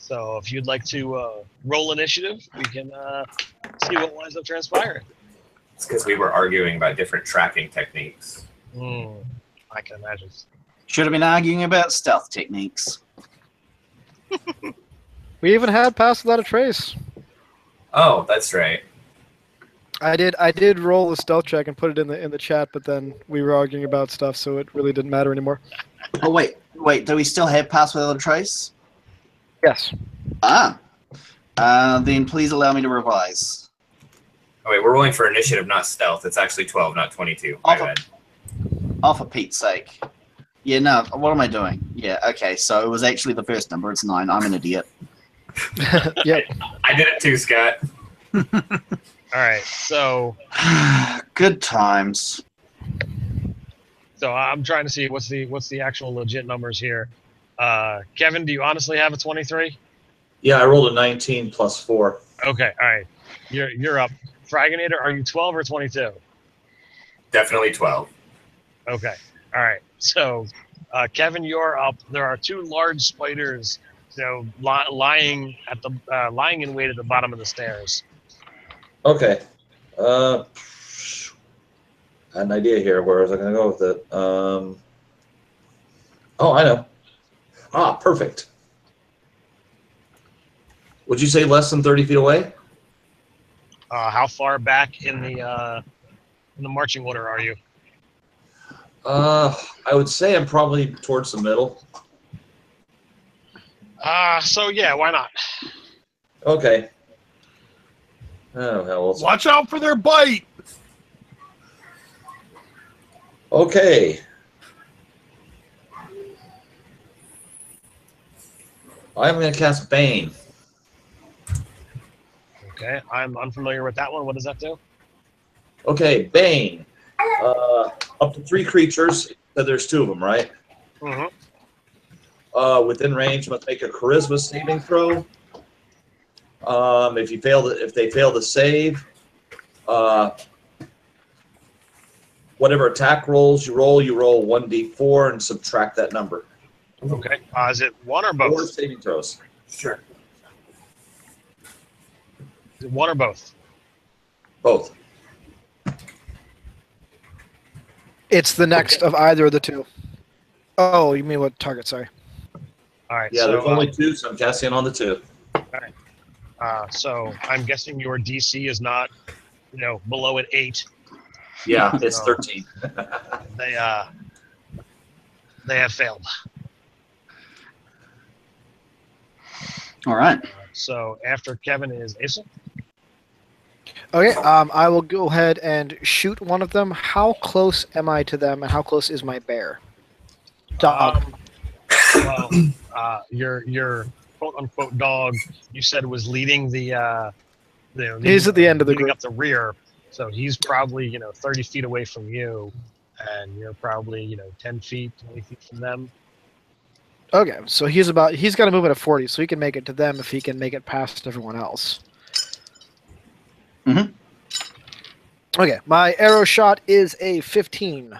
So if you'd like to uh, roll initiative, we can uh, see what winds up transpiring. It's because we were arguing about different tracking techniques. Hmm, I can imagine. Should have been arguing about stealth techniques. We even had pass without a trace. Oh, that's right. I did. I did roll a stealth check and put it in the in the chat, but then we were arguing about stuff, so it really didn't matter anymore. Oh wait, wait. Do we still have pass without a trace? Yes. Ah. Uh, then please allow me to revise. Oh wait, we're rolling for initiative, not stealth. It's actually twelve, not twenty-two. My Oh. bad. Oh, for Pete's sake. Yeah, no. What am I doing? Yeah. Okay. So it was actually the first number. It's nine. I'm an idiot. yep. I did it too, Scott. All right, so Good times. so I'm trying to see what's the what's the actual legit numbers here. Uh, Kevin, do you honestly have a 23? Yeah, I rolled a 19 plus four. Okay, all right, you're you're up. Fragonator, are you 12 or 22? Definitely twelve. Okay. All right. So, uh, Kevin, you're up. There are two large spiders, you know, li- lying at the uh, lying in wait at the bottom of the stairs. Okay. Uh, I had an idea here. Where was I going to go with it? Um, oh, I know. Ah, perfect. Would you say less than 30 feet away? Uh, how far back in the uh, in the marching order are you? Uh, I would say I'm probably towards the middle. Uh, so yeah, why not? Okay. Oh, hell. Watch out for their bite. Okay. I'm going to cast Bane. Okay, I'm unfamiliar with that one. What does that do? Okay, Bane. Uh, up to three creatures. So there's two of them, right? Mm-hmm. Uh, within range, must make a Charisma saving throw. Um, if you fail, to, if they fail to save, uh, whatever attack rolls you roll, you roll one d4 and subtract that number. Okay. Uh, is it one or Four both? saving throws. Sure. Is it one or both? Both. It's the next of either of the two. Oh, you mean what target? Sorry. All right. Yeah, so, there's only two, so I'm casting on the two. uh, so I'm guessing your DC is not, you know, below an eight. Yeah, it's Oh. 13. They uh, they have failed. All right. So after Kevin is Asa. Okay. Um, I will go ahead and shoot one of them. How close am I to them, and how close is my bear? Dog. Um, well, uh, your your quote unquote dog you said was leading the uh, you know, He's at the end of the leading group. up the rear, so he's probably you know thirty feet away from you, and you're probably you know ten feet, twenty feet from them. Okay, so he's about he's got to move at a forty, so he can make it to them if he can make it past everyone else. Mhm. Okay, my arrow shot is a fifteen.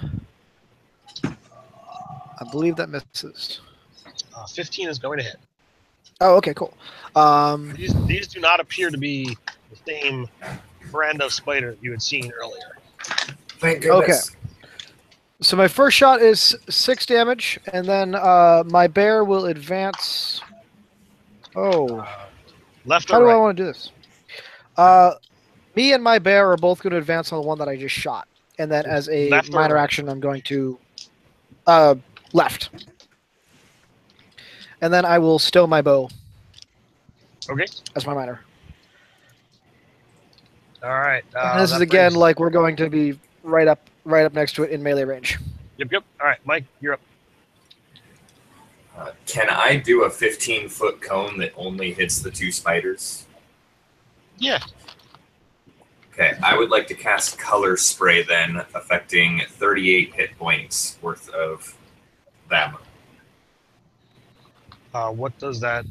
I believe that misses. Uh, Fifteen is going to hit. Oh, okay, cool. Um, These these do not appear to be the same brand of spider you had seen earlier. Thank goodness. Okay. So my first shot is six damage, and then uh, my bear will advance. Oh, Left how do I want to do this? Uh, me and my bear are both going to advance on the one that I just shot, and then as a Left minor right? action, I'm going to uh, left, and then I will stow my bow Okay. as my minor. All right. Uh, and this is again brings- like we're going to be right up, right up next to it in melee range. Yep. Yep. All right, Mike, you're up. Uh, can I do a 15 foot cone that only hits the two spiders? Yeah. Okay, I would like to cast Color Spray then, affecting 38 hit points worth of them. Uh, what does that?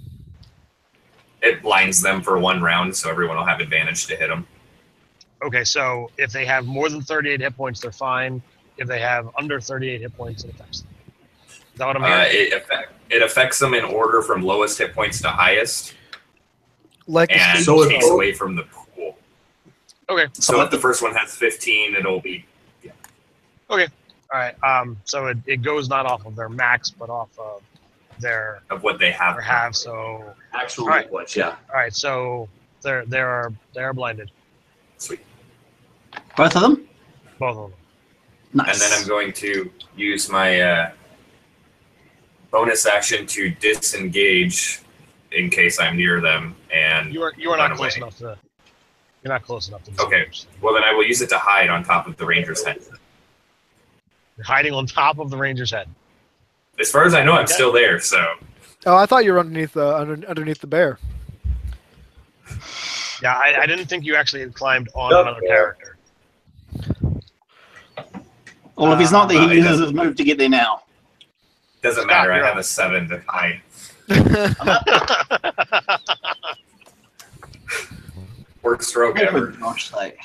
It blinds them for one round, so everyone will have advantage to hit them. Okay, so if they have more than 38 hit points, they're fine. If they have under 38 hit points, it affects them. Is that what I'm Uh, it, affect, it affects them in order from lowest hit points to highest, Like and So it if- takes away from the pool. okay, So if the first one has 15, it'll be Okay. all right. Um, so it, it goes not off of their max, but off of their of what they have. or have. So Actual All right. hit points, yeah. all right, so they're they're they're blinded, Sweet. Both of them? both of them. Nice. And then I'm going to use my uh, bonus action to disengage in case I'm near them. And You are you are Run not close enough to. You're not close enough to. Okay. well, then I will use it to hide on top of the ranger's head. You're hiding on top of the ranger's head. As far as I know, I'm Okay. still there. So Oh, I thought you were underneath the under, underneath the bear. Yeah, I, I didn't think you actually had climbed on Nope. another character. Well, if he's not there, Uh, he it uses his move to get there now. doesn't Scott, matter. I have a seven to hide. Worst stroke ever. gosh sake.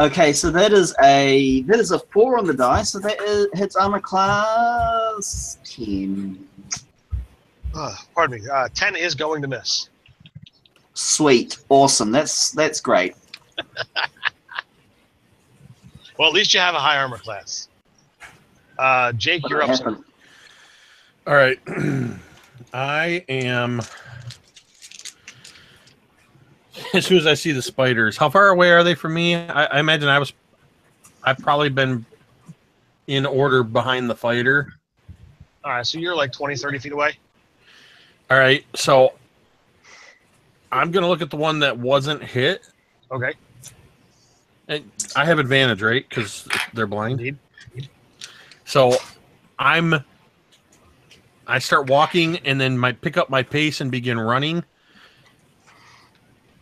Okay, so that is a that is a four on the die, so that is, hits armor class ten. Uh, pardon me. Uh, Ten is going to miss. Sweet, awesome. That's that's great. Well, at least you have a high armor class. Uh, Jake, you're up. sir. All right. I am. As soon as I see the spiders, how far away are they from me? I, I imagine I was. I've probably been in order behind the fighter. All right, so you're like 20, 30 feet away. All right, so I'm gonna look at the one that wasn't hit. Okay. And I have advantage, right? Because they're blind. Indeed. So I'm I start walking and then my pick up my pace and begin running.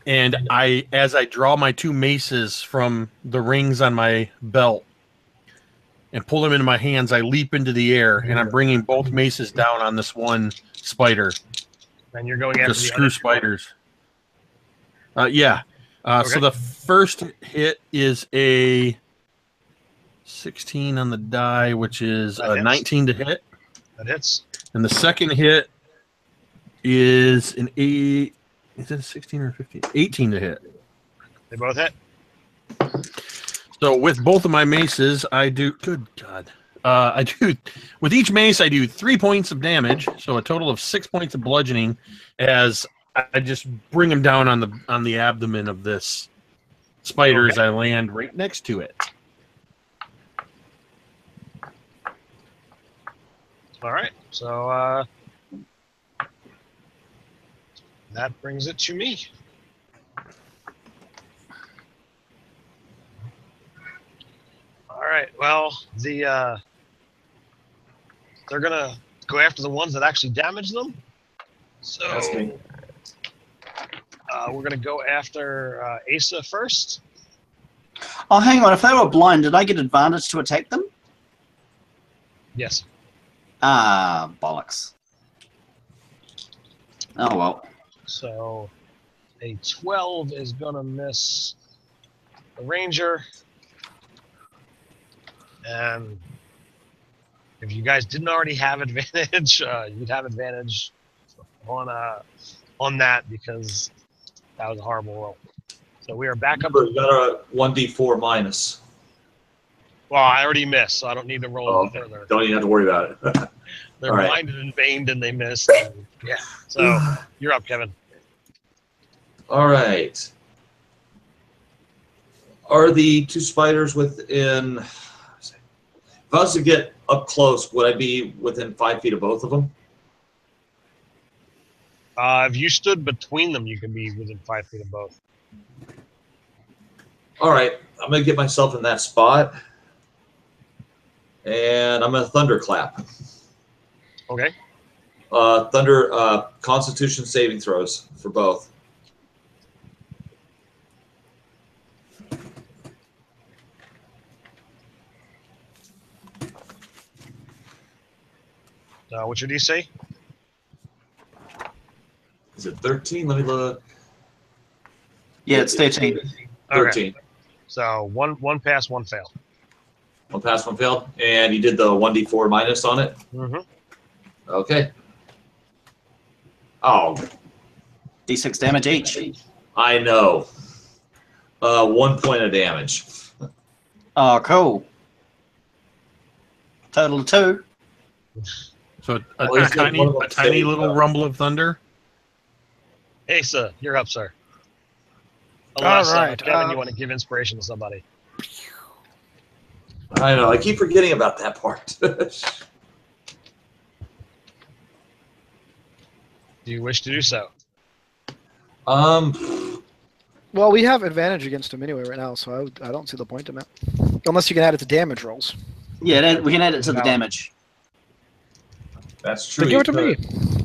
And I as I draw my two maces from the rings on my belt and pull them into my hands, I leap into the air and I'm bringing both maces down on this one spider And you're going after to the screw spiders. Uh, yeah. Uh, So the first hit is a 16 on the die, which is That a hits. 19 to hit. That hits. And the second hit is an 8. Is it a 16 or 15? 18 to hit. They both hit. So with both of my maces, I do. Good God. Uh, I do. With each mace, I do three points of damage. So a total of six points of bludgeoning as I just bring them down on the on the abdomen of this spider as I land right next to it. All right. So uh, that brings it to me. All right. Well, the uh, they're gonna go after the ones that actually damage them. So That's me. Uh, we're gonna go after uh, Asa first. Oh, hang on. If they were blind, did I get advantage to attack them? Yes. Ah, bollocks. Oh well. So a 12 is going to miss the Ranger. And if you guys didn't already have advantage, uh, you'd have advantage on uh, on that because that was a horrible roll. So we are back up. Remember, you got a one d four minus. Well, I already missed, so I don't need to roll Oh, any further. Don't even have to worry about it. They're all right. blinded and veined, and they missed. and- yeah. So you're up, Kevin. All right. Are the two spiders within? If I was to get up close, would I be within five feet of both of them? Uh, if you stood between them, you can be within five feet of both. All right, I'm gonna get myself in that spot, and I'm gonna thunderclap. Okay. Uh, thunder uh, Constitution saving throws for both. Uh, what's your DC? Is it 13? Let me look. Yeah, it's thirteen. Okay. 13. So one one pass, one fail. One pass, one failed, and you did the one d four minus on it. Mm-hmm. Okay. Oh, D6 damage each. I know. Uh, one point of damage. Oh, cool. Total of two. So a, Well, a he's tiny, one of them a tiny little though. rumble of thunder. Asa, you're up, sir. All Unless, uh, Kevin, uh, you want to give inspiration to somebody. I know. I keep forgetting about that part. Do you wish to do so? um, Well, we have advantage against him anyway right now, so I, would- I don't see the point in it. Unless you can add it to damage rolls. Yeah, we can add it to the damage. that's true. But give it to you me.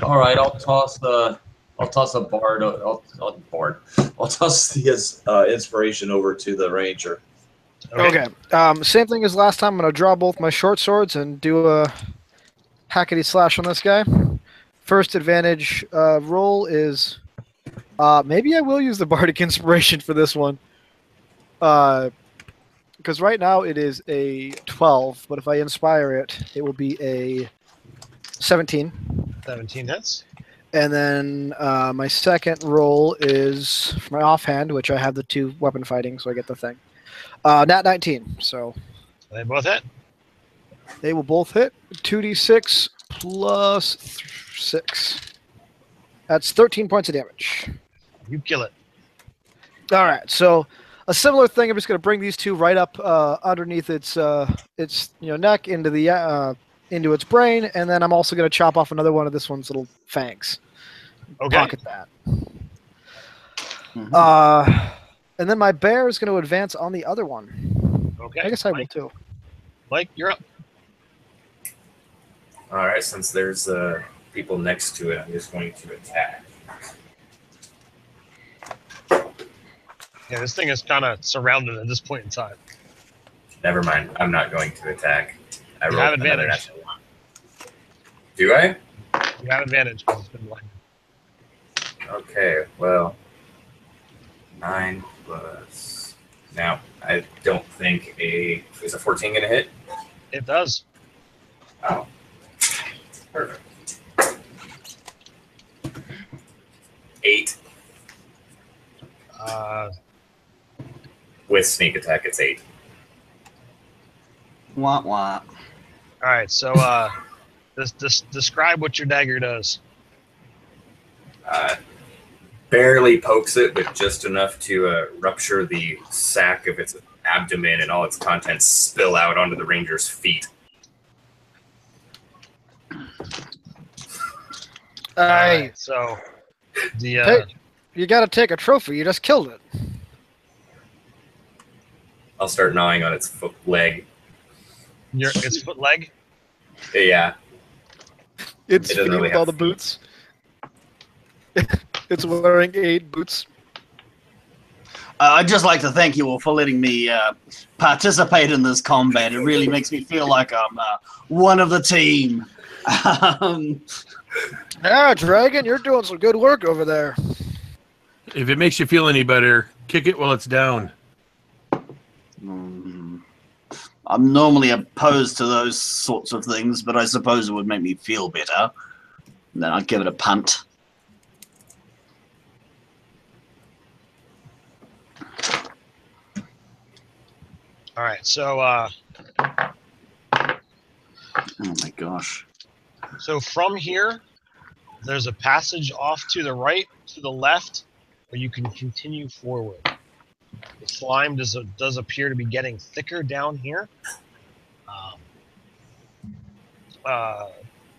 Could. All right, I'll toss the. I'll toss a bard. I'll, I'll bard. I'll toss the uh, inspiration over to the ranger. Okay. Um, same thing as last time. I'm gonna draw both my short swords and do a hackety slash on this guy. First advantage uh, roll is uh, maybe I will use the bardic inspiration for this one. Because right now it is a 12, but if I inspire it, it will be a 17. 17 hits. And then uh, my second roll is for my offhand, which I have the two weapon fighting, so I get the thing. Uh, nat 19. So They both hit. they will both hit. 2d6 6. That's 13 points of damage. You kill it. All right, so a similar thing. I'm just going to bring these two right up uh, underneath its uh, its you know neck into the uh, into its brain, and then I'm also going to chop off another one of this one's little fangs. Okay. Pocket that. Mhm. Uh, and then my bear is going to advance on the other one. Okay. I guess I will too. Mike, you're up. All right, since there's uh, people next to it, I'm just going to attack. Yeah, this thing is kind of surrounded at this point in time. Never mind. I'm not going to attack. I You rolled have another advantage. Natural one. Do I? You have advantage because it's been blinded. Okay, well, nine plus. Now, I don't think a is a 14 gonna hit. It does. Oh, perfect. Eight Uh, with sneak attack. It's eight. Wah, wah. all right. So, uh, this, this, describe what your dagger does. Uh, barely pokes it, but just enough to uh, rupture the sac of its abdomen, and all its contents spill out onto the ranger's feet. All Hey, right, so, the uh, Hey. you got to take a trophy. You just killed it. I'll start gnawing on its foot leg. your its foot leg. Yeah, It's It fitting really with all the boots. it's wearing eight boots. Uh, I'd just like to thank you all for letting me uh, participate in this combat. It really makes me feel like I'm uh, one of the team. um, Yeah, Dragon, you're doing some good work over there. If it makes you feel any better, kick it while it's down. mm, I'm normally opposed to those sorts of things, but I suppose it would make me feel better. And then I'd give it a punt. All right. So, uh, Oh my gosh. so from here, there's a passage off to the right, to the left, where you can continue forward. The slime does does appear to be getting thicker down here. Um, uh,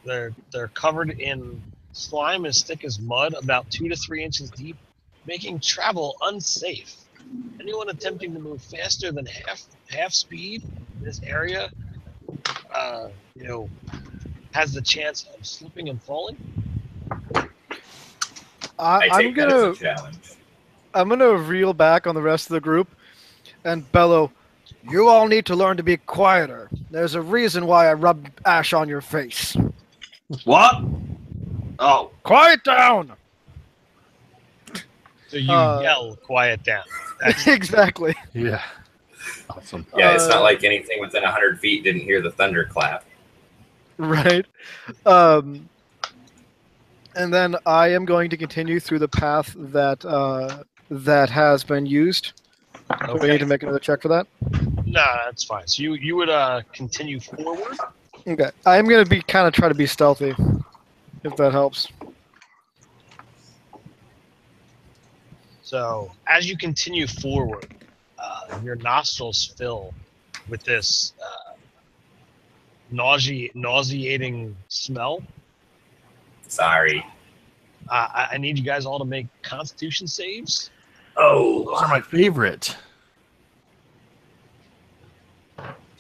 they're they're covered in slime as thick as mud, about two to three inches deep, making travel unsafe. Anyone attempting to move faster than half half speed in this area, uh, you know, has the chance of slipping and falling. I, I take I'm gonna as a challenge. I'm gonna reel back on the rest of the group and bellow. You all need to learn to be quieter. There's a reason why I rub ash on your face. What? Oh, Quiet down. So you Uh, yell, quiet down. That's, exactly. Yeah. Awesome. Yeah, it's Uh, not like anything within hundred feet didn't hear the thunderclap. Right. Um, and then I am going to continue through the path that uh, that has been used. Do we need to make another check for that? Nah, that's fine. So you you would uh continue forward. Okay. I'm going to be kind of try to be stealthy, if that helps. So as you continue forward, uh, your nostrils fill with this uh, nausea nauseating smell. Sorry. Uh, I, I need you guys all to make Constitution saves. Oh, Those are my favorite.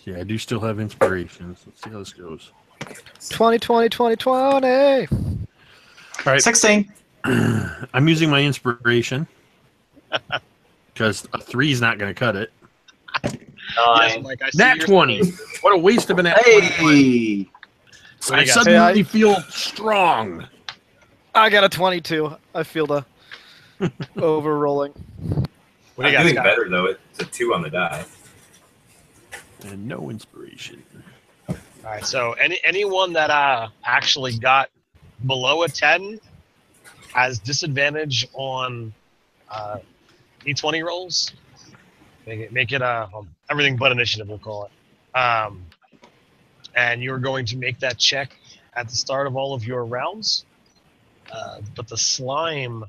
Yeah, I do still have inspirations. Let's see how this goes. 20, 20, 20, 20. All right, 16. I'm using my inspiration because a three is not going to cut it. Yes, nine. Mike, Nat 20. What a waste of an nat 20. Hey! What do you I got? suddenly Hey, I- feel strong. I got a 22. I feel the over rolling. What do I'm doing got? better though. It's a two on the die. And no inspiration. All right. So any anyone that uh actually got below a ten has disadvantage on uh, d20 rolls. Make it make it uh um, everything but initiative. We'll call it. Um, and you're going to make that check at the start of all of your rounds. Uh, but the slime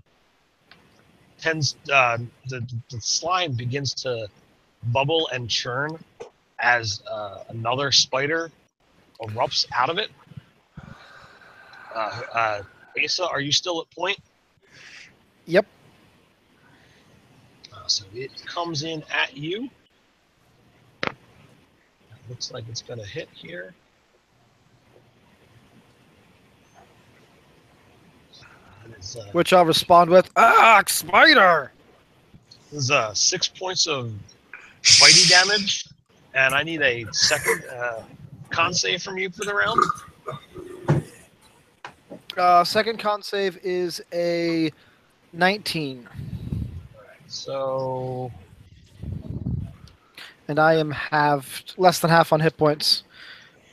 tends uh, the, the slime begins to bubble and churn as uh, another spider erupts out of it. Uh, uh, Asa, are you still at point? Yep. Uh, so it comes in at you. Looks like it's going to hit here. It's, uh, Which I'll respond with, ah, spider! This is uh, six points of bitey damage, and I need a second uh, con save from you for the round. Uh, second con save is a 19. So And I am halved, less than half on hit points.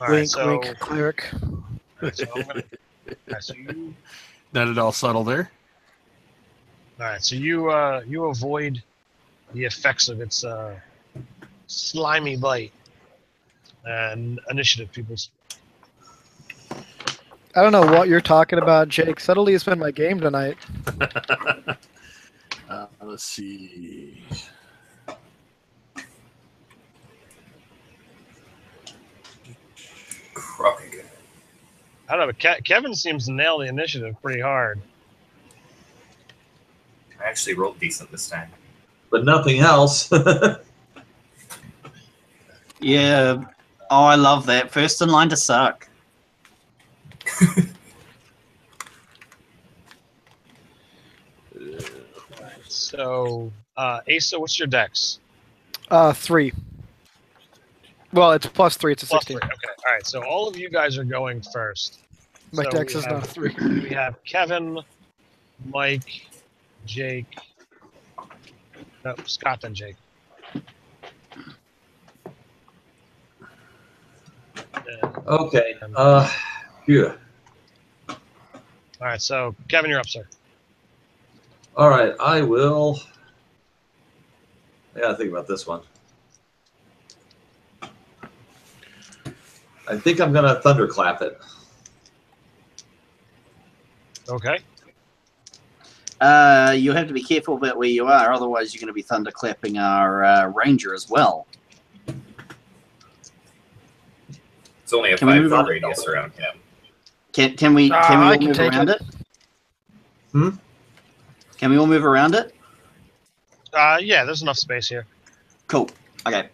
All right, wink, so, wink, cleric. all right, so I'm gonna. Right, so you. Not at all subtle there. All right, so you uh you avoid the effects of its uh slimy bite. And initiative, peoples. I don't know what you're talking about, Jake. Subtlety has been my game tonight. Uh, let's see. I don't know, but Ke- Kevin seems to nail the initiative pretty hard. I actually rolled decent this time. but nothing else. Yeah. Oh, I love that. First in line to suck. So, uh, Asa, what's your dex? Uh, three. Well, it's plus three. It's a Plus 16. three. Okay. All right. So all of you guys are going first. My So dex is have- not three. We have Kevin, Mike, Jake. No, Scott and Jake. And- okay. Uh, yeah. all right. So Kevin, you're up, sir. All right, I will. Yeah, think about this one. I think I'm gonna thunderclap it. Okay. Uh, you have to be careful about where you are, otherwise you're going to be thunderclapping our uh, ranger as well. It's only a Can we five move foot on? radius around him. Can can we can we all can move around it. it? Hmm? Can we all move around it? Uh, yeah, there's enough space here. Cool. Okay.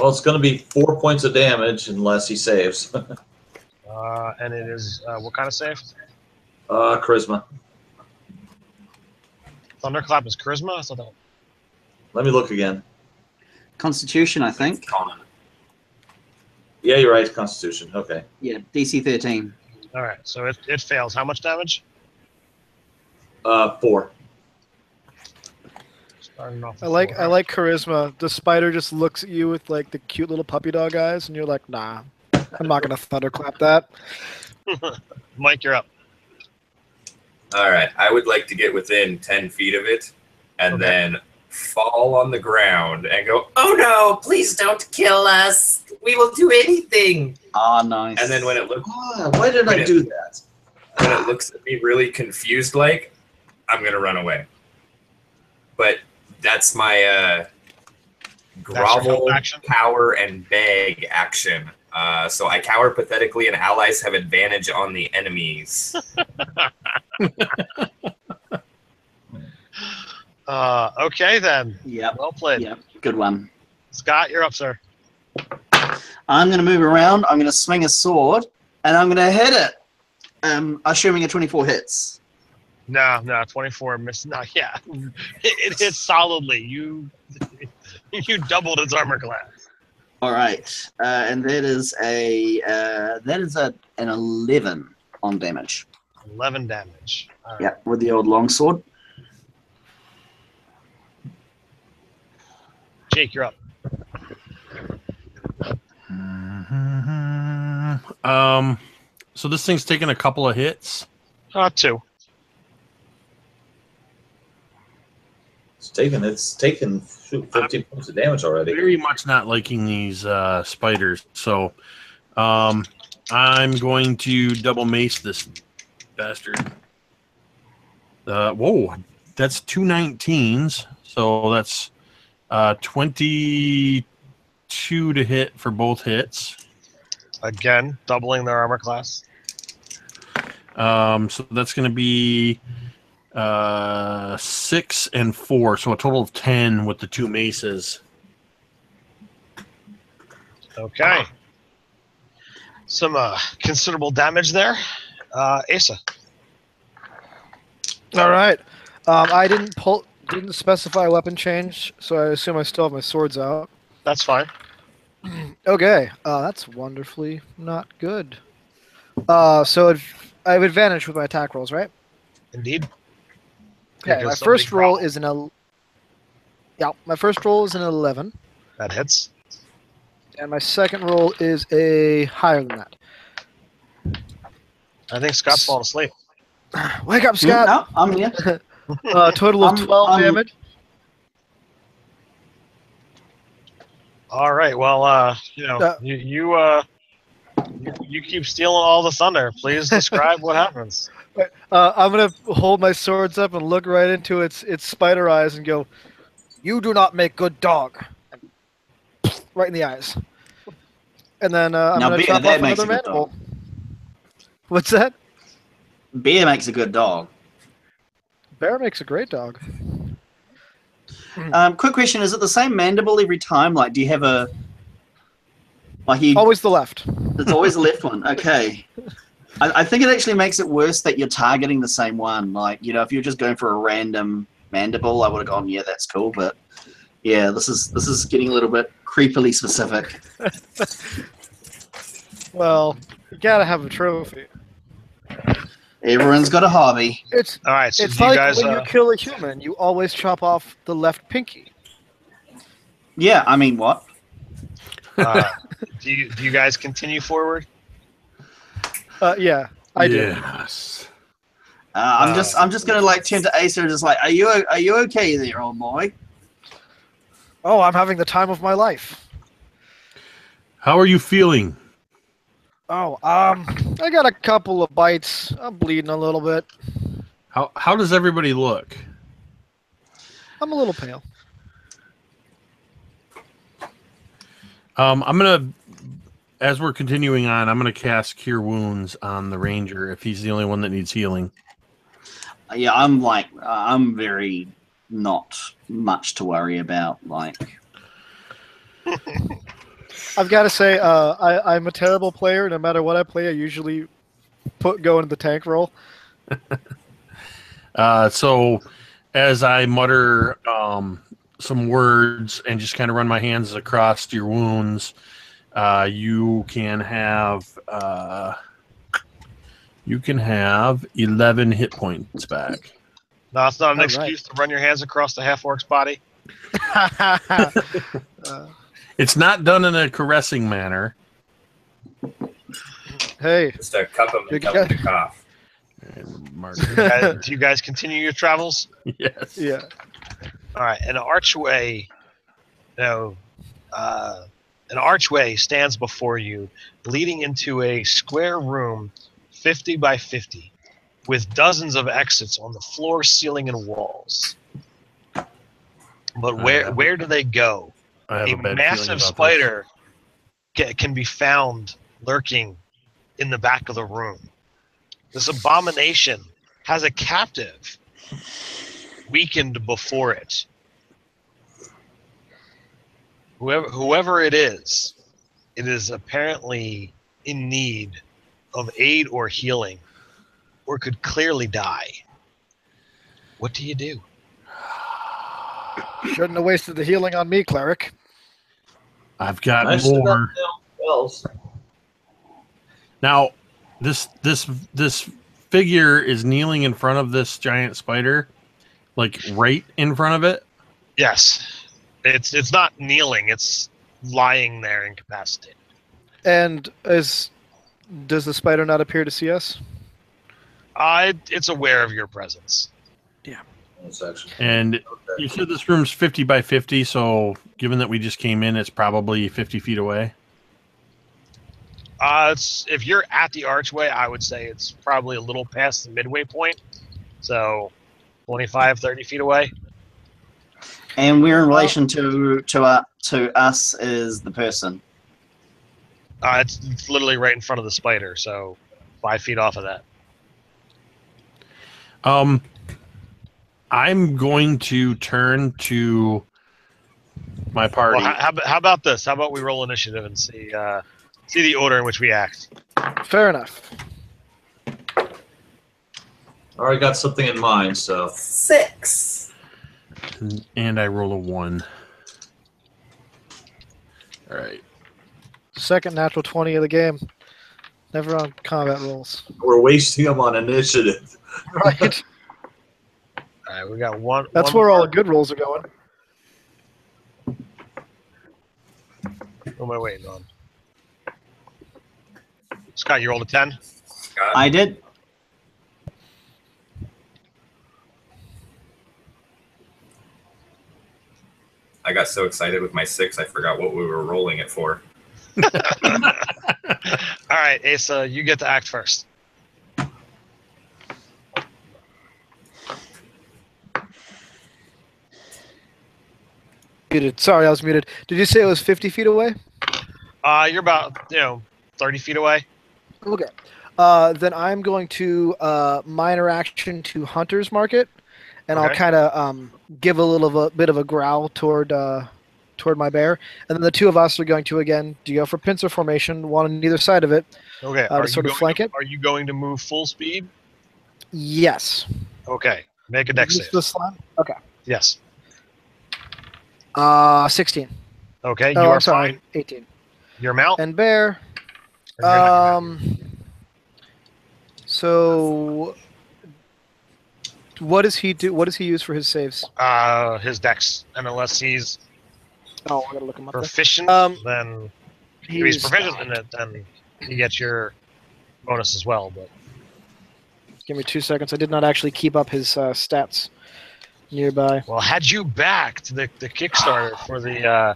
Well, it's gonna be four points of damage unless he saves. Uh, and it is uh, what kind of save? uh, charisma. Thunderclap is charisma. I thought that. Let me look again. Constitution, I think. Yeah, you're right. Constitution. Okay. Yeah, DC 13. All right, so it, it fails. How much damage? Uh, four. Starting off I like. I like charisma. The spider just looks at you with like the cute little puppy dog eyes, and you're like, nah, I'm not gonna thunderclap that. Mike, you're up. All right, I would like to get within ten feet of it, and Okay. then fall on the ground and go, "Oh no! Please don't kill us. We will do anything." Ah, nice. And then when it looks Ah, why did I do that? when it looks at me really confused, like I'm gonna run away. But that's my uh, grovel, help action? cower, and beg action. Uh, so I cower pathetically, and allies have advantage on the enemies. Uh, okay then. Yeah. Well played. Yep. Good one. Scott, you're up, sir. I'm going to move around. I'm going to swing a sword, and I'm going to hit it. Um, assuming a 24 hits. No, no, 24 miss. No, yeah, it, it hits solidly. You you doubled its armor class. All right, uh, and that is a uh, that is a an 11 on damage. 11 damage. All right. Yeah, with the old longsword. Jake, you're up. Um, so this thing's taking a couple of hits. Uh, two. It's taken. It's taken shoot, 15 points of damage already. Very much not liking these uh, spiders. So, um, I'm going to double mace this bastard. Uh, whoa, that's two 19s. So that's uh, 22 to hit for both hits. Again, doubling their armor class. Um, so that's going to be uh, six and four. So a total of 10 with the two maces. Okay. Some uh, considerable damage there. Uh, Asa. All right. Um, I didn't pull, didn't specify weapon change, so I assume I still have my swords out. That's fine. Okay, uh, that's wonderfully not good. Uh, so I have advantage with my attack rolls, right? Indeed. Okay, my first roll growled. is an el- yeah, my first roll is an eleven, That hits. and my second roll is a higher than that. I think Scott's falling asleep. Wake up, Scott! no, I'm here. Uh, total of I'm- twelve I'm- damage. All right. Well, uh, you know, Uh, you you uh, you, you keep stealing all the thunder. Please describe what happens. Uh, I'm gonna hold my swords up and look right into its its spider eyes and go, "You do not make good dog." Right in the eyes. And then uh, I'm Now, gonna chop off makes another mandible. What's that? Bear makes a good dog. Bear makes a great dog. Um, quick question: Is it the same mandible every time? Like, do you have a like you? Always the left. It's always the left one. Okay. I, I think it actually makes it worse that you're targeting the same one. Like, you know, if you're just going for a random mandible, I would have gone, yeah, that's cool. But yeah, this is this is getting a little bit creepily specific. Well, you gotta have a trophy. Everyone's got a hobby. It's All right. So it's you like guys? when Uh, you kill a human, you always chop off the left pinky. Yeah, I mean, what? uh, do you do you guys continue forward? Uh, yeah, I do. yes. Uh, I'm Uh, just I'm just gonna like turn to Asa and just like, are you are you okay there, old boy? Oh, I'm having the time of my life. How are you feeling? Oh, um, I got a couple of bites. I'm bleeding a little bit. How how does everybody look? I'm a little pale. Um, I'm gonna, as we're continuing on, I'm gonna cast Cure Wounds on the Ranger if he's the only one that needs healing. Uh, Yeah, I'm like uh, I'm very not much to worry about. Like, I've got to say, uh, I, I'm a terrible player. No matter what I play, I usually put go into the tank role. Uh, so as I mutter um, some words and just kind of run my hands across your wounds, uh, you can have uh, You can have 11 hit points back. No, it's not an All excuse to run your hands across the half orc's body. uh, It's not done in a caressing manner. hey, Just to cup him You and cup got- him to cough. And mark do you guys continue your travels? yes. yeah. All right, an archway, you know, uh, an archway stands before you, leading into a square room, fifty by fifty, with dozens of exits on the floor, ceiling, and walls. But where where do they go? A massive this. spider ca- can be found lurking in the back of the room. This abomination has a captive weakened before it. Whoever, whoever it is, it is apparently in need of aid or healing, or could clearly die. What do you do? Shouldn't have wasted the healing on me, cleric. I've got I more. Now, this this this figure is kneeling in front of this giant spider, like right in front of it. Yes, it's it's not kneeling; it's lying there incapacitated. And is does the spider not appear to see us? Uh, it, it's aware of your presence. Yeah. And you said this room's 50 by 50, so given that we just came in, it's probably 50 feet away. Uh, it's if you're at the archway, I would say it's probably a little past the midway point, so 25, 30 feet away. And we're in relation to to uh, to us is the person. Uh, it's, it's literally right in front of the spider, so five feet off of that. Um, I'm going to turn to my party. Well, how, how, about- how about this? How about we roll initiative and see uh, see the order in which we act? Fair enough. I already got something in mind, so Six. And I roll a one. All right. Second natural twenty of the game. Never on combat rolls. we're wasting them on initiative. Right. All right, we got one. That's one where all the good rolls are going. Who am I waiting on? Scott, you rolled a ten. I did. I got so excited with my six, I forgot what we were rolling it for. All right, Asa, you get to act first. Muted. Sorry, I was muted. Did you say it was fifty feet away? Uh, you're about you know thirty feet away. Okay. Uh, then I'm going to uh, minor action to Hunter's Mark, and I'll kind of um, give a little of a bit of a growl toward uh, toward my bear, and then the two of us are going to again do you go for pincer formation, one on either side of it. Okay, to are sort of flank to- it? Are you going to move full speed? Yes. Okay, make a dex save. the slime? Okay. Yes. Uh, sixteen. Okay, you Oh, are sorry, fine. eighteen. Your mount. And bear. Um. So, what does he do? What does he use for his saves? uh, his dex, and unless he's Oh, I gotta look him up. proficient, Um, then if he's He's proficient not. in it, then you get your bonus as well. But Give me two seconds. I did not actually keep up his uh, stats nearby. well, had you backed the the Kickstarter for the uh,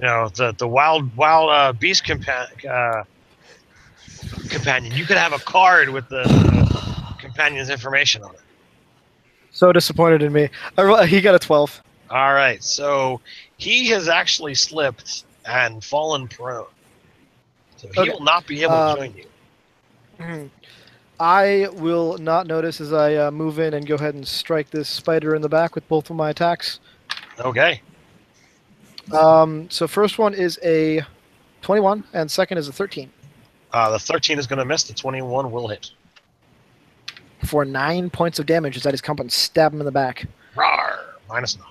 you know the the wild wild uh, beast compa- uh, companion, you could have a card with the, the companion's information on it. So disappointed in me. I he got a twelve. All right, so he has actually slipped and fallen prone, so he Okay. will not be able Um, to join you. Mhm. I will not notice as I uh, move in and go ahead and strike this spider in the back with both of my attacks. Okay, Um, so first one is a twenty-one, and second is a thirteen uh, the thirteen is going to miss. The twenty-one will hit. For nine points of damage as I just come up and stab him in the back. Rawr, minus nine.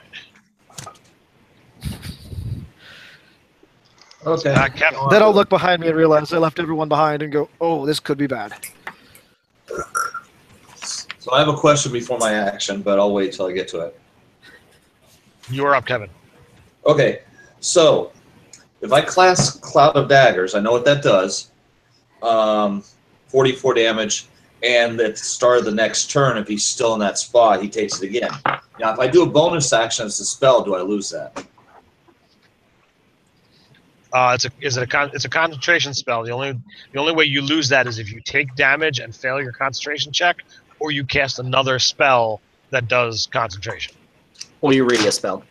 Okay. Uh, Kevin, Then I'll look behind me and realize I left everyone behind and go, "Oh, this could be bad." So I have a question before my action, but I'll wait till I get to it. You're up, Kevin. Okay, so if I class Cloud of Daggers, I know what that does. Um, 44 damage, and at the start of the next turn, if he's still in that spot, he takes it again. Now, if I do a bonus action as a spell, do I lose that? Uh, it's a is it a con- it's a concentration spell. The only the only way you lose that is if you take damage and fail your concentration check, or you cast another spell that does concentration. Or you read a spell.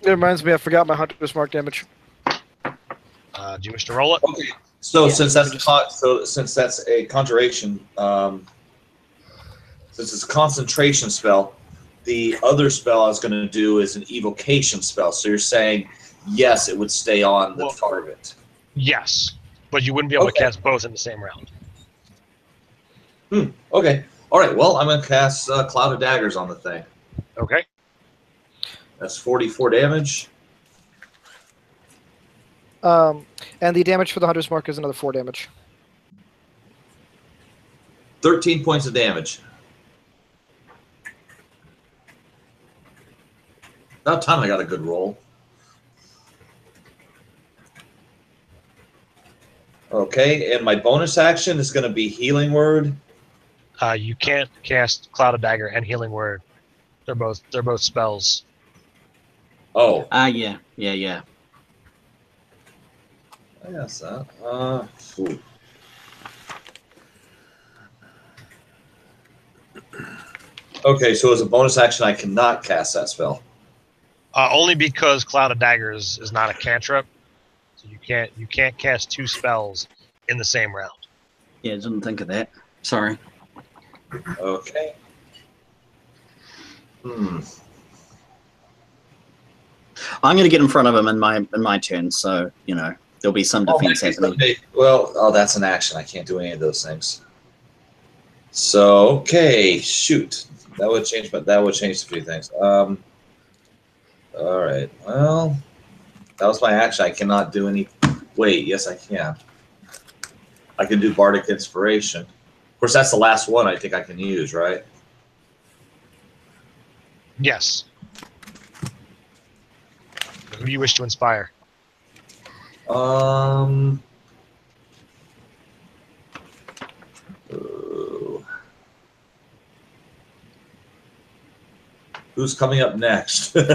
It reminds me, I forgot my Hunter's Mark damage. Uh, do you wish to roll it? Okay. So Yeah, since that's con- so since that's a conjuration, um, since it's a concentration spell, the other spell I was going to do is an evocation spell. So you're saying yes, it would stay on the Well- target. Yes, but you wouldn't be able Okay. to cast both in the same round. Okay. All right. Well, I'm going to cast uh, Cloud of Daggers on the thing. Okay. That's 44 damage. Um, and the damage for the Hunter's Mark is another 4 damage. 13 points of damage. About time I got a good roll. Okay, and my bonus action is going to be Healing Word. Uh, you can't cast Cloud of Dagger and Healing Word. They're both they're both spells. Oh, Ah, yeah, yeah, yeah. Yes, that. Uh, ooh. Okay, so as a bonus action, I cannot cast that spell. Uh, only because Cloud of Daggers is not a cantrip, so you can't you can't cast two spells in the same round. Yeah, didn't think of that. Sorry. Okay. Hmm. I'm going to get in front of him in my in my turn, so you know there'll be some Oh, defense maybe happening. Well, oh, that's an action. I can't do any of those things. So okay, shoot. That would change, but that would change a few things. Um. All right. Well, that was my action. I cannot do any. Wait. Yes, I can. I can do bardic inspiration. Of course, that's the last one I think I can use, right? Yes. Who do you wish to inspire? Um. ooh. Who's coming up next?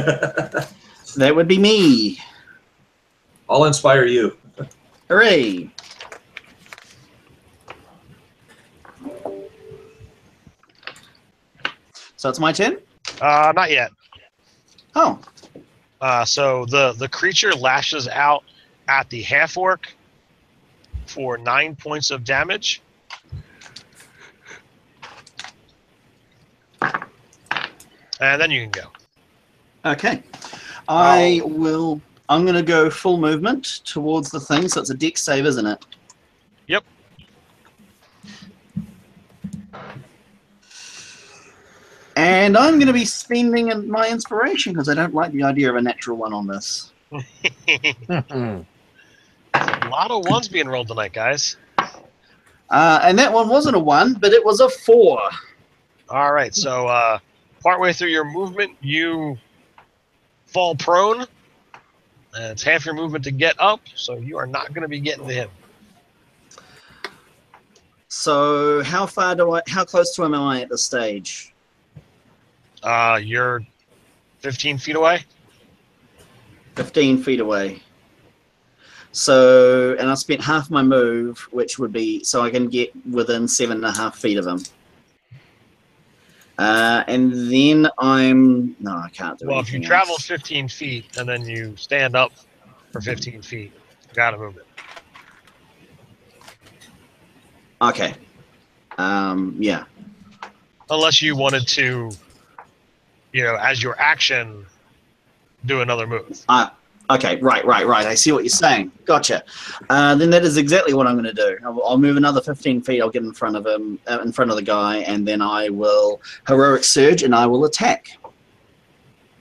That would be me. I'll inspire you. Hooray! So it's my turn. Uh, not yet. Oh, Uh, so the the creature lashes out at the half orc for nine points of damage. And then you can go. okay. Oh. I will. I'm going to go full movement towards the thing. So it's a dex save, isn't it? Yep. And I'm going to be spending my inspiration because I don't like the idea of a natural one on this. A lot of ones being rolled tonight, guys. Uh, and that one wasn't a one, but it was a four. All right, so uh, partway through your movement, you fall prone. And it's half your movement to get up, so you are not going to be getting to him. So how far do I? How close to him am I at this stage? Uh, you're 15 feet away. 15 feet away. So, and I spent half my move, which would be so I can get within seven and a half feet of him. Uh, and then I'm no, I can't do it. Well, if you anything travel 15 feet and then you stand up for 15 feet, you gotta move it. Okay. Um, yeah. Unless you wanted to, you know, as your action, do another move. Okay. Right. Right. Right. I see what you're saying. Gotcha. Uh, then that is exactly what I'm going to do. I'll, I'll move another 15 feet. I'll get in front of him, uh, in front of the guy, and then I will heroic surge and I will attack.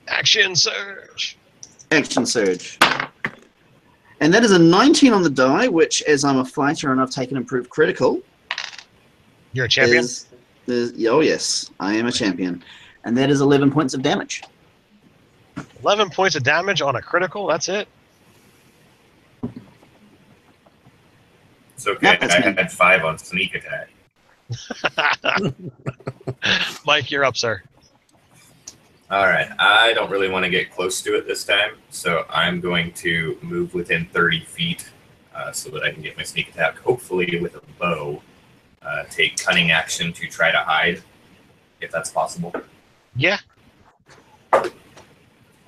Action surge. Action surge. And that is a 19 on the die, which, as I'm a fighter and I've taken improved critical, You're a champion. is There's, oh yes, I am a champion, and that is eleven points of damage. 11 points of damage on a critical. That's it. It's okay. That's I had five on sneak attack. Mike, you're up, sir. All right. I don't really want to get close to it this time, so I'm going to move within 30 feet uh, so that I can get my sneak attack, hopefully with a bow. Uh, take cunning action to try to hide, if that's possible. Yeah.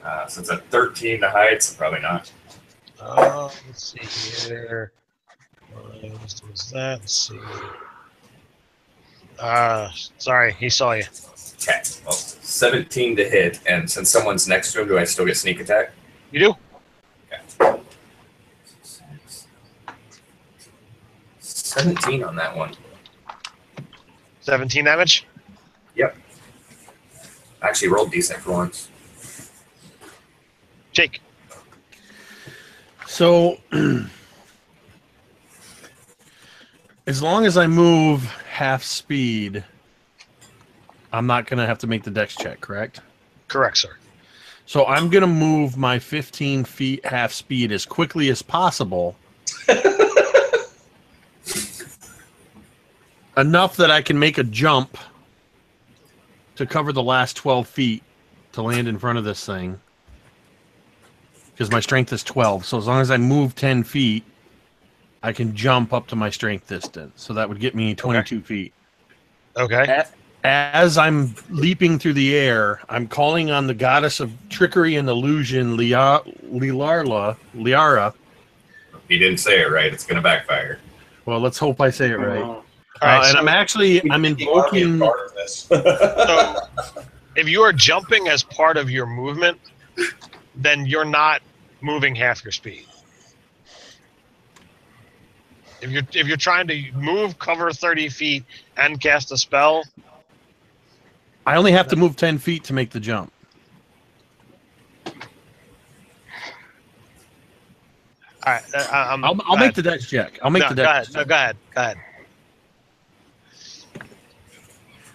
Uh, since I'm 13 to hide, so probably not. Uh, let's see here. What was that? Let's see. Uh, sorry, he saw you. Okay. Well, 17 to hit, and since someone's next to him, do I still get sneak attack? You do? Okay. 17 on that one. 17 damage? Yep actually, rolled decent for once. Jake. So, as long as I move half speed, I'm not going to have to make the dex check, correct? Correct, sir. So I'm going to move my 15 feet half speed as quickly as possible. Enough that I can make a jump to cover the last 12 feet to land in front of this thing. Because my strength is 12. So as long as I move 10 feet, I can jump up to my strength distance. So that would get me 22 feet. Okay. As I'm leaping through the air, I'm calling on the goddess of trickery and illusion, Lia- Lilarla, Liara. He didn't say it right. It's going to backfire. Well, let's hope I say it right. All right. Uh, and so, I'm actually I'm invoking. part of this. so if you are jumping as part of your movement, then you're not moving half your speed. If you're if you're trying to move, cover 30 feet, and cast a spell, I only have to move 10 feet to make the jump. all right. Uh, I'm, I'll, I'll make the dex check. I'll make no, the go dex. ahead. No, go ahead. Go ahead.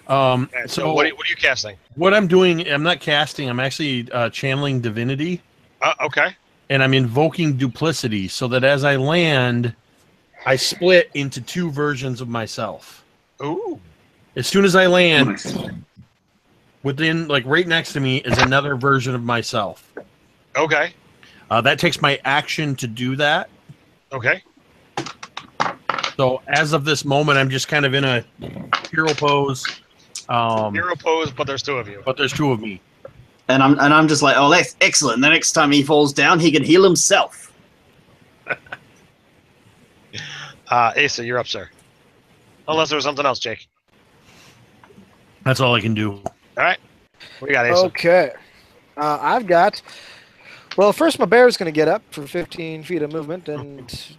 Um, so, so what, are you, what are you casting? What I'm doing, I'm not casting. I'm actually uh, channeling divinity, Uh, okay. and I'm invoking duplicity, so that as I land, I split into two versions of myself. Ooh. As soon as I land, within like right next to me is another version of myself. Okay. Uh, that takes my action to do that. Okay. So as of this moment, I'm just kind of in a hero pose. Um, Hero pose, but there's two of you. but there's two of me. And I'm and I'm just like, oh, that's excellent. The next time he falls down, he can heal himself. Uh, Asa, you're up, sir. Unless there was something else, Jake. That's all I can do. All right. We got Asa. Okay. Uh, I've got. Well, first my bear is going to get up for 15 feet of movement and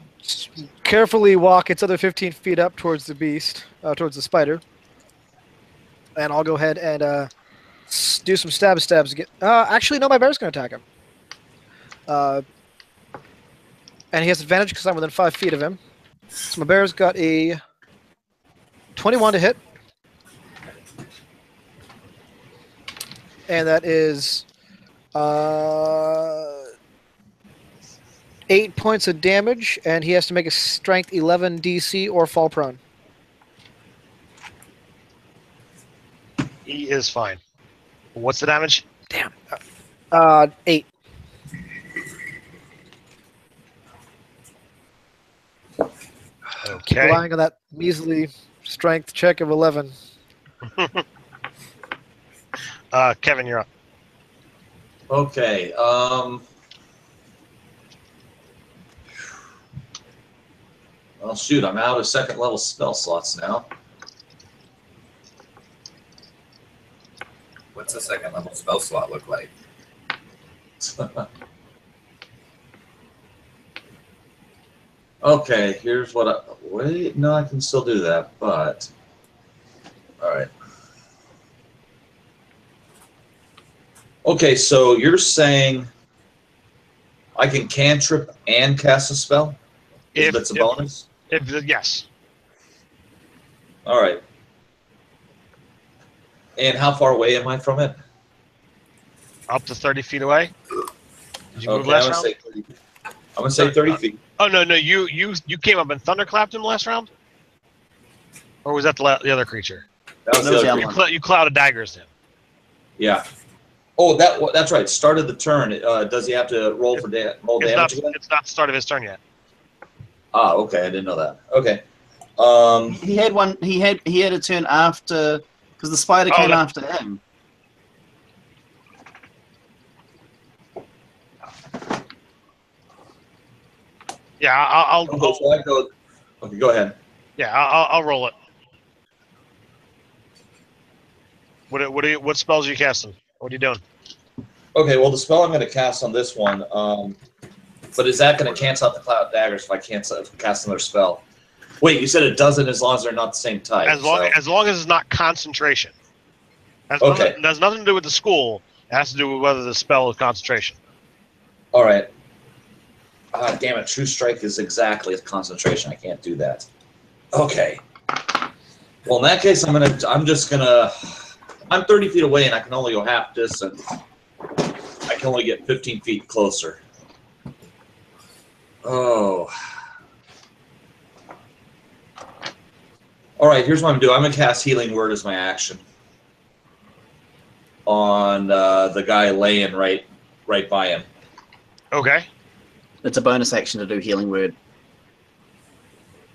carefully walk its other 15 feet up towards the beast, uh, towards the spider. And I'll go ahead and uh, do some stab stabs. Uh, actually, no, my bear's going to attack him. Uh, and he has advantage because I'm within five feet of him. So my bear's got a 21 to hit. and that is uh, eight points of damage, and he has to make a strength 11 DC or fall prone. He is fine. What's the damage? Damn. Uh, eight. Okay. Relying on that measly strength check of 11. Uh, Kevin, you're up. Okay. Um. Well, shoot, I'm out of second level spell slots now. What's a second level spell slot look like? okay, here's what I. Wait, no, I can still do that, but. Alright. Okay, so you're saying I can cantrip and cast a spell? If- that's a if- bonus? If, yes. All right. And how far away am I from it? Up to 30 feet away. Did you move last I'm gonna round? say 30. I'm gonna say 30 feet. Oh no, no, you you you came up and thunderclapped him last round, or was that the, la- the other creature? That was That the was other the creature. You, one. cl- you clouded daggers him. Yeah. Oh, that wa- that's right. Started the turn. Uh, does he have to roll for da- roll It's not again? it's not the start of his turn yet. Ah, okay. I didn't know that. Okay. Um, He had one. He had he had a turn after because the spider Oh, came that- after him. Yeah, I'll, I'll, okay, I'll so I go. Okay, go ahead. yeah I'll, I'll roll it. What what are you, what spells are you casting? What are you doing? Okay. Well, the spell I'm going to cast on this one. Um, but is that going to cancel out the cloud daggers if I cancel if I cast another spell? Wait, you said it doesn't as long as they're not the same type. As long so- as long as it's not concentration. Has Okay. nothing, has nothing to do with the school. It has to do with whether the spell is concentration. All right. Ah, damn it! True strike is exactly a concentration. I can't do that. Okay. Well, in that case, I'm gonna. I'm just gonna. I'm 30 feet away, and I can only go half distance. I can only get 15 feet closer. Oh. All right. Here's what I'm doing. I'm gonna cast Healing Word as my action on uh, the guy laying right, right by him. Okay. It's a bonus action to do healing word.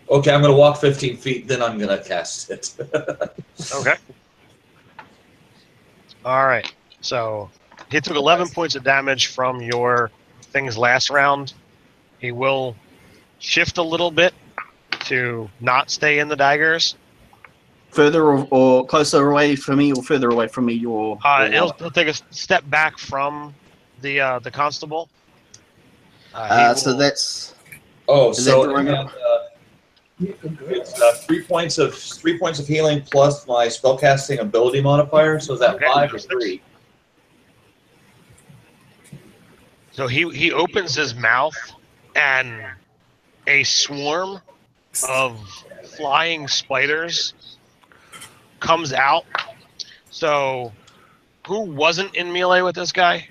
Okay, I'm gonna walk 15 feet, then I'm gonna cast it. Okay. All right. So he took 11 points of damage from your things last round. He will shift a little bit to not stay in the daggers. Further or, or closer away from me, or further away from me, or, Uh, or he'll, what? he'll take a step back from the uh, the constable. Uh, Uh, so will- that's oh, Is so that and, uh, it's uh, three points of three points of healing plus my spellcasting ability modifier. So is that Okay, five or three? So he he opens his mouth, and a swarm of flying spiders comes out. So, who wasn't in melee with this guy?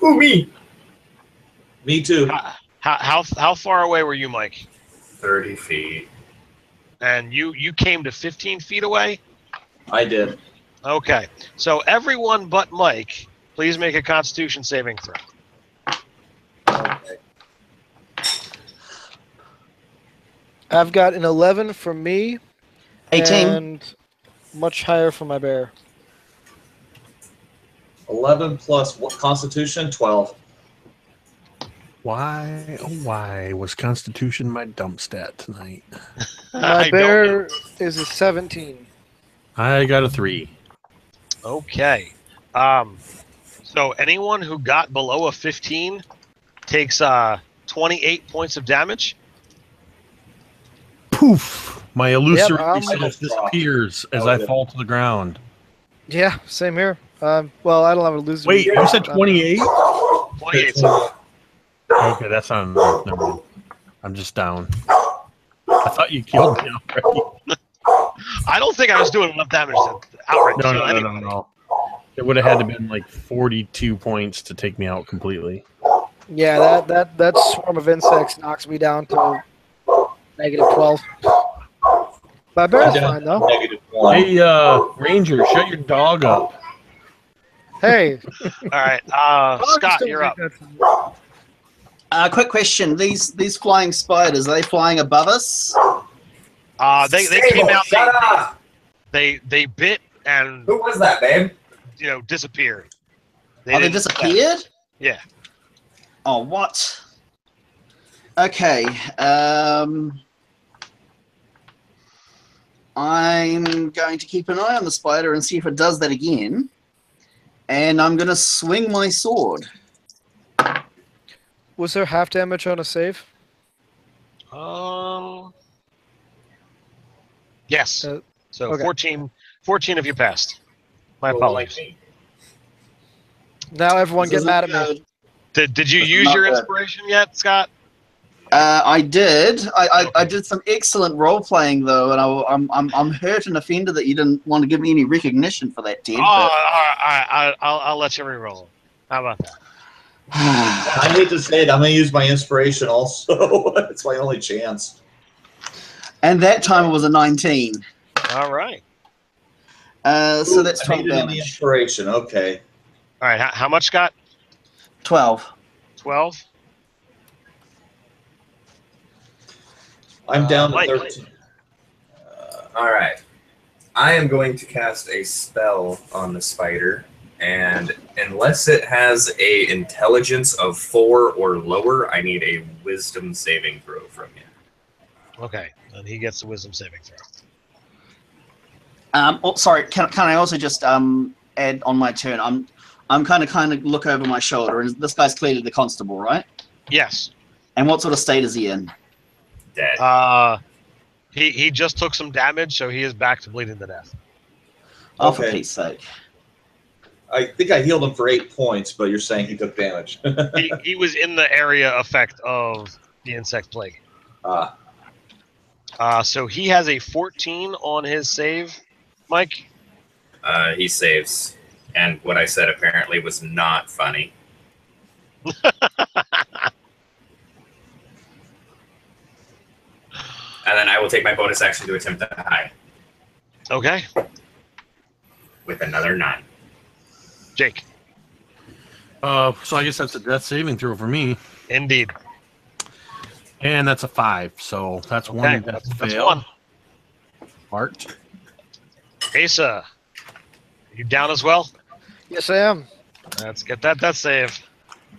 Who me. Me too. How how how far away were you, Mike? 30 feet. And you you came to 15 feet away. I did. Okay, so everyone but Mike, please make a Constitution saving throw. Okay. I've got an 11 for me, 18. and much higher for my bear. Eleven plus what? Constitution twelve. Why, oh, why was Constitution my dump stat tonight? My bear is a 17. I got a three. Okay. Um, so anyone who got below a 15 takes uh 28 points of damage. Poof! My illusory I'm- self disappears as Oh, I fall to the ground. Yeah, same here. Um, well, I don't have a loser. Wait, you said 28? 28. Okay, that's on. Never mind. I'm just down. I thought you killed me already. I don't think I was doing enough damage to outright No, kill no, no, no, no. It would have had to been like 42 points to take me out completely. Yeah, that, that, that swarm of insects knocks me down to negative 12. My bear's fine, though. Negative one. Hey, uh, Ranger, shut your dog up. Hey, All right, uh, Scott, you're up. Uh, quick question: These these flying spiders are they flying above us? Uh, they they came out. Shut up! They they bit and Who was that, babe? you know disappeared. oh, they disappeared. Yeah. Oh, what? Okay. Um, I'm going to keep an eye on the spider and see if it does that again. And I'm going to swing my sword. Was there half damage on a save? Um. Yes. Uh, so okay. 14, 14 if you passed. My apologies. Now everyone This get mad at me. Did Did you use your inspiration yet, Scott? Uh, I did. I, I, I did some excellent role playing though, and I, I'm I'm I'm hurt and offended that you didn't want to give me any recognition for that, Ted. Oh, all right, all right, I, I'll, I'll let you re-roll. How about that? I hate to say it, I'm going to use my inspiration also. it's my only chance. and that time it was a 19. All right. Uh, so that's I 12 needed any damage. inspiration. Okay. All right. How, how much, Scott? 12. 12? I'm Uh, down to Mike. 13. All right. I am going to cast a spell on the spider, and unless it has a intelligence of four or lower, I need a Wisdom saving throw from you. Okay. And he gets the wisdom saving throw. Um, oh, sorry, can, can I also just um, add on my turn? I'm I'm kind of kind of look over my shoulder, and this guy's clearly the constable, right? Yes. And what sort of state is he in? Dead. Uh, he, he just took some damage, so he is back to bleeding to death. Oh, for Okay. Pete's sake. I think I healed him for eight points, but you're saying he took damage. he, he was in the area effect of the insect plague. Ah, Uh, so he has a 14 on his save, Mike. Uh, he saves, and what I said apparently was not funny. and then I will take my bonus action to attempt to hide Okay. with another nine. Jake. Uh, so I guess that's a death saving throw for me, Indeed. and that's a five. So that's Okay. one That's, death that's fail. one. Art. Asa. You down as well? Yes, I am. Let's get that death save.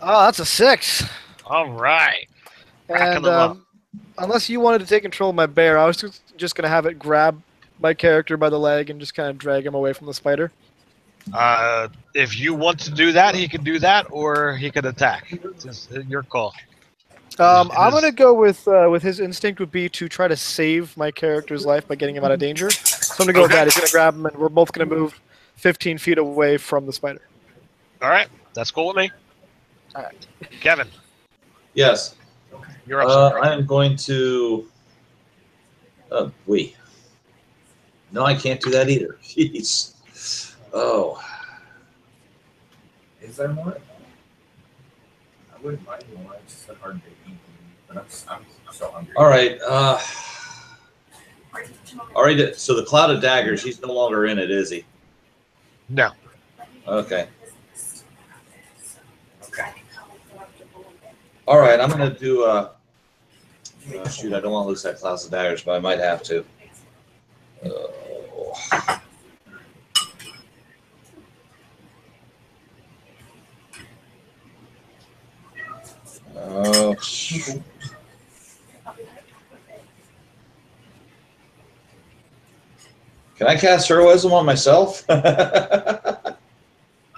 Oh, that's a six. All right. Racking And them up. um, unless you wanted to take control of my bear, I was just- just gonna have it grab my character by the leg and just kind of drag him away from the spider. Uh, if you want to do that, he can do that, or he could attack. It's uh, your call. Um, I'm gonna go with uh, with his instinct would be to try to save my character's life by getting him out of danger. So I'm gonna go with that. He's gonna grab him, and we're both gonna move 15 feet away from the spider. All right. That's cool with me. All right. Kevin, yes. You're up. Uh. I am going to. Oh, we. No, I can't do that either. Jeez. Oh. Is there more? I wouldn't mind more. It's just hard to eat, but I'm, I'm so hungry. All right. Uh, all right. So the cloud of daggers, he's no longer in it, is he? no. Okay. Okay. All right. I'm going to do. Uh, oh, shoot, I don't want to lose that cloud of daggers, but I might have to. Oh. Can I cast heroism on myself?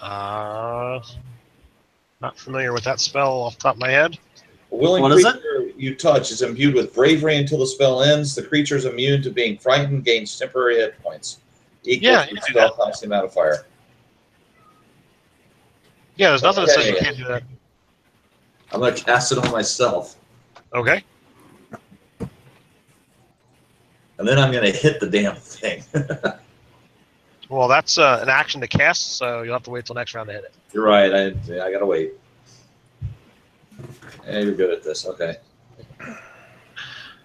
Uh, not familiar with that spell off the top of my head. A willing What is it? creature you touch is imbued with bravery until the spell ends. The creature is immune to being frightened, gains temporary hit points. Equals Yeah, the you do spell cost modifier. Yeah, there's nothing that says you can't do that. I'm gonna cast it on myself, Okay. and then I'm gonna hit the damn thing. Well, that's uh, an action to cast, so you'll have to wait till next round to hit it. You're right. I I gotta wait. Yeah, you're good at this. Okay.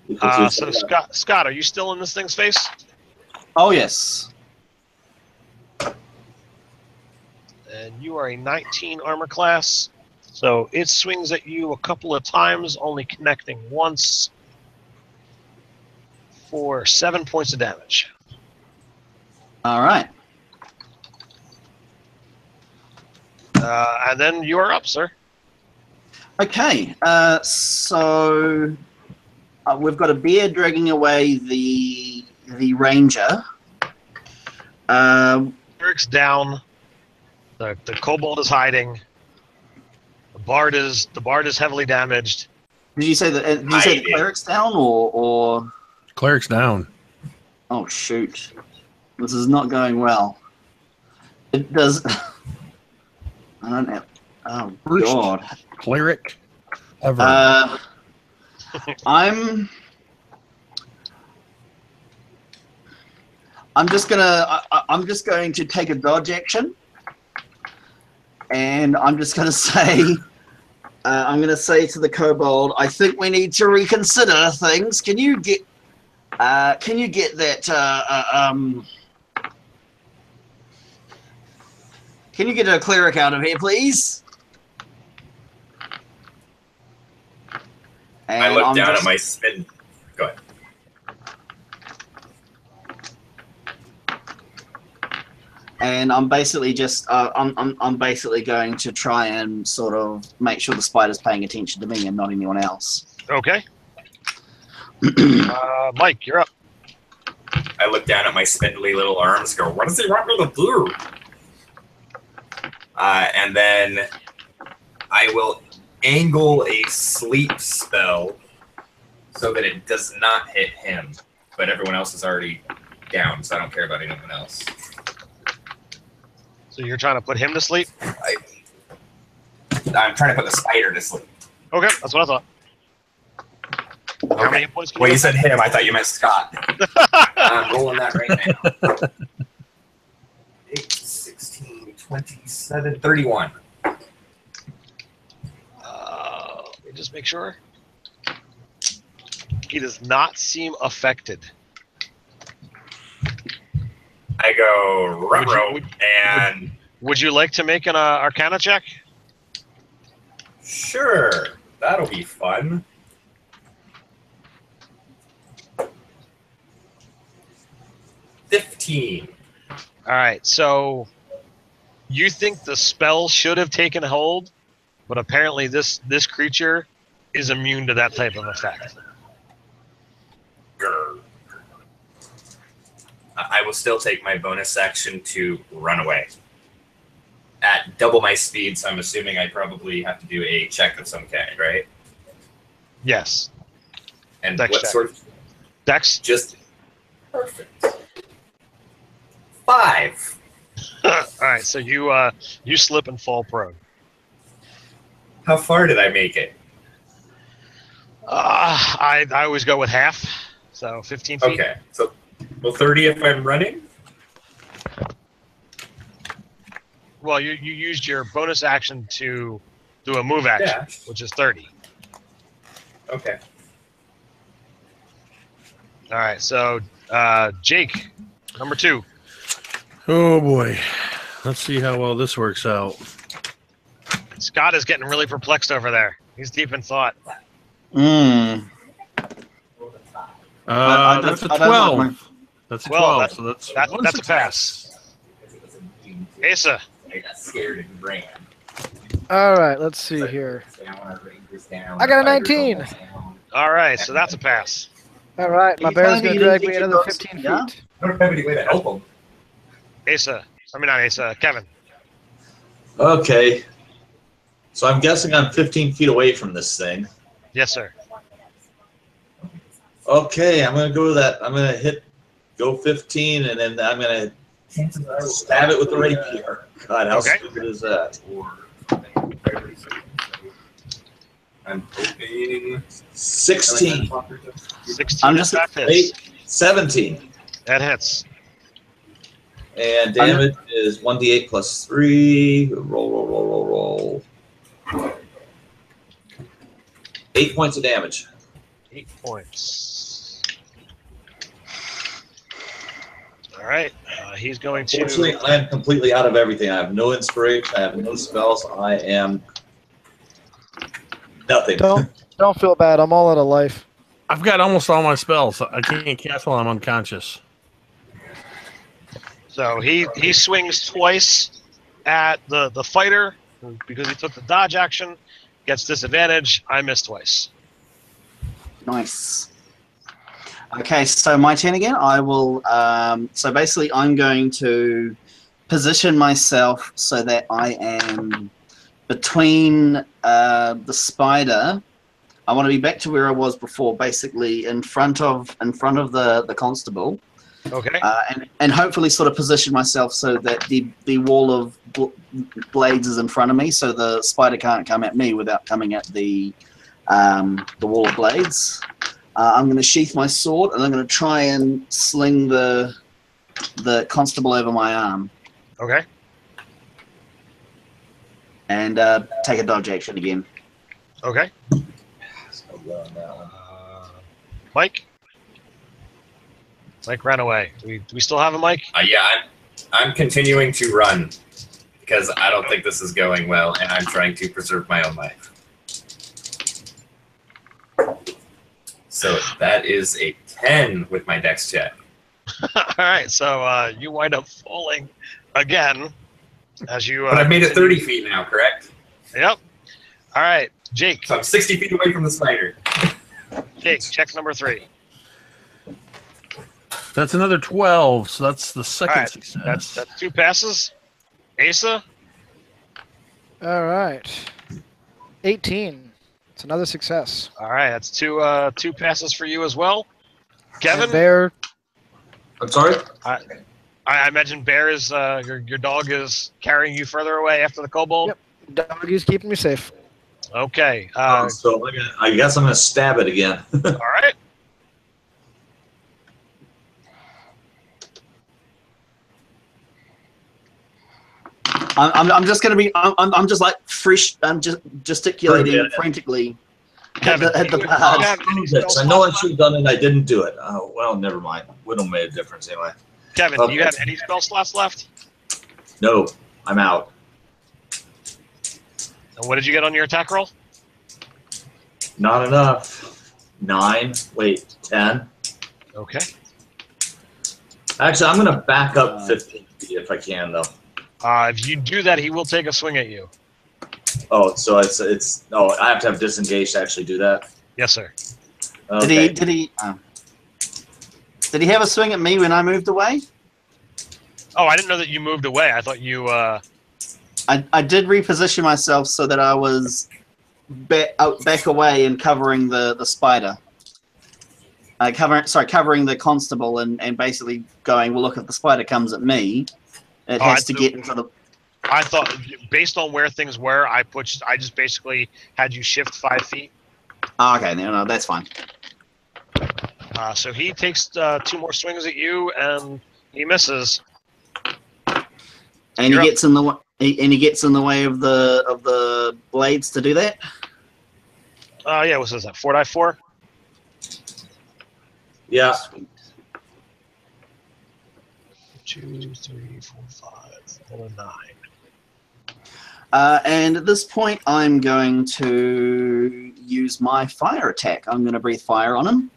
Equals Uh, so so- Scott, Scott, are you still in this thing's face? Oh, yes. And you are a 19 armor class, so it swings at you a couple of times, only connecting once for seven points of damage. All right. Uh, and then you are up, sir. Okay. Uh, so uh, we've got a bear dragging away the the ranger. Um, Eric's down. The the kobold is hiding. The bard is the bard is heavily damaged. did you say that? Uh, did you say the cleric's down, or or? Cleric's down. Oh shoot! This is not going well. It does. I don't know. Oh First. god. Cleric. Ever. Uh, I'm. I'm just gonna. I, I- I'm just going to take a dodge action, and I'm just gonna say. Uh, I'm gonna say to the kobold, I think we need to reconsider things. Can you get? Uh, can you get that? Uh, uh, um. Can you get a cleric out of here, please? And I look I'm down just- at my spin. Go ahead. and I'm basically just uh, I'm, I'm I'm basically going to try and sort of make sure the spider's paying attention to me and not anyone else. Okay. uh, Mike, you're up. I look down at my spindly little arms. Go. What does he want me to do? Uh, and then I will angle a sleep spell so that it does not hit him, but everyone else is already down, so I don't care about anyone else. So you're trying to put him to sleep? I, I'm trying to put the spider to sleep. Okay, that's what I thought. How many points can Well, you you said him. I thought you meant Scott. I'm rolling that right now. 8, 16, 27, 31. Uh, let me just make sure. He does not seem affected. I go Would you- would- and Would you like to make an uh, Arcana check? sure, that'll be fun. Fifteen. All right, so you think the spell should have taken hold, but apparently this this creature is immune to that type of effect. Grr. I I will still take my bonus action to run away. At double my speed, so I'm assuming I probably have to do a check of some kind, right? Yes, And Dex what check. sort of Dex. just perfect. Five. All right, so you uh you slip and fall prone. How far did I make it? Uh, I I always go with half, so 15 feet. Okay, so well, thirty if I'm running. Well, you you used your bonus action to do a move action, Yeah. which is 30. Okay. All right, so uh, Jake, number two. Oh boy. Let's see how well this works out. Scott is getting really perplexed over there. He's deep in thought. Mm. Uh, I don't- that's a I don't want 12. That's a Well, 12. that- so that's that- one that's a success. Asa, I got scared and ran. All right, let's see here. I got a 19. all right, so that's a pass. All right, my You bear's gonna drag me another got 15 yeah? feet. I don't have any way to help him. Asa, I mean not Asa, uh, Kevin. Okay. So I'm guessing I'm 15 feet away from this thing. Yes, sir. Okay, I'm gonna go to that. I'm gonna hit, go 15, and then I'm gonna stab it with the rapier. God, how Okay. stupid is that? I'm hoping. 16, 16 I'm just- that hits. 17, That hits. And damage is 1d8 plus three. Roll, roll, roll, roll, roll. Eight points of damage. Eight points. All right, uh, he's going to. Fortunately, I am completely out of everything. I have no inspiration. I have no spells. I am nothing. Don't don't feel bad. I'm all out of life. I've got almost all my spells. I can't cast while I'm unconscious. So he he swings twice at the the fighter because he took the dodge action. Gets disadvantage. I miss twice. Nice. Okay, so my turn again. I will. Um, so basically, I'm going to position myself so that I am between uh, the spider. I want to be back to where I was before, basically in front of in front of the the constable, Okay. uh, and and hopefully sort of position myself so that the the wall of bl- blades is in front of me, so the spider can't come at me without coming at the um, the wall of blades. Uh, I'm going to sheath my sword and I'm going to try and sling the the constable over my arm Okay. and uh, take a dodge action again. Okay. There's no blow on that one. Mike. Mike ran away. Do we, do we still have a Mike? Uh, yeah, I'm, I'm continuing to run because I don't think this is going well, and I'm trying to preserve my own life. So that is a 10 with my dex check. All right. So uh, you wind up falling again as you. Uh, But I've made it 30 feet now, correct? Yep. All right, Jake. So I'm 60 feet away from the spider. Jake, check number three. That's another 12, so that's the second Alright, success. That's that's two passes. Asa. All right. 18. It's another success. All right, that's two uh, two passes for you as well. Kevin. And Bear, I'm sorry. I, I imagine Bear is uh, your your dog is carrying you further away after the kobold. Yep. doggy's keeping me safe. Okay. Uh, Um, so I guess I'm gonna stab it again. all right. I'm, I'm, I'm just going to be. I'm, I'm I'm just like fresh. I'm just gesticulating Forget frantically. At Kevin, the, at the you- bard. you have any Yes, spell I know I should have done it. I didn't do it. Oh well, never mind. Wouldn't have made a difference anyway. left? Kevin, do you Okay. have any spell slots left? No, I'm out. And what did you get on your attack roll? Not enough. Nine. Wait, ten. Okay. Actually, I'm gonna back up Uh, 15 feet if I can, though. Uh, if you do that, he will take a swing at you. Oh, so it's it's. Oh, I have to have disengaged to actually do that. Yes, sir. Did he? Did he? Oh. Did he have a swing at me when I moved away? Oh, I didn't know that you moved away. I thought you. Uh, I, I did reposition myself so that I was back, out, back away and covering the, the spider. Uh, covering, sorry, covering the constable and, and basically going, well, look, if the spider comes at me, it Oh, has I to do- get into the. I thought, based on where things were, I put. I just basically had you shift five feet. Oh, okay, no, no, that's fine. Uh, so he takes uh, two more swings at you, and he misses. And You're he up. gets in the wa- he, and he gets in the way of the of the blades to do that. Uh, yeah, what was that? Four die four. Yeah. Sweet. Two, three, four, five, a nine. Uh, and at this point, I'm going to use my fire attack. I'm going to breathe fire on him,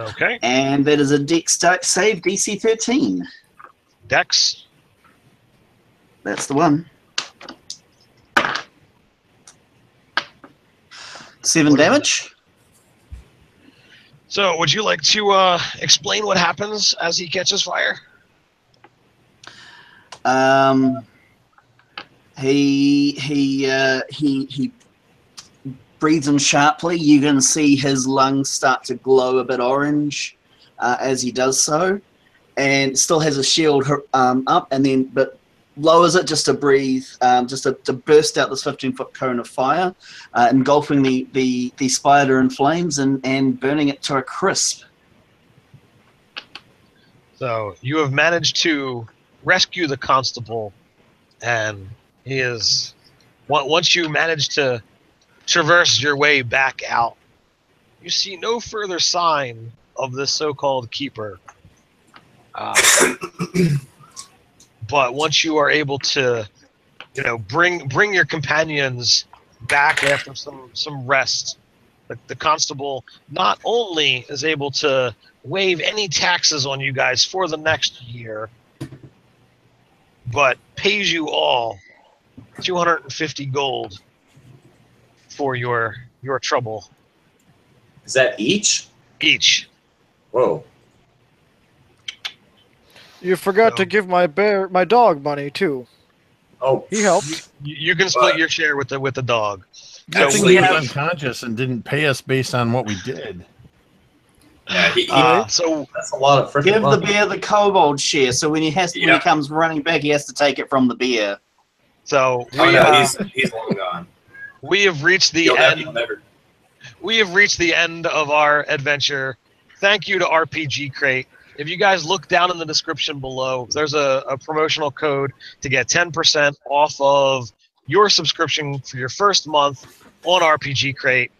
Okay. and that is a dex save DC 13. Dex. That's the one. Seven What damage. So, would you like to uh, explain what happens as he catches fire? Um, he he uh, he he breathes in sharply. You can see his lungs start to glow a bit orange uh, as he does so, and still has a shield um, up, and then but lowers it just to breathe, um, just to, to burst out this 15 foot cone of fire, uh, engulfing the, the the spider in flames and and burning it to a crisp. So, you have managed to rescue the constable, and he is. Once you manage to traverse your way back out, you see no further sign of this so-called keeper. Uh, but once you are able to, you know, bring bring your companions back after some some rest, the, the constable not only is able to waive any taxes on you guys for the next year, but pays you all 250 gold for your your trouble Is that each? each. Whoa. You forgot So- to give my bear, my dog money too. Oh, He helped. You, you can split But- your share with the with the dog. I So think we he was unconscious and didn't pay us based on what we did. Yeah, he, he, uh, so That's a lot of freaking Give the bear the kobold share, so when he has when Yeah. he comes running back, he has to take it from the bear. so oh we, no, uh, he's he's long gone. we have reached the He'll end. never. we have reached the end of our adventure. Thank you to RPG Crate. If you guys look down in the description below, there's a, a promotional code to get 10% off of your subscription for your first month on RPG Crate.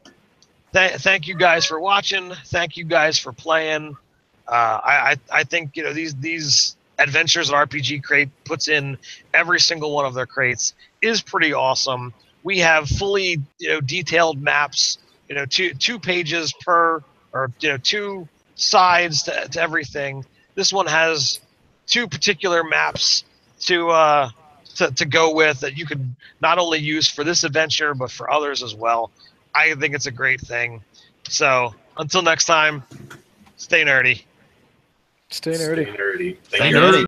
Th- thank you guys for watching. Thank you guys for playing. Uh, I, I think you know these these adventures that RPG Crate puts in every single one of their crates is pretty awesome. We have fully you know detailed maps, you know two two pages per or you know two sides to, to everything. This one has two particular maps to uh to, to go with that you could not only use for this adventure but for others as well. I think it's a great thing. So until next time, stay nerdy. Stay nerdy. Stay nerdy. Stay Thank you. nerdy.